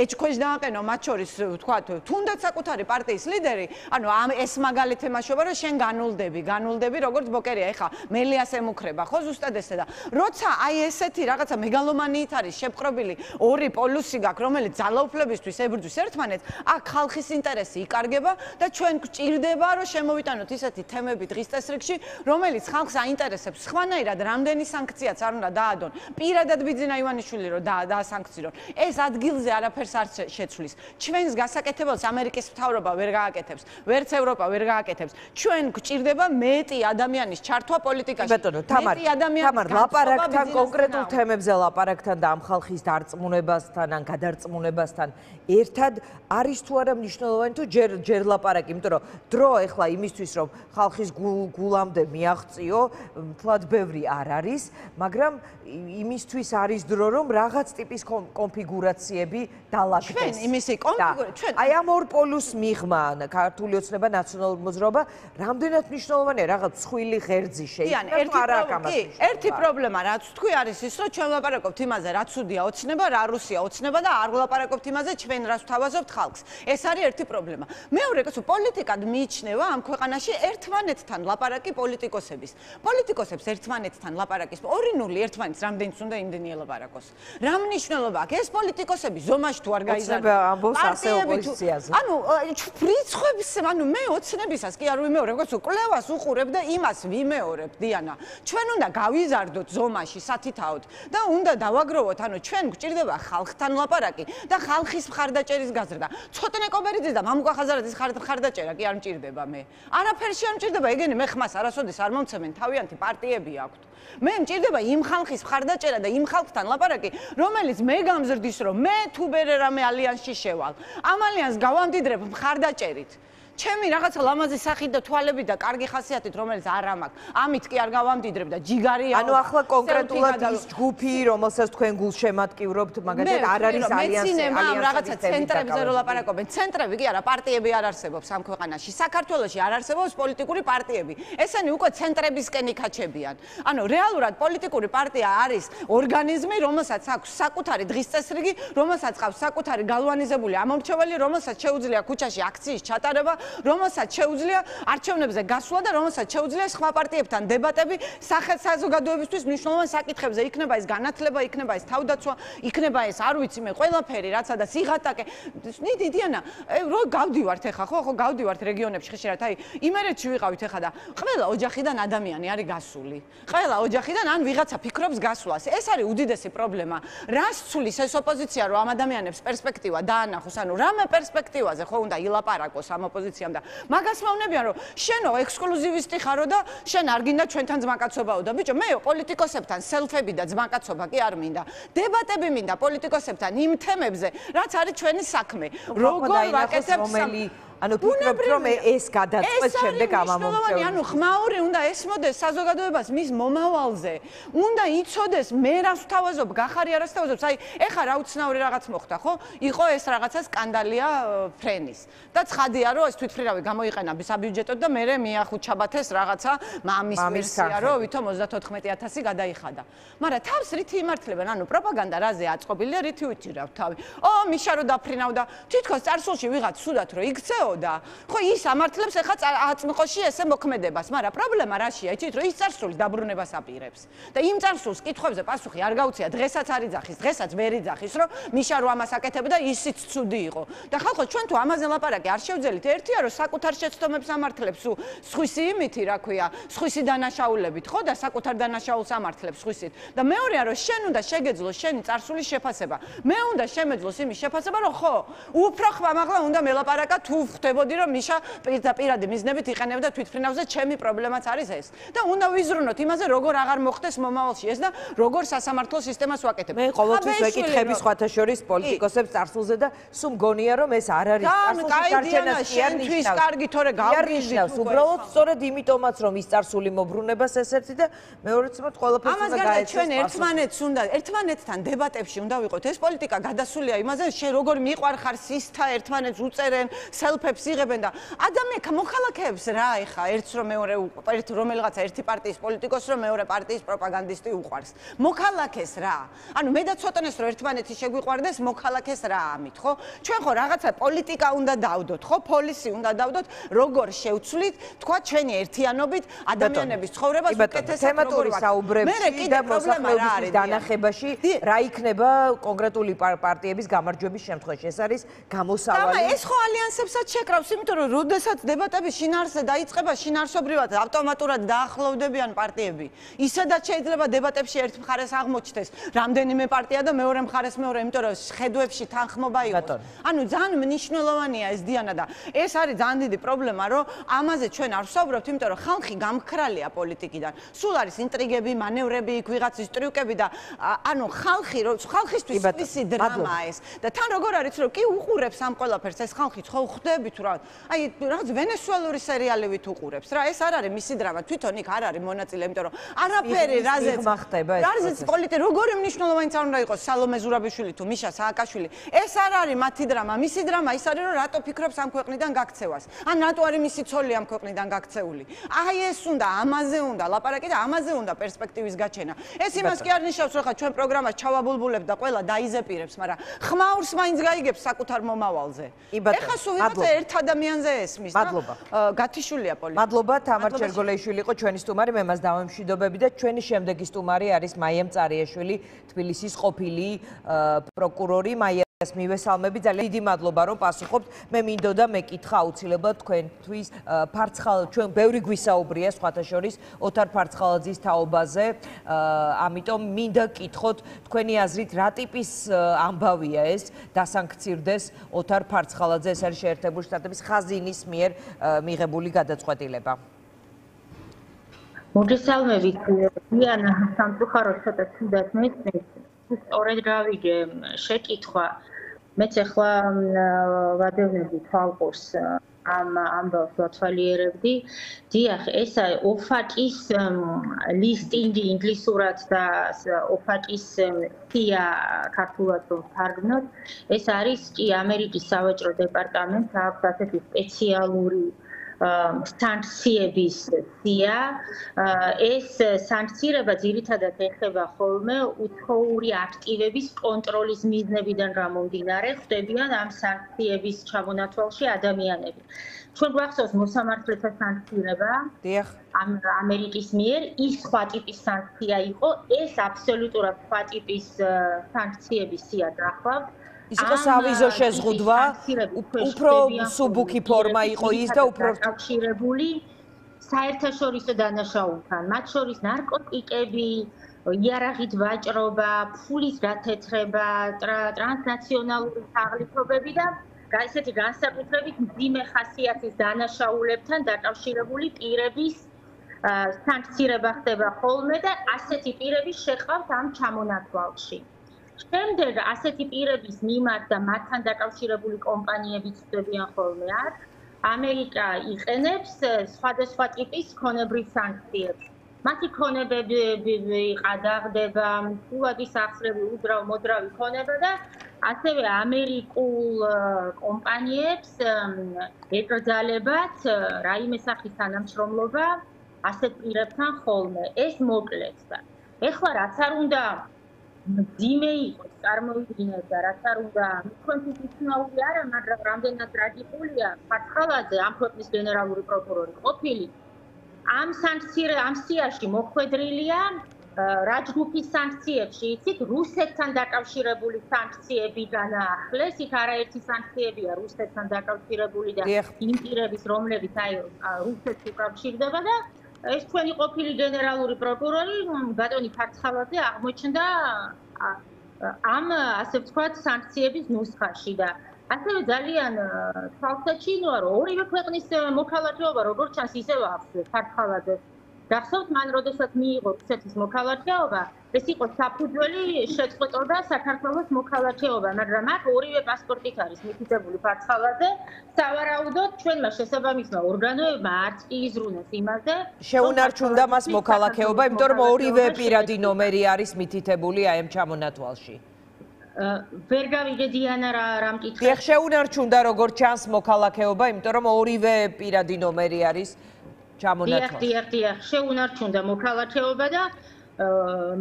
ეჭქვეშ დააყენო მათ შორის თქვა თუნდაც საკუთარი პარტიის ლიდერი. ანუ ამ ეს მაგალითი მაშობა რომ შენ განულდები განულდები როგორც ბოკერია. ეხა მელიას ემუქრება ხო ზუსტად ესე და როცა აი ესეთი რაღაცა მეგალომანიით არის შეპყრობილი ორი პოლუსი გაქვს რომელიც ძალაუფლებისთვის ებრძვის ერთმანეთს აქ ხალხის ინტერესი იკარგება და ჩვენ გვჭირდება რომ შემოვიტანოთ ისეთი თემები დღის წესრიგში რომელიც ხალხს აინტერესებს სხვანაირად რამდენი სანქციაც არ უნდა დაადონ. პირადად ბიძინა ივანიშვილი რომ დაასანქცირონ. ეს ადგილზე არაფერს არ შეცვლის. ჩვენს გასაკეთებელს ამერიკის მთავრობა ვერ გააკეთებს. ვერც ევროპა ვერ გააკეთებს. ჩვენ გვჭირდება მეტი ადამიანის ჩართვა პოლიტიკაში. მეტი ადამიანი თამარ ლაპარაკთან კონკრეტულ თემებზე ლაპარაკთან და ამ ხალხის დარწმუნებასთან ან გადარწმუნებასთან. ერთად არის თუ არა მნიშვნელოვანი თუ ჯერ ჯერ ლაპარაკი, იმიტომ რომ დრო ეხლა იმისთვის რომ ხალხის გულამდე მიაღწიო, თლად ბევრი არ არის, მაგრამ იმისთვის არის დრო რომ რაღაც ტიპის კონფიგურაციები დალაგდეს. ჩვენ იმისი კონფიგურაცია, ჩვენ აი ამ ორ პოლუს მიღმა ქართული ოცნება ნაციონალური მოძრაობა რამდენად მნიშვნელოვანია? რაღაც ცხვილი ღერძი შეიძლება თუ არა კი, ერთ ერთი პრობლემა რაც თქვი არის ის რომ ჩვენ ვლაპარაკობთ იმაზე რა ცუდია ოცნება რა რუსია ოცნება და არ ვლაპარაკობთ იმაზე ჩვენ რას ვთავაზობთ ხალხს. ეს არის ერთი პრობლემა. მეორე კაცო პოლიტიკად მიიჩნევა ამ ქვეყანაში ერთმანეთთან ლაპარაკი პოლიტიკოსების. პოლიტიკოსებს ერთმანეთთან ლაპარაკის ორი ნული ერთმანეთს რამდენიც უნდა იმდენი ელაპარაკოს რა მნიშვნელობა აქვს? ეს პოლიტიკოსები ზომაში თუ არ გაიზარდა? ამბობს ასე ოპოზიციაზე ანუ რიცხვების ანუ მე ოცნებისას კი არ ვიმეორებ კაცო კლევას უყურებ და იმას ვიმეორებ დიანა. ჩვენ უნდა გავიზარდოთ ზომაში სათითაოდ. და უნდა დავაგროვოთ ანუ ჩვენ გვჭირდება ხალხთან ლაპარაკი და ხალხის მხარდაჭერის გაზრდა. ცოტნე კობერიძის და მამუკა ხაზარაძის მხარდაჭერა კი არ მჭირდება მე. არაფერში არ მჭირდება. ეგენი მე ხმას არასოდეს არ მომცემენ. თავიანთი პარტიები აქვთ. მე მჭირდება იმ ხალხის მხარდაჭერა და იმ ხალხთან ლაპარაკი რომელიც მე გამზრდის რომ მე თუ ბერე რამე ალიანსში შევალ. ამ ალიანს გავამდიდრებ მხარდაჭერით ჩემი რაღაცა ლამაზი სახით და თვალებით და კარგი ხასიათით რომელიც არ ამაკ ამით კი არ გავამდიდრებ და ჯიგარია ანუ ახლა კონკრეტულად ის ჯგუფი რომელსაც თქვენ გულშემატკივრობთ მაგალითად არ არის ალიანსი ალიანსი რაღაცა ცენტრებზე რო ლაპარაკობენ ცენტრები კი არა პარტიები არ არსებობს ამ ქვეყანაში. საქართველოში არ არსებობს პოლიტიკური პარტიები. ესენი უკვე ცენტრებისკენ იქაჩებიან ანუ რეალურად პოლიტიკური პარტია არის ორგანიზმი რომელსაც აქვს საკუთარი დღის წესრიგი რომელსაც ყავს საკუთარი გალვანიზებული ამორჩეველი რომელსაც შეუძლია ქუჩაში აქციის ჩატარება რომელსაც შეუძლია არჩევნებზე გასვლა და რომელსაც შეუძლია სხვა პარტიებთან დებატები სახელმწიფოებისთვის მნიშვნელოვან საკითხებზე. იქნება ეს განათლება იქნება ეს თავდაცვა იქნება ეს არ ვიცი მე ყველაფერი რაცა და სიღატაკე. ნიდი დიანა რო გავდივართ ეხა ხო ხო გავდივართ რეგიონებში ხშირად აი იმერეთში ვიყავით ეხა და ყველა ოჯახიდან ადამიანი არის გასული. ყველა ოჯახიდან ან ვიღაცა ფიქრობს გასვლას. ეს არის უდიდესი პრობლემა. რას ცulis ეს ოპოზიცია რომ ამ ადამიანებს პერსპექტივა დაანახოს? ანუ რამე პერსპექტივაზე ხო უნდა ილაპარაკოს ამ ოპოზიცია პოზიციამ და მაგას მავნებიან რომ შენო ექსკლუზივისტი ხარო და შენ არ გინდა ჩვენთან ძმაკაცობაო და ბიჭო მეო პოლიტიკოსებთან სელფები და ძმაკაცობა კი არ მინდა. დებატები მინდა პოლიტიკოსებთან იმ თემებზე რაც არის ჩვენი საქმე. როგორ ვაკეთებ რომელი ანუ ფიქრობ რომ ეს გადაწყვეტ შემდეგ ამამომწევი ანუ ხმაური უნდა ესმოდეს საზოგადოებას მის მომავალზე. უნდა იცოდეს მე რას ვთავაზობ გახარი არას თავაზობს აი ეხა რა უცნაური რაღაც მოხდა ხო? იყო ეს რაღაცა სკანდალია ფრენის. და ცხადია რომ ეს თვითფრინავი გამოიყენა საბიუჯეტოდ და მე მეახუ ჩაბათეს რაღაცა მამის ვერსია რომ ვითომ 34000 გადაიხადა. მაგრამ თავს რითი იმართლებენ? ანუ პროპაგანდა რაზე აწყობილია? რითი უჭირავ თავი? ო მიშა რომ დაფრინავდა. თითქოს წარსულში ვიღაც სუდათ რომ იქცეო და ხო ის ამართლებს ახლა აწმყოში ესე მოქმედებას, მაგრამ პრობლემა რაშია? იცით რომ ის წარსული დაბრუნებას აპირებს. და იმ წარსულს კითხვებზე პასუხი არ გაუწია, დღესაც არ იძახის, დღესაც ვერ იძახის, რომ მიშა რო ამას აკეთებდა, ისიც ცუდი იყო. და ხალხო ჩვენ თუ ამაზე ლაპარაკი არ შევძელით, ერთია რომ საკუთარ შეცდომებს ამართლებს უ სხვისი იმითი, რა ქვია, სხვისი დანაშაულებით, ხო და საკუთარ დანაშაულს ამართლებს სხვისით. და მეორეა რომ შენ უნდა შეგეძლოს შენი წარსულის შეფასება. მე უნდა შემეძლოს იმის შეფასება, რომ ხო, უფრო ხმამაღლა უნდა მელაპარაკა თუ ხვდებოდი რომ მიშა პირდაპირადი მიზნებით იყენებდა თვითფრინავზე ჩემი პრობლემაც არის ეს. და უნდა ვიზრუნოთ იმაზე როგორ აღარ მოხდეს მომავალში ეს და როგორ სასამართლო სისტემას ვაკეთებ. მე ყოველთვის ვეკითხები სხვათა შორის პოლიტიკოსებს წარსულზე და სულ მგონია რომ ეს არ არის წარსულში გარჩენას კი არ ნიშნავს. კარგი თორე გავგიჟდით უბრალოდ სწორედ იმიტომაც რომ ის წარსული მოbrunებას ესერთი და მეორეც მოთ ყველაფერს უნდა გაეცეს ამას ჩვენ ერთმანეთს უნდა ერთმანეთთან დებატებში უნდა ვიყოთ ეს პოლიტიკა გადასულია იმაზე შენ როგორ მიყვარხარ სისთა ერთმანეთს უწერენ სელფ ფერფებს იღებენ და ადამიანთა მოხალხეებს რა ეხა? ერთს რომ მეორე ერთ რომელიღაცა ერთი პარტიის პოლიტიკოს რომ მეორე პარტიის პროპაგანდისტი უყვარს. მოხალხეს რა? ანუ მე და ცოტანეს რომ ერთმანეთი შეგვიყვარდეს მოხალხეს რა ამით ხო? ჩვენ ხო რაღაცა პოლიტიკა უნდა დავდოთ ხო? პოლისი უნდა დავდოთ როგორ შევცვლით თქვა ჩვენი ერთიანობით ადამიანების ცხოვრებას უკეთესად თემატური საუბრებში და მოსახლეობის დანახებაში რა იქნება კონკრეტული პარტიების გამარჯვების შემთხვევაში? ეს არის გამოსავალი და ეს ხო ალიანსებსაც შეკრავს, იმიტომ რომ როდესაც დებატები შინაარსზე დაიწყება, შინაარსობრივად ავტომატურად დაახლოვდებიან პარტიები. ისედაც შეიძლება დებატებში ერთ მხარეს აღმოჩნდეს რამდენიმე პარტია და მეორე მხარეს მეორე, იმიტომ რომ ხედვებში თანხმობა იყოს. ანუ ძალიან მნიშვნელოვანია ეს დიანა და ეს არის ძალიან დიდი პრობლემა, რომ ამაზე ჩვენ არ ვსაუბრობთ, იმიტომ რომ ხალხი გამქრალია პოლიტიკიდან. სულ არის ინტრიგები, მანევრები, იქ ვიღაცის ტრიუკები და ანუ ხალხი რო ხალხისთვის ისი დრამაა ეს. და თან როგორ არის რომ კი უყურებს ამ ყველაფერს ეს ხალხი ხო ხვდება სერიალები თუ რა. აი რაღაც ვენესუელური სერიალები თუ ყურებს რა, ეს არ არის მისი დრამა, თვითონ იქ არ არის მონაწილე, იმიტომ რომ არაფერი რაზეც ხდება ეს. რაზეც პოლიტი როგორი მნიშვნელოვანიც არ უნდა იყოს სალომე ზურაბიშვილი თუ მიშა სააკაშვილი. ეს არ არის მათი დრამა, მისი დრამა ის არის რომ რატო ფიქრობს ამ ქვეყნიდან გაქცევას. ან რატო არის მისი ცოლი ამ ქვეყნიდან გაქცეული. აი ეს უნდა, ამაზე უნდა ლაპარაკი და ამაზე უნდა პერსპექტივის გაჩენა. ეს იმას კი არ ნიშნავს რომ ხა ჩვენ პროგრამას ჩავაბულბულებ და ყველა დაიზეპირებს, მაგრამ ხმაურს მაინც გაიგებს საკუთარ მომავალზე. ეხა სულ ვიღაცა ერთ ადამიანზე ესმის და გათიშულია პოლიტიკა. მადლობა თამარ ჩერგოლეიშვილი იყო ჩვენი სტუმარი, მე მას დავემშვიდობები და ჩვენი შემდეგი სტუმარი არის მაიამ წარიაშვილი, თბილისის ყოფილი პროკურორი მაია ეს მივესალმები ძალიან დიდი მადლობა რომ პასუხობთ. მე მინდოდა მეკითხა აუცილებლად თქვენთვის ფარცხალ ჩვენ ბევრი გვისაუბრია სხვათა შორის ოთარ ფარცხალაძის თაობაზე. ამიტომ მინდა კითხოთ თქვენი აზრით რა ტიპის ამბავია ეს დასანქცირდეს ოთარ ფარცხალაძე ეს არის შეერთებული შტატების ხაზინის მიერ მიღებული გადაწყვეტილება? მოგესალმებით დიანა სამწუხაროდ ცოტა თუნდაც მესმის სწორედ გავიგე შეკითხვა მეც ახლა ვადევნები თვალყურს ამ ამბავს ვათვალიერებდი. დიახ, ესა ოფაკის ლისტინგი ინგლისურად და ოფაკის ფია ქართულად თარგმნოთ, ეს არის კი ამერიკის სავაჭრო დეპარტამენტს აქვს ასეთი სპეციალური სანქციების სია. ეს სანქცირება ძირითადად ეხება ხოლმე უთხოვური აქტივების კონტროლის მიზნებიდან გამომდინარე ხდებიან ამ სანქციების ჩამონათვალში ადამიანები. ჩვენ გვახსოვს მოსამართლეთა სანქცირება. დიახ. ამ ამერიკის მიერ ის სხვა ტიპის სანქცია იყო ეს აბსოლუტურად სხვა ტიპის სანქციების სია დაახლოებით ის იყო სავიზო შეზღუდვა უფრო სუბუქი ფორმა იყო ის და უფრო კავშირებული საერთაშორისო დანაშაულთან მათ შორის ნარკოტიკები იარაღით ვაჭრობა ფულის გათეთრება ტრანსნაციონალური თაღლითობები და ესეთი განსაკუთრებით მძიმე ხასიათის დანაშაულებთან დაკავშირებული პირების სანქცირება ხდება ხოლმე და ასეთი პირები შეყავთ ამ ჩამონათვალში. შემდეგ ასეთი პირების მიმართ და მათთან დაკავშირებული კომპანიები ცდებიან ხოლმე არ ამერიკა იყენებს სხვადასხვა ტიპის ქონებრივ სანქციებს. მათი ქონებები ყადაღდება, ფულადის ახსრები, უძრავ მოდრავი ქონება და ასევე ამერიკულ კომპანიებს ეკრძალებათ რაიმე სახის თანამშრომლობა ასეთ პირებთან ხოლმე. ეს მოკლედ და ეხლა რაც არ უნდა ძიმე იყო წარმოვიდგინეთ და რაც არ უნდა კონსტიტუციური არა მაგრამ რამდენად ტრაგიკულია ფარცხალაძე ამ ქვეყნის გენერალური პროკურორი ყოფილი. ამ სანქციერ ამ სიაში მოხვედრილია რაჯგუფის სანქციებში იცით? რუსეთთან დაკავშირებული სანქციები განაახლეს იქ არაერთი სანქციებია რუსეთთან დაკავშირებული და იმ პირების რომლებიც აი რუსეთს უკავშირდება და ეს თქვენი ყოფილი გენერალური პროკურორი ბატონი ფარცხალაძე აღმოჩნდა ამ ასე ვთქვათ სანქციების ნუსხაში და ასევე ძალიან თვალსაჩინოა რომ ორივე ქვეყნის მოქალაქეობა როგორც ჩანს ისევ აქვს ფარცხალაძეს გახსოვთ მან როდესაც მიიღო რუსეთის მოქალაქეობა ეს იყო საფუძველი შეწყვეტოდა საქართველოს მოქალაქეობა მაგრამ აქ ორივე პასპორტით არის მითითებული ფარცხალაძე სავარაუდოდ ჩვენმა შესაბამისმა ორგანოებმა არც კი იზრუნეს იმაზე შეუნარჩუნდა მას მოქალაქეობა იმიტომ რომ ორივე პირადი ნომერი არის მითითებული აი ამ ჩამონათვალში ვერ გავიგე დიანა რა რა მკითხე. დიახ, შეუნარჩუნდა როგორც ჩანს მოქალაქეობა, იმიტომ რომ ორივე პირადი ნომერი არის ჩამონათვალს. დიახ, დიახ, დიახ, შეუნარჩუნდა მოქალაქეობა და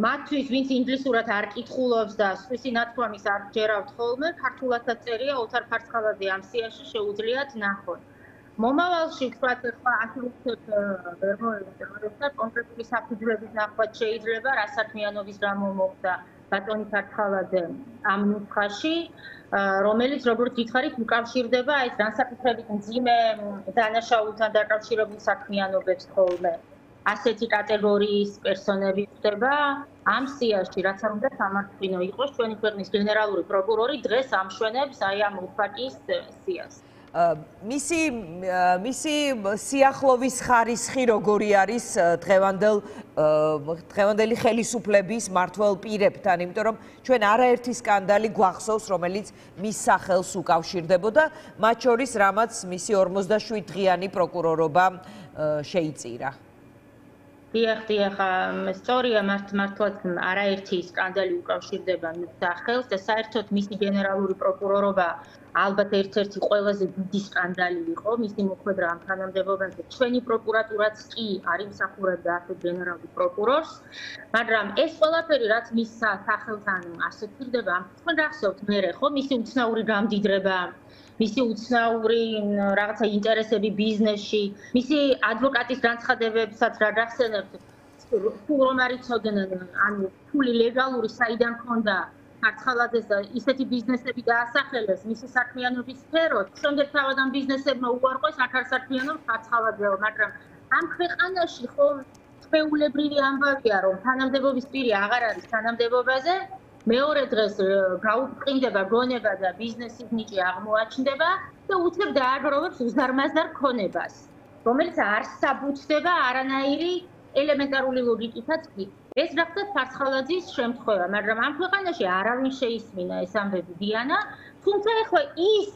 მათთვის, ვინც ინგლისურად არ კითხულობს და სვისი ნათქვამის არ ჯერავთ ხოლმე, ქართულადაც წერია ოთარ ფარცხალაძე ამ სიაში შეუძლიათ ნახონ. მომავალში ვთქვათ, ახლა ათლუსეთ ვერ მოერთა კონკრეტული საფუძვლების ნახვა შეიძლება, რა საქმიანობის გამო მოხდა ბატონი ფარცხალაძე ამ ნუსხაში. რომელიც როგორც გითხარით უკავშირდება ეს განსაკუთრებით მძიმე დანაშაულთან დაკავშირებულ საქმიანობებს ხოლმე. ასეთი კატეგორიის პერსონები ხდება ამ სიაში, რაც არ უნდა სამართლინო იყოს ჩვენი ქვეყნის გენერალური პროკურორი დღეს ამშვენებს აი ამ უფაკის სიას. მისი მისი სიახლოვის ხარისხი როგორი არის დღევანდელ დღევანდელი ხელისუფლების მართლ პირებთან, იმიტომ რომ ჩვენ არაერთი სკანდალი გვახსოვს, რომელიც მის სახელს უკავშირდებოდა, მათ შორის რამაც მისი 47 დღიანი პროკურორობა შეიწირა. დიახ, დიახ, სწორია, მართ მართლაც არაერთი სკანდალი უკავშირდება სახელს და საერთოდ მისი გენერალური პროკურორობა ალბათ ერთ-ერთი ყველაზე დიდი სკანდალი იყო მისი მოქმედება ამ თანამდებობაზე. ჩვენი პროკურატურაც კი არ იმსახურებდა ასე გენერალურ პროკურორს, მაგრამ ეს ყველაფერი რაც მის სახელთან ასოცირდება, თქვენ გახსოვთ მე ხო მისი უცნაური გამდიდრება მისი უცნაური რაღაცა ინტერესები ბიზნესში, მისი ადვოკატის განცხადებებსაც რა გახსენებთ? თუ რომ არ იცოდნენ, ანუ ფული ლეგალური საიდან ქონდა ქართლაძეს და ისეთი ბიზნესები დაასახელეს მისი საქმიანობის სფერო, შემდეგ თავად ამ ბიზნესებმა უარყვეს აქ არ საქმიანობს ქართლაძეო, მაგრამ ამ ქვეყანაში ხო ჩვეულებრივი ამბავია, რომ თანამდებობის პირი აღარ არის თანამდებობაზე, მეორე დღეს გაუყინდება გონება და ბიზნესის ნიჭი აღმოაჩნდება და უცებ დააგროვებს უზარმაზარ ქონებას რომელიც არ საბუთდება არანაირი ელემენტარული ლოგიკითაც კი. ეს რაღაცა ფარცხალაძის შემთხვევა მაგრამ ამ ქვეყანაში არავინ შეისმინა ეს ამბები დიანა. თუმცა ახლა ის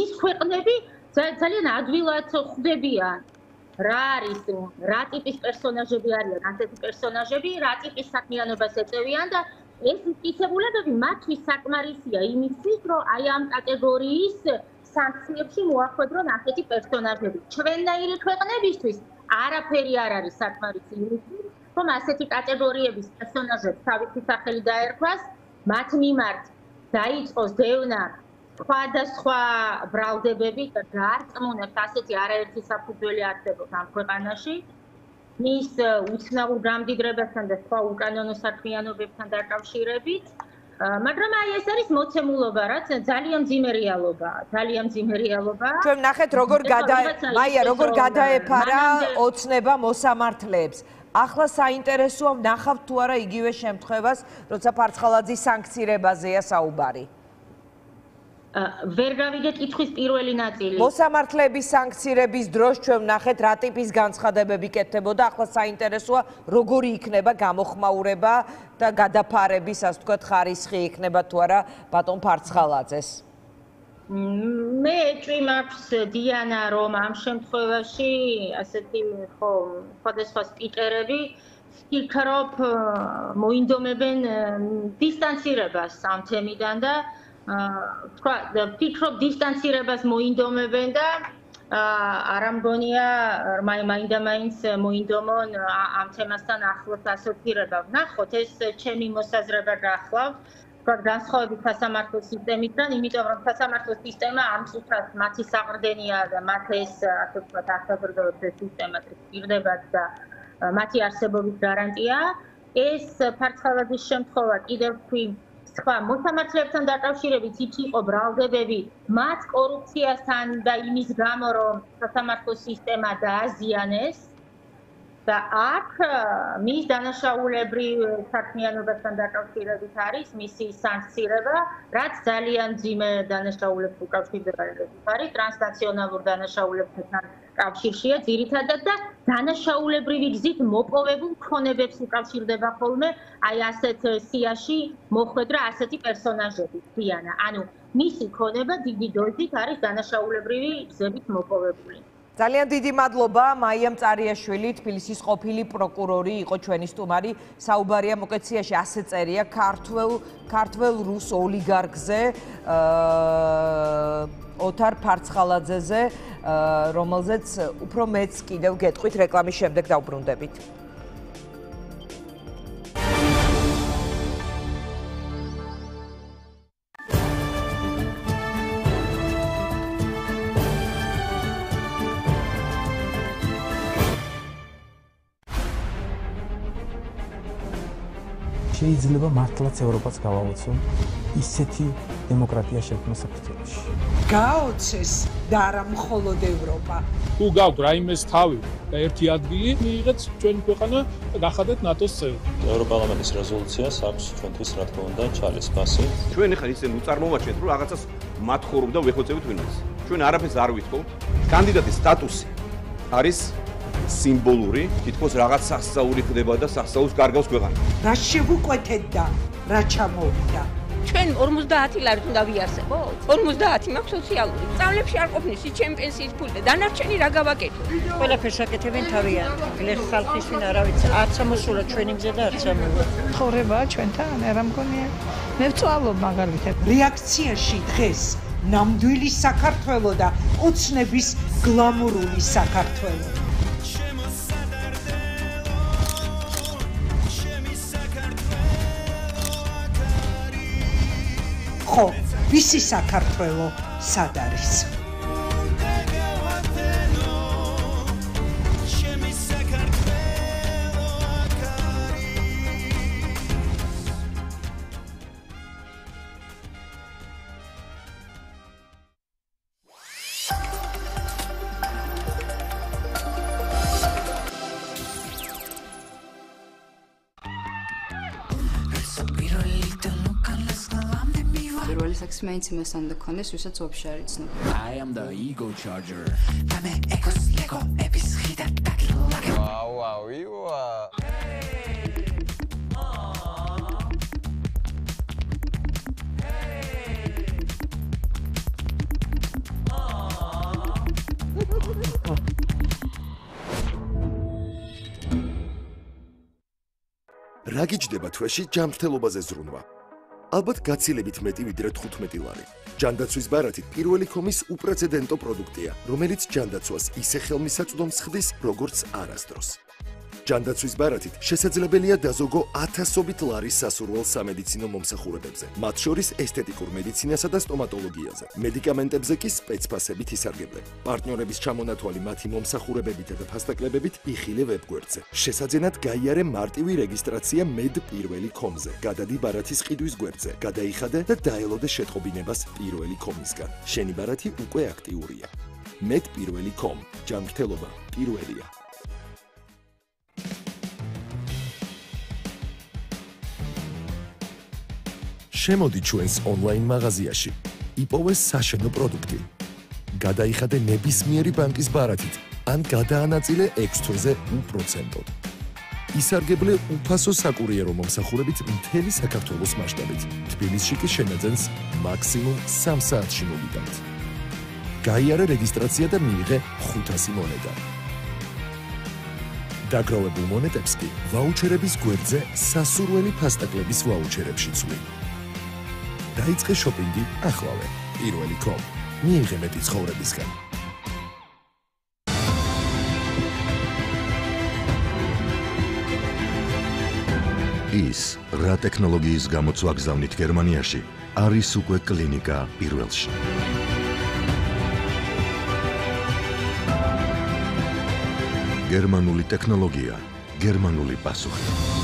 ის ქვეყნები ძალიან ადვილად ხვდებიან. რა არის რა ტიპის პერსონაჟები არიან ასეთი პერსონაჟები რა ტიპის საქმიანობას ეწევიან და ეს მტკიცებულებები მათთვის საკმარისია იმისთვის, რომ აი ამ კატეგორიის სანქციებში მოახვედრონ ასეთი პერსონაჟები. ჩვენნაირი ქვეყნებისთვის არაფერი არ არის საკმარისი იმისთვის, რომ ასეთი კატეგორიების პერსონაჟებს თავისი სახელი დაერქვას, მათ მიმართ დაიწყოს დევნა სხვადასხვა ბრალდებები და გარწმუნებს ასეთი არაერთი საფუძველი არსებობს ამ ქვეყანაში. მის უცნაურ გამდიდრებასთან და სხვა უკანონო საქმიანობებთან დაკავშირებით. მაგრამ აი ეს არის მოცემულობა, რაც ძალიან ძიმე რეალობაა, ძალიან ძიმე რეალობაა. ჩვენ ნახეთ როგორ გადა მაია როგორ გადაეფარა ოცნება მოსამართლეებს. ახლა საინტერესოა ნახავთ თუ არა იგივე შემთხვევას, როცა ფარცხალაძის სანქცირებაზეა საუბარი. ვერ გავიგე კითხვის პირველი ნაწილი. მოსამართლეების სანქცირების დროს ჩვენ ვნახეთ რა ტიპის განცხადებები კეთდებოდა, ახლა საინტერესოა როგორი იქნება გამოხმაურება და გადაფარების, ასე ვთქვათ, ხარისხი იქნება თუ არა ბატონ ფარცხალაძეს. მე ეჭვი მაქვს დიანა რომ ამ შემთხვევაში ასეთი ხო სხვადასხვა სპიკერები ფიქრობ მოინდომებენ დისტანცირებას ამ თემიდან და თქვა ფიქრობ დისტანცირებას მოინდომებენ და არ ამგონია მაინდა მაინც მოინდომონ ამ თემასთან ახლოს ასოცირება. ნახოთ ეს ჩემი მოსაზრება გახლავთ. თქვა განსხვავებით სასამართლო სისტემიდან, იმიტომ რომ სასამართლო სისტემა ამ სიტყვას მათი საყრდენია და მათ ეს ასე ვთქვათ ახალგაზრდობის სისტემა წირდებათ და მათი არსებობის გარანტია. ეს ფარცხალაძის შემთხვევა კიდევ თქვი სხვა მოსამართლებთან დაკავშირებით იქ იყო ბრალდებები მათ კორუფციასთან და იმის გამო რომ სასამართლო სისტემა დააზიანეს და აქ მის დანაშაულებრივ საქმიანობასთან დაკავშირებით არის მისი სანქცირება, რაც ძალიან ძიმე დანაშაულებს უკავშირდება, არის ტრანსნაციონალურ დანაშაულებთან კავშირშია ძირითადად და დანაშაულებრივი გზით მოპოვებულ ქონებებს უკავშირდება ხოლმე აი ასეთ სიაში მოხვედრა ასეთი პერსონაჟები. დიანა ანუ მისი ქონება დიდი დოზით არის დანაშაულებრივი გზებით მოპოვებული ძალიან დიდი მადლობა მაიამ წარიაშვილი თბილისის ყოფილი პროკურორი იყო ჩვენი სტუმარი საუბარია მოკეციაში ასე წერია ქართულ ქართულ რუს ოლიგარქზე ოთარ ფარცხალაძეზე რომელზეც უფრო მეც კიდევ გეტყვით რეკლამის შემდეგ დაუბრუნდებით. შეიძლება მართლაც ევროპას გავაოცო ისეთი დემოკრატია შექმნა საქართველოში. გაოცეს და არა მხოლოდ ევროპა. თუ გაქვთ რაიმეს თავი და ერთი ადგილი, მიიღეთ ჩვენი ქვეყანა და გახადეთ ნატოს წევრი. ევროპარლამენტის რეზოლუციას აქვს ჩვენთვის რა თქმა უნდა ჩალის ფასი. ჩვენ ახლა ისე უწარმოვაჩენთ, რომ რაღაცას მათხურობ და ვეხოცებით ვინმეს. ჩვენ არაფერს არ ვითხოვთ. კანდიდატის სტატუსი არის სიმბოლური, თითქოს რაღაც სასწაული ხდება და სასწაულს კარგავს ქვეყანა. რა შევუკვეთეთ და რა ჩამოვიდა? ჩვენ 50 ლარით უნდა ვიარსებოთ? 50 მაქვს სოციალური. სწავლებში არ ყოფნის ის ჩემპიონსის ფული და დანარჩენი რა გავაკეთო? ყველაფერს აკეთებენ თავიანთ. გლეხ ხალხის ვინ არა ვიცი, არც ამოსულა ჩვენი გზა და არც ამოვა. ხორებაა ჩვენთან, რა მგონია? მე ვწვალობ მაგალითად. რეაქციაში დღეს ნამდვილი საქართველოს და ოცნების გლამურული საქართველოს. ხო, ვისი საქართველოს სად არის? მაინც იმას ან დაქონდეს, ვისაც ვაფშე არ იცნობ. I am the ego charger. ამე ეკოს ლეგო ეპის ხიდა დაკილაკე. ვაუ, ვაუ, იუა. რა გიჯდება თვეში ჯანმრთელობაზე ზრუნვა? ალბათ გაცილებით მეტი ვიდრე 15 ლარი. ჯანდაცვის ბარათი პირველი კომის უპრეცედენტო პროდუქტია, რომელიც ჯანდაცვას ისე ხელმისაწვდომს ხდის, როგორც არასდროს. ჯანდაცვის ბარათით შესაძლებელია დაზოგო ათასობით ლარის სასურველ სამედიცინო მომსახურებებზე, მათ შორის ესთეტიკურ მედიცინასა და სტომატოლოგიაზე. მედიკამენტებზე კი სპეცფასებით ისარგებლენ. პარტნიორების ჩამონათვალი მათი მომსახურებებით და ფასტაკლებებით იხილე ვებგვერდზე. შესაძენად გაიარე მარტივი რეგისტრაცია med პირველი კომზე. გადადი ბარათის ყიდვის გვერდზე, გადაიხადე და დაელოდე შეტყობინებას პირველი კომისგან. შენი ბარათი უკვე აქტიურია. med პირველი com. ჯანმრთელობა პირველია. შემოდი ჩვენს ონლაინ მაღაზიაში. იპოვე საშენო პროდუქტი. გადაიხადე ნებისმიერი ბანკის ბარათით ან გადაანაწილე 6 თვეზე უპროცენტოდ. ისარგებლე უფასო საკურიერო მომსახურებით მთელი საქართველოს მასშტაბით. თბილისში კი შენაძენს მაქსიმუმ 3 საათში მოგიტანთ. გაიარე რეგისტრაცია და მიიღე 500 მონეტა. დაგროვებულ მონეტებს კი ვაუჩერების გვერდზე სასურველი ფასტაკლების ვაუჩერებში წვი. დაიწყე შოპინგი ახლავე. პირველი კომ. მიიღე მეტი ცხოვრებისგან. ის რა ტექნოლოგიის გამოცვა გზავნით გერმანიაში არის უკვე კლინიკა პირველში. გერმანული ტექნოლოგია, გერმანული პასუხი.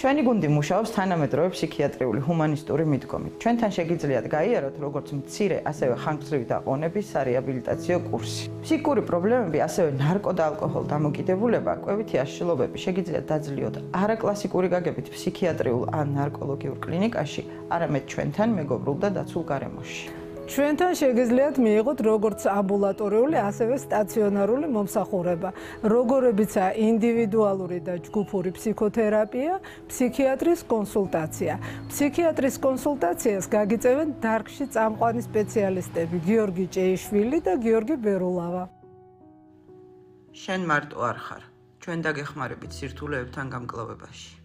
ჩვენი გუნდი მუშაობს თანამედროვე ფსიქიატრიული ჰუმანისტური მიდგომით. ჩვენთან შეგიძლიათ გაიაროთ როგორც მცირე, ასევე ხანგრძლივი დაყონების სარეაბილიტაციო კურსი. ფსიქიკური პრობლემები, ასევე ნარკო და ალკოჰოლ დამოკიდებულება, კვებითი აშლილობები შეგიძლიათ დაძლიოთ არაკლასიკური გაგებით ფსიქიატრიულ ან ნარკოლოგიურ კლინიკაში, არამედ ჩვენთან მეგობრულ და დაცულ გარემოში. ჩვენთან შეგიძლიათ მიიღოთ როგორც ამბულატორიული, ასევე სტაციონარული მომსახურება, როგორებიცაა ინდივიდუალური და ჯგუფური ფსიქოთერაპია, ფსიქიატრის კონსულტაცია. ფსიქიატრის კონსულტაციას გაგიწევენ დარგში წამყვანი სპეციალისტები გიორგი ჭეიშვილი და გიორგი ბერულავა. შენ მარტო არ ხარ. ჩვენ დაგეხმარებით სირთულეებთან გამკლავებაში.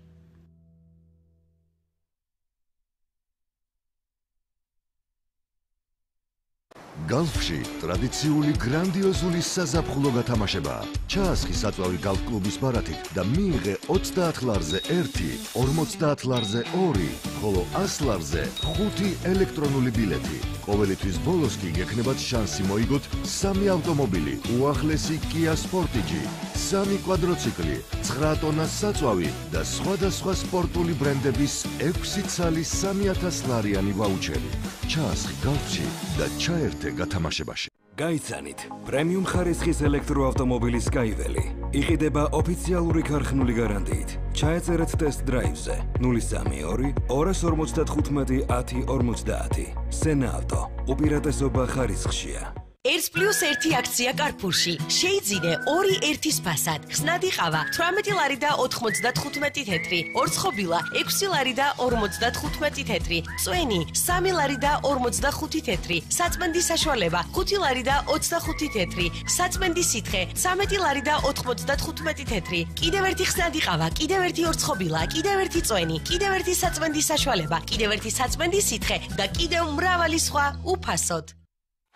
გალფში ტრადიციული გრანდიოზული საზაფხულო გათამაშება. ჩაასხი საწვავი გალფ კლუბის ბარათით და მიიღე 30 ლარზე 1, 50 ლარზე 2, ხოლო 100 ლარზე 5 ელექტრონული ბილეთი. ყოველი თვის ბოლოს კი გექნებათ შანსი მოიგოთ 3 ავტომობილი, უახლესი Kia Sportage, 3 კვადროციკლი, 9 ტონას საწვავი და სხვადასხვა სპორტული ბრენდების 6 ცალი 3000 ლარიანი ვაუჩერი. ჩაასხი გალფში და ჩაერთე გათამაშებაში. გაიცანით, პრემიუმ ხარისხის ელექტროავტომობილი Skywell იყიდება ოფიციალური ქარხნული გარანტიით. ჩაეწერეთ ტესტ დრაივზე 032 255 1050. სენავტო. უპირატესობა ხარისხშია. 1+1 აქცია კარფურში. შეიძინე 2-1-ის ფასად. ხსნადი ყავა 18 ლარი და 95 თეთრი. ორცხობილა 6 ლარი და 55 თეთრი. წვენი 3 ლარი და 45 თეთრი. საწმენდი საშუალება 5 ლარი და 25 თეთრი. საწმენდი სითხე 13 ლარი და 95 თეთრი. კიდევ ერთი ხსნადი ყავა, კიდევ ერთი ორცხობილა, კიდევ ერთი წვენი, კიდევ ერთი საწმენდი საშუალება, კიდევ ერთი საწმენდი სითხე და კიდევ მრავალი სხვა უფასოდ.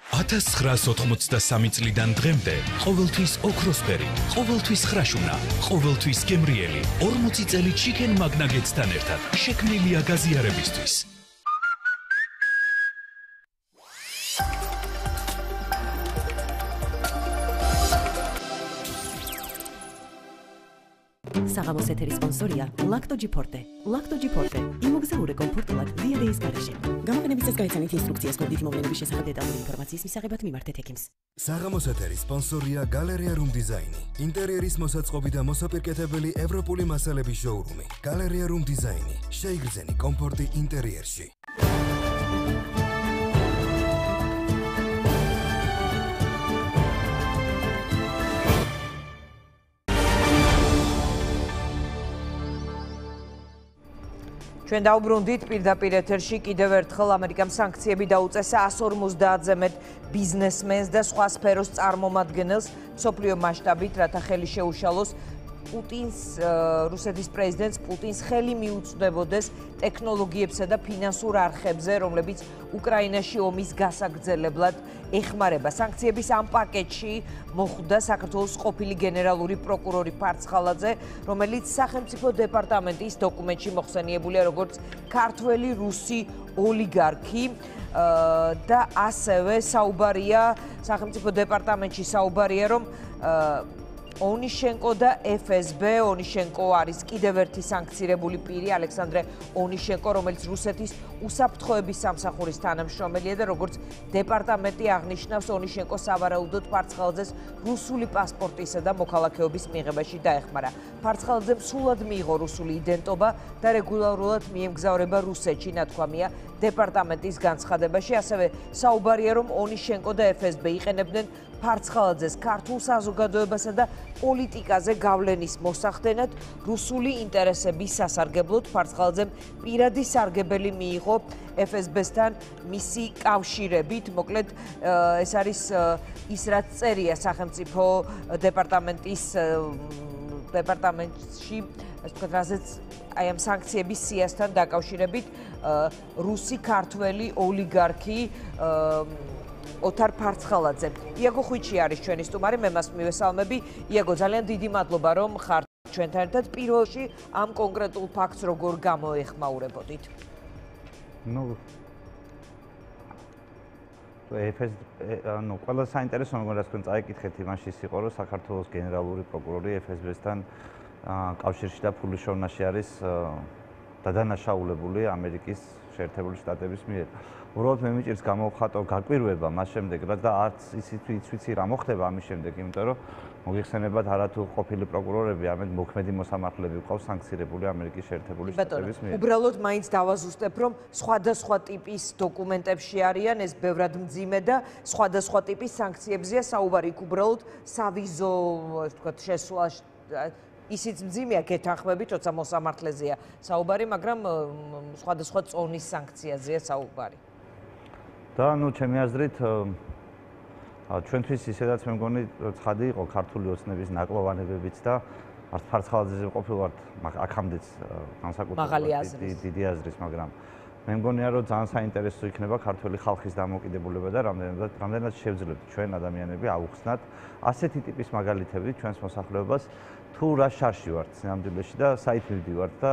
1983 წლიდან დღემდე ყოველთვის ოქროსფერი, ყოველთვის ხრაშუნა, ყოველთვის გემრიელი 40 წელი ჩიკენ მაგნაგეტსთან ერთად შექმნილია გაზიარებისთვის. საღამოს ეთერის სპონსორია ლაქტოჯი ფორტე. ლაქტოჯი ფორტე იმოგზაურე კომფორტულად დიადეის გარეშე. გამოგნებისას გაიცანით ინსტრუქციას კოდით მოვლენების შესახებ დეტალური ინფორმაციის მისაღებად მიმართეთ ექიმს. საღამოს ეთერის სპონსორია გალერეა რუმ დიზაინი. ინტერიერის მოსაწყობი და მოსაპირკეთებელი ევროპული მასალების შოურუმი. გალერეა რუმ დიზაინი. შეიგრძენი კომფორტი ინტერიერში. ჩვენ დაუბრუნდით პირდაპირ ეთერში კიდევ ერთხელ ამერიკამ სანქციები დაუწესა 150-ზე მეტ ბიზნესმენს და სხვა სფეროს წარმომადგენელს. სოფლიო მასშტაბით, რათა ხელი შეუშალოს პუტინს რუსეთის პრეზიდენტს პუტინს ხელი მიუწვდებოდეს ტექნოლოგიებსა და ფინანსურ არხებზე, რომლებიც უკრაინაში ომის გასაგრძელებლად ეხმარება. სანქციების ამ პაკეტში მოხვდა საქართველოს ყოფილი გენერალური პროკურორი ფარცხალაძე, რომელიც სახელმწიფო დეპარტამენტის დოკუმენტში მოხსენიებულია როგორც ქართველი რუსი ოლიგარქი. და ასევე საუბარია სახელმწიფო დეპარტამენტში საუბარია რომ ონიშენკო და FSB ონიშენკო არის კიდევ ერთი სანქცირებული პირი ალექსანდრე ონიშენკო რომელიც რუსეთის უსაფრთხოების სამსახურის თანამშრომელია და როგორც დეპარტამენტი აღნიშნავს ონიშენკო სავარაუდოდ ფარცხალაძეს რუსული პასპორტისა და მოქალაქეობის მიღებაში დაეხმარა. ფარცხალაძემ სულად მიიღო რუსული იდენტობა და რეგულარულად მიემგზავრება რუსეთში ნათქვამია დეპარტამენტის განცხადებაში. ასევე საუბარია რომ ონიშენკო და FSB იყენებდნენ ფარცხალაძეს ქართულ საზოგადოებასა და პოლიტიკაზე გავლენის მოსახდენად რუსული ინტერესების სასარგებლოდ ფარცხალაძემ პირადი სარგებელი მიიღო FSB-სთან მისი კავშირებით. მოკლედ ეს არის ის რაც წერია სახელმწიფო დეპარტამენტის დეპარტამენტში ასე ვთქვათ, რაზეც აი ამ სანქციების სიასთან დაკავშირებით რუსი ქართველი ოლიგარქი ოთარ ფარცხალაძე. იაგო ხვიჩი არის ჩვენი სტუმარი, მე მას მივესალმები. იაგო, ძალიან დიდი მადლობა, რომ ხარ ჩვენთან ერთად. პირველში ამ კონკრეტულ ფაქტს როგორ გამოეხმაურებოდით? ნუ ეფეს ანუ ყველა საინტერესო მოგონდა თქვენ წაიკითხეთ იმაში იყო რომ საქართველოს გენერალური პროკურორი ეფესბესთან კავშირში და ფულის შოვნაში არის დადანაშაულებული ამერიკის შეერთებული შტატების მიერ. უბრალოდ მე მიჭირს გამოვხატო გაკვირვება მას შემდეგ რა და არც ისიც ვიცი რა მოხდება ამის შემდეგ, იმიტომ რომ მოგიხსენებათ არათუ ყოფილი პროკურორები, ამეთ მოქმედი მოსამართლეები ყავს სანქცირებული ამერიკის შეერთებული შტატების მიერ. უბრალოდ მაინც დავაზუსტებ, რომ სხვადასხვა ტიპის დოკუმენტებში არიან ეს ბევრად მძიმე და სხვადასხვა ტიპის სანქციებზეა საუბარი, უბრალოდ სავიზო, ასე ვთქვათ, შესვლა ისიც მძიმეა გეთანხმები, თორსა მოსამართლეზეა საუბარი, მაგრამ სხვადასხვა წონის სანქციაზეა საუბარი. და ნუ ჩემი აზრით ჩვენთვის ისედაც მე მგონი ცხადი იყო ქართული ოცნების ნაკლოვანებებიც და არც ფარცხალაძეზე ყოფილვართ აქამდეც განსაკუთრებით დიდი აზრის, მაგრამ მე მგონია რომ ძალიან საინტერესო იქნება ქართული ხალხის დამოკიდებულება და რამდენად რამდენად შევძლებთ ჩვენ ადამიანები აუხსნათ. ასეთი ტიპის მაგალითები ჩვენს მოსახლეობას თუ რა შარში ვართ სინამდვილეში და საით მივდივართ და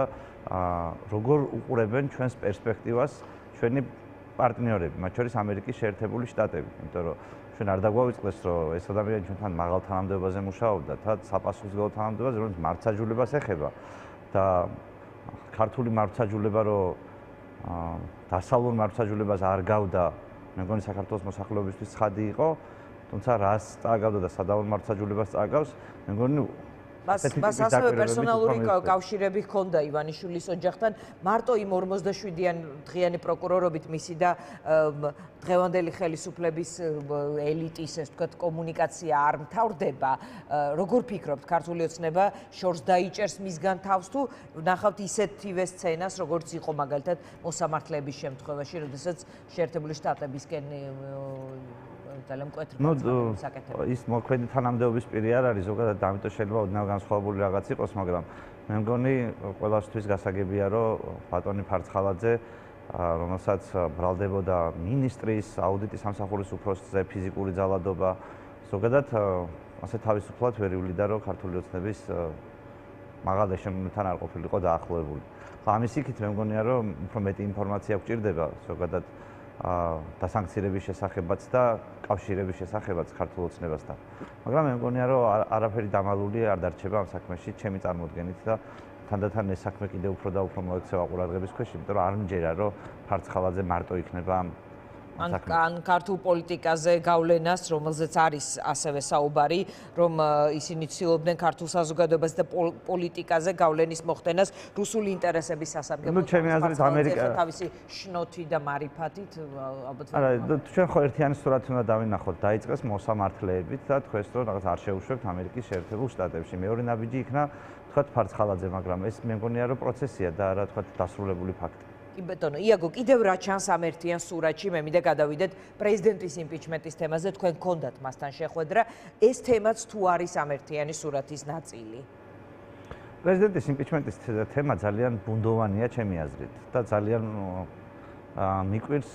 როგორ უყურებენ ჩვენს პერსპექტივას ჩვენი პარტნიორები, მათ შორის ამერიკის შეერთებული შტატები, იმიტომ რომ ჩვენ არ დაგვავიწყდეს, რომ ეს ადამიანი ჩვენთან მაღალ თანამდებობაზე მუშაობდა, თა საპასუხისმგებლო თანამდებობაზე, რომელიც მართსაჯულებას ეხება და ქართული მართსაჯულება რო დასავლურ მართსაჯულებას არ გავდა, მე მგონი საქართველოს მოსახლეობისთვის ხადი იყო, თუმცა რას წააგავდა და სადავურ მართსაჯულებას წააგავს, მე მგონი მას ასევე პერსონალური კავშირები ჰქონდა ივანიშვილის ოჯახთან. მარტო იმ 47-იან დღიანი პროკურორობით მისი და დღევანდელი ხელისუფლების ელიტის ეს თქვა კომუნიკაცია არ მთავრდება. როგორ ფიქრობთ ქართული ოცნება შორს დაიჭერს მისგან თავს თუ ნახავთ ისეთივე სცენას როგორც იყო მაგალითად მოსამართლეების შემთხვევაში როდესაც შეერთებული შტატებისკენ ძალიან მკვეთრი საკეთება. ის მოქმედი თანამდებობის პირი არ არის, ზოგადად ამიტომ შეიძლება ოდნავ განსხვავებული რაღაც იყოს, მაგრამ მე მგონი ყველასთვის გასაგებია, რომ ბატონი ფარცხალაძე რომელსაც ბრალდებოდა ministris აუდიტის სამსახურის უფროსზე ფიზიკური ძალადობა, ზოგადად ასე თავისუფლად ვერ ივლიდა, რომ ქართული ოცნების მაღალ ეშელონთან არ ყოფილიყო დაახლოებული. ხო ამის იქით მე მგონია, რომ უფრო მეტი ინფორმაცია გვჭირდება, ზოგადად და სანქციების შესახებაც და კავშირების შესახებაც ქართულ ოცნებასთან. მაგრამ მე მგონია რომ არაფერი დამალული არ დარჩება ამ საქმეში ჩემი წარმოდგენით და თანდათან ეს საქმე კიდევ უფრო და უფრო მოექცევა ყურადღების ქვეშ, იმიტომ რომ არ მჯერა რომ ფარცხალაძე მარტო იქნება ან ან ქართულ პოლიტიკაზე გავლენას, რომელზეც არის ასევე საუბარი, რომ ისინი ცდილობდნენ ქართულ საზოგადოებას და პოლიტიკაზე გავლენის მოხდენას რუსული ინტერესების სასარგებლოდ. ნუ ჩემი აზრით ამერიკა თავისი შნოთი და მარიფათით ალბათ არა, ჩვენ ხო ერთიანი სურათი უნდა დავინახოთ, დაიწყეს მოსამართლეებით და თქვენს რომ რაღაც არ შეუშვებთ ამერიკის შეერთებულ შტატებში. მეორე ნაბიჯი იქნა თქვათ ფარცხალაძე, მაგრამ ეს მე მგონია რომ პროცესია და რა თქვათ დასრულებული ფაქტი. კი ბეტონო, იაგო, კიდევ რა ჩანს ამერთიან სურათში, მე მინდა გადავიდეთ პრეზიდენტის იმპიჩმენტის თემაზე, თქვენ გქონდათ მასთან შეხვედრა, ეს თემაც თუ არის ამერთიანი სურათის ნაწილი? პრეზიდენტის იმპიჩმენტის თემა ძალიან ბუნდოვანია ჩემი აზრით და ძალიან მიკვირს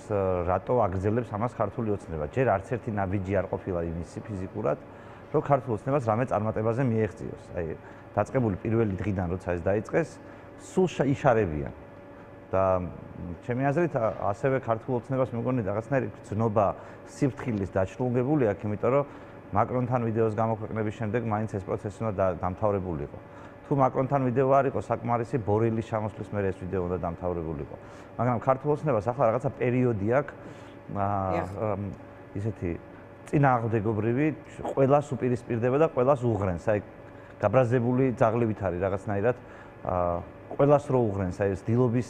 რატო აგრძელებს ამას ქართული ოცნება. ჯერ არც ერთი ნაბიჯი არ ყოფილა იმისი ფიზიკურად, რომ ქართულ ოცნებას რამე წარმატებაზე მიეღწიოს. აი, დაწყებული პირველი დღიდან როცა ეს დაიწყეს, სულ იშარებიან. და ჩემი აზრით ასევე ქართულ ოცნებას მეგონი რაღაცნაირი გზნობა სიფრთხილის დაჩლუნგებული აქვს, იმიტომ რომ მაკრონთან ვიდეოს გამოქვეყნების შემდეგ მაინც ეს პროცესი უნდა დამთავრებულიყო. თუ მაკრონთან ვიდეო არ იყო საკმარისი ბორილის ჩამოსვლის მერე ეს ვიდეო უნდა დამთავრებულიყო. მაგრამ ქართულ ოცნებას ახლა რაღაცა პერიოდი აქვს აა ისეთი წინააღმდეგობრივი ყველას უპირისპირდება და ყველას უღრენს. აი გაბრაზებული ძაღლებით არის რაღაცნაირად აა ყველას რო უღრენს აი ეს დილობის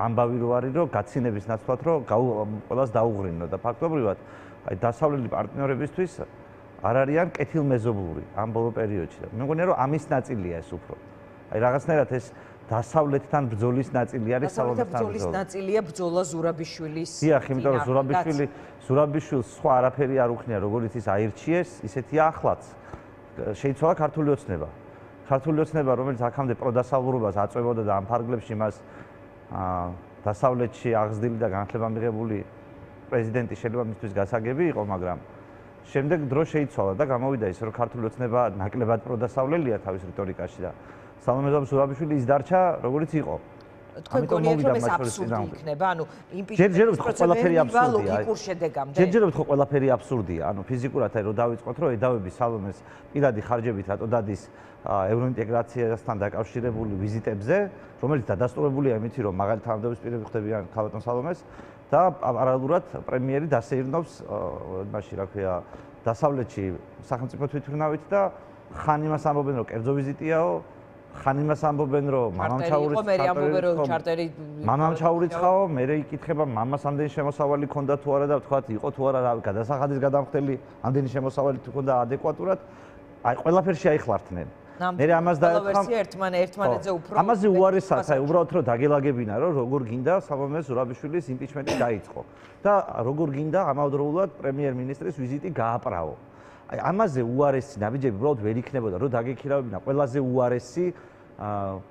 ამბავი რო არის რომ გაცინების ნაცვლად რომ ყველას დაუღრინო და ფაქტობრივად აი დასავლელი პარტნიორებისთვის არ არიან კეთილმეზობლური ამ ბოლო პერიოდში. და მე მგონია რომ ამის ნაწილია ეს უფრო. აი რაღაცნაირად ეს დასავლეთთან ბრძოლის ნაწილი არის დასავლეთთან ბრძოლის ნაწილია ბრძოლა ზურაბიშვილის დიახ იმიტომ რომ ზურაბიშვილი ზურაბიშვილს სხვა არაფერი არ უხნია როგორც ის აირჩიეს ისეთია ახლაც. შეიცვალა ქართული ოცნება ქართული ოცნება, რომელიც აქამდე პროდასავლურობას აწვევოდა და ამ ფარგლებში მას აა დასავლეთში აღზრდილი და განათლება მიღებული პრეზიდენტი შეიძლება მისთვის გასაგები იყო, მაგრამ შემდეგ დრო შეიცვალა და გამოვიდა ის, რომ ქართული ოცნება ნაკლებად პროდასავლელია თავის რიტორიკაში და სალომე ზურაბიშვილი ის დარჩა, როგორიც იყო. თქვენ გონიათ რომ ეს აბსურდი იქნება, ანუ იმპიჩმენტის პროცედური ლოგიკურ შედეგამდე. ჯერჯერობით ხო ყველაფერი აბსურდია, ანუ ფიზიკურად აი რომ დავიწყოთ, რომ ედავები სალომეს პირადი ხარჯებით რატო დადის ევროინტეგრაციასთან დაკავშირებული ვიზიტებზე, რომელიც დადასტურებულია იმითი, რომ მაგალითად თანამდებობის პირები ხდებიან ქალბატონ სალომეს და პარალელურად პრემიერი დასეირნობს მაშინ რა ქვია დასავლეთში სახელმწიფო თვითმფრინავით და ხან იმას ამბობენ, რომ კერძო ვიზიტიაო, ხან იმას ამბობენ რომ მამამ ჩარტერი მამამ ჩაურიცხაო მე იკითხება მამას ამდენი შემოსავალი ქონდა თუ არა და თქვა იყო თუ არა გადასახადის გადამხდელი ამდენი შემოსავალი თუ ქონდა ადეკვატურად. აი ყველაფერში აიხლართნენ მე ამას დაერთხა ერთმან ერთმანეთზე უფრო ამაზე უარესად აი უბრალოდ რომ დაგელაგებინა რომ როგორ გინდა სამომეს ზურაბიშვილის იმპიჩმენტი დაიწყო. და როგორ გინდა ამავდროულად პრემიერ-მინისტრის ვიზიტი გააპრავო აი ამაზე უარესი ნაბიჯები უბრალოდ ვერ იქნებოდა რომ დაგექირავებინა. ყველაზე უარესი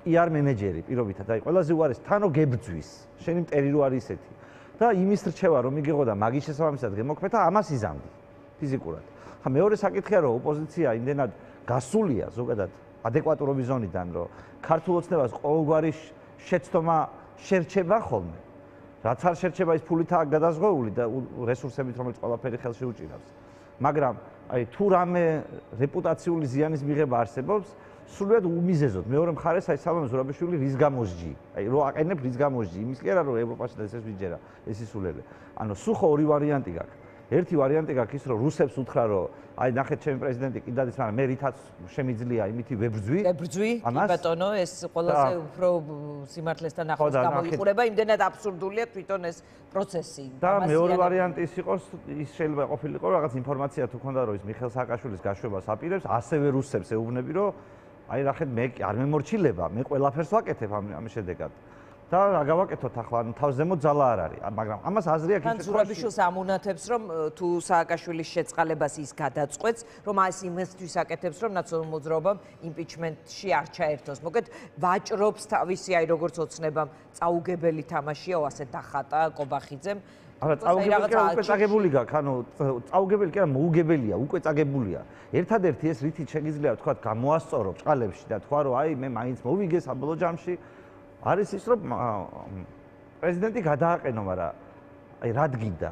PR მენეჯერი პირობითად აი ყველაზე უარესი თანო გებძვის შენი მტერი რო არის ესეთი. და იმის რჩევა რომ იგიღო და მაგის შესაბამისად გემოქმედა ამას იზამდი ფიზიკურად. ხა მეორე საკითხია რომ ოპოზიცია იმდენად გასულია ზოგადად ადეკვატურობის ზონიდან რომ ქართულ ოცნებას ყოველგვარი შეცდომა შერჩება ხოლმე. რაც არ შერჩება ის ფულითაა გადაზღვეული და რესურსებით რომელიც ყველაფერი ხელში უჭირავს. მაგრამ აი თუ რამე რეპუტაციული ზიანის მიღება არსებობს, სრულიად უმიზეზოდ მეორე მხარეს აი სალომე ზურაბიშვილი რის გამოსჯი? აი რო აყენებ რის გამოსჯი? იმის კი არა რომ ევროპაში და ეს ეს ვიჯერა, ეს ისულელე. ანუ სულ ხო ორი ვარიანტი გაქვს. ერთი ვარიანტი გაქვს ის, რომ რუსებს უთხრა, რომ აი ნახეთ ჩემი პრეზიდენტი კიდადის, მაგრამ მე რითაც შემიძლია იმითი ვებრძვი. ვებრძვი, ბატონო, ეს ყველაზე უფრო სიმართლესთან ახლოს გამოიყურება, იმდენად აბსურდულია თვითონ ეს პროცესი. და მეორე ვარიანტი ის იყოს, ის შეიძლება ყოფილიყო რაღაც ინფორმაცია თუ ქონდა, რომ ის მიხელ სააკაშვილის გაშვებას აპირებს, ასევე რუსებს ეუბნები, რომ აი ნახეთ მე არ მემორჩილება, მე ყველაფერს ვაკეთებ ამ ამ შედეგად. და რა გავაკეთოთ ახლა? ანუ თავზემო ძალა არ არის. მაგრამ ამას აზრი აქვს ის ზურაბიშვილს ამუნათებს რომ თუ სააკაშვილის შეწყალებას ის გადაწყვეტს რომ აი იმისთვის აკეთებს რომ ნაციონალურ მოძრაობამ იმპიჩმენტში არ ჩაერთოს. მოკეთ ვაჭრობს თავისი აი როგორც ოცნებამ წაუგებელი თამაშია ასე დახატა კობახიძემ. არა წაუგებელი კი უკვე წაგებული გაქვს. ანუ წაუგებელი კი არა მოუგებელია უკვე წაგებულია. ერთადერთი ეს რითი შეიძლება თქვა გამოასწორო ბრწყალებში და თქვა რომ აი მე მაინც მოვიგე საბოლოო ჯამში არის ის რომ პრეზიდენტი გადააყენო, მაგრამ აი რად გინდა?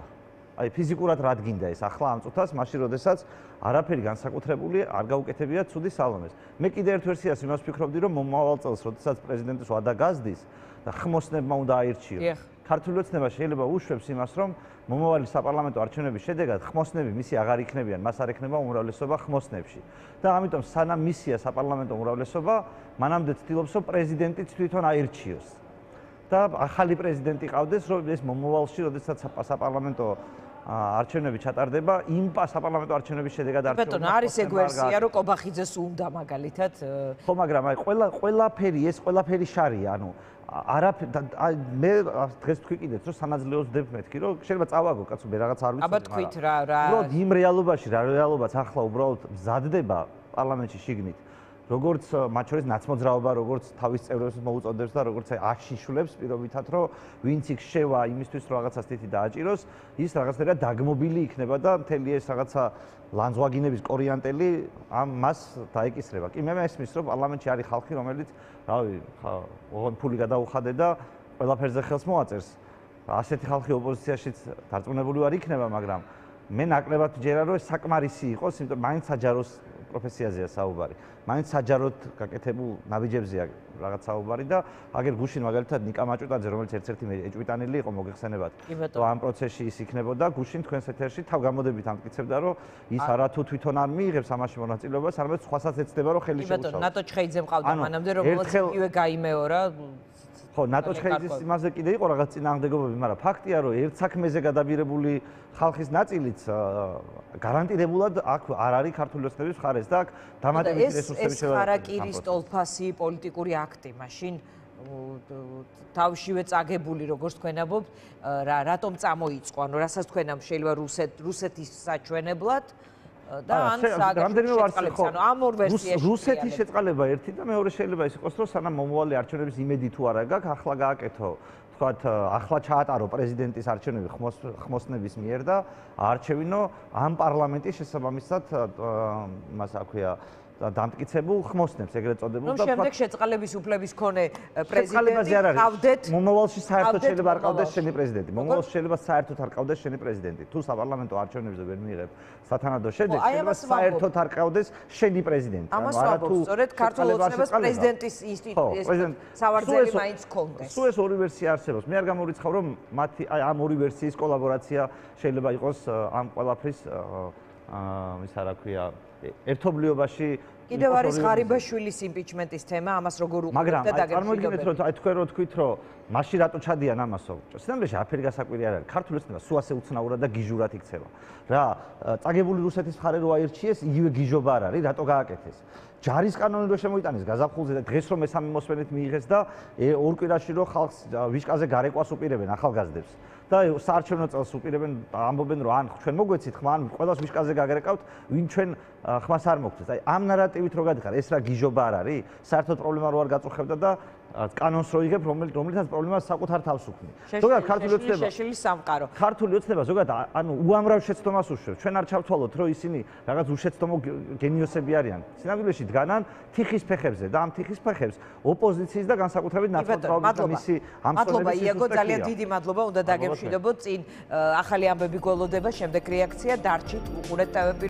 აი ფიზიკურად რად გინდა ეს ახლა ამ წუთას, მაშინ როდესაც არაფერი განსაკუთრებული არ გაუკეთებია ცუდი სალომეს. მე კიდე ერთ ვერსიას იმას ვფიქრობდი, რომ მომავალ წელს, როდესაც პრეზიდენტის ვადა გაზდის და ხმოსნებმა უნდა აირჩიოს. ქართული ოცნება შეიძლება უშვებს იმას, რომ მომავალი საპარლამენტო არჩევნების შედეგად ხმოსნები მისი აღარ იქნებიან, მას არ ექნება უმრავლესობა ხმოსნებში. და ამიტომ სანამ მისია საპარლამენტო უმრავლესობა, მანამდე ცდილობს, რომ პრეზიდენტიც თვითონ აირჩიოს. და ახალი პრეზიდენტი ყავდეს, რომ ეს მომავალში, როდესაც საპარლამენტო არჩევნები ჩატარდება, იმ საპარლამენტო არჩევნების შედეგად არჩევნები. ბატონო, არის ეგ ვერსია, რომ კობახიძეს უნდა მაგალითად ხო, მაგრამ აი ყველა ყველაფერი ეს ყველაფერი შარია, ანუ არა მე დღეს თქვი კიდეც რომ სანაძლეოს დებ მეთქი რომ შეიძლება წავაგო კაცო მე რაღაც არ ვიცი აბა თქვით რა რა უბრალოდ იმ რეალობაში რა რეალობაც ახლა უბრალოდ მზადდება პარლამენტში შიგნით როგორც მათ შორის ნაცმოძრაობა როგორც თავის წევრებს მოუწოდებს და როგორც აშიშულებს პირობითად რომ ვინც იქ შევა იმისთვის რომ რაღაცას თითი დააჭიროს ის რაღაცნაირად დაგმობილი იქნება და მთელი ეს რაღაცა ლანძვაგინების კორიანტელი ამ მას დაეკისრება. კი მე მესმის რომ პარლამენტში არის ხალხი რომელიც რავი ხა ოღონ ფული გადაუხადე და ყველაფერზე ხელს მოაწერს. ასეთი ხალხი ოპოზიციაშიც დარწმუნებული ვარ იქნება, მაგრამ მე ნაკლებად ჯერა რომ საკმარისი იყოს, იმიტომ მაინც საჯაროს პროფესიაზეა საუბარი. მაინც საჯაროდ გაკეთებულ ნაბიჯებზეა რაღაც საუბარი და აგერ გუშინ მაგალითად ნიკა მაჭუტაძე რომელიც ერთ-ერთი ეჭვიტანილი იყო მოგეხსენებათ. რომ ამ პროცესში ის იქნებოდა გუშინ თქვენს ეთერში თავგამოდებით ამტკიცებდა რომ ის არათუ თვითონ არ მიიღებს ამაში მონაწილეობას, არამედ სხვასაც ეცდება რომ ხელი შეუშალოს. იბატონ ნატო ჩხეიძე მყავდა მანამდე რომ მოწმე გაიმეორა ხო, ნატო ჩხეიძის იმაზე კიდე იყო რაღაც წინააღმდეგობები, მაგრამ ფაქტია, რომ ერთ საქმეზე გადაბირებული ხალხის ნაწილიც გარანტირებულად აქ არ არის ქართული ოცნების მხარეს და აქ დამატებითი რესურსები შევა. ეს ხარაკირის ტოლფასი პოლიტიკური აქტი, მაშინ თავშივე წაგებული როგორც თქვენ ამბობთ, რა რატომ წამოიწყო? ანუ რასაც თქვენ ამ შეიძლება რუსეთ რუსეთის საჩვენებლად და ან რამდენიმე ვარცხლებს ანუ ამ ორ ვერსიაში რუსეთის შეწყალება ერთი და მეორე შეიძლება ის იყოს რომ სანამ მომავალი არჩევნების იმედი თუ არა გაქვს ახლა გააკეთო. თქვათ ახლა ჩაატარო პრეზიდენტის არჩევნები ხმოსნების მიერ და არჩევინო ამ პარლამენტის შესაბამისად მას აქვია დამტკიცებულ ხმოსნებს ეგრეთ წოდებულ და შემდეგ შეწყალების უფლების მქონე პრეზიდენტი ყავდეთ მომავალში საერთოდ შეიძლება არ ყავდეს შენი პრეზიდენტი. მომავალში შეიძლება საერთოდ არ ყავდეს შენი პრეზიდენტი. თუ საპარლამენტო არჩევნებზე ვერ მიიღებ სათანადო შედეგს შეიძლება საერთოდ არ ყავდეს შენი პრეზიდენტი. ანუ არა თუ სწორედ ქართულ ოცნებას პრეზიდენტის ინსტიტუტი სავარძელი მაინც კონდეს სულ ეს ორი ვერსია არსებობს. მე არ გამორიცხავ რომ მათი აი ამ ორი ვერსიის კოლაბორაცია შეიძლება იყოს ამ ყველაფრის აა ისა რა ქვია ერთობლიობაში კიდევ არის ღარიბაშვილის იმპიჩმენტის თემა, ამას როგორ უყურებთ და დაგეგმეთ. მაგრამ წარმოგიდგენთ რომ აი თქვენ რო თქვით რომ მაშინ რატო ჩადიან ამასო? სინამდვილეში აფერი გასაკვირი არ არის. ქართული ეცნება სულ ასე უცნაურად და გიჟურად იქცევა. რა, წაგებული რუსეთის მხარე რო აირჩიეს, იგივე გიჟობა არ არის, რატო გააკეთეს? ჯარის კანონი რო შემოიტანეს გაზაფხულზე და დღეს რომ მესამე მოსვენით მიიღეს და ორ კვირაში რო ხალხს ვიშკაზე გარეკვას უპირებენ ახალგაზრდებს. და საარჩევნო წელს უპირებენ ამბობენ რომ ან ჩვენ მოგვეცით ხმა ან ყველას ვიშკაზე გაგერეკავთ ვინ ჩვენ ხმას არ მოგწეს აი ამ ნარატივით რო გადიხარ ეს რა გიჟობა არ არის? საერთოდ პრობლემა რო არ გაწუხებდა და კანონს რო იგებ რომელიც რომელიცაც პრობლემას საკუთარ თავს უქმნი ზოგადად ქართული ოცნება შეშილი სამყარო. ქართული ოცნება ზოგადად ანუ უამრავ შეცდომას უშვებს ჩვენ არ ჩავთვალოთ რომ ისინი რაღაც უშეცდომო გენიოსები არიან. სინამდვილეში დგანან თიხის ფეხებზე და ამ თიხის ფეხებს ოპოზიციის და განსაკუთრებით ნაცნობრაობის და მისი ამ მადლობა იაგო ძალიან დიდი მადლობა უნდა დაგემშვიდობო. წინ ახალი ამბები გოლოდება შემდეგ რეაქცია. დარჩით უყურეთ ტვფ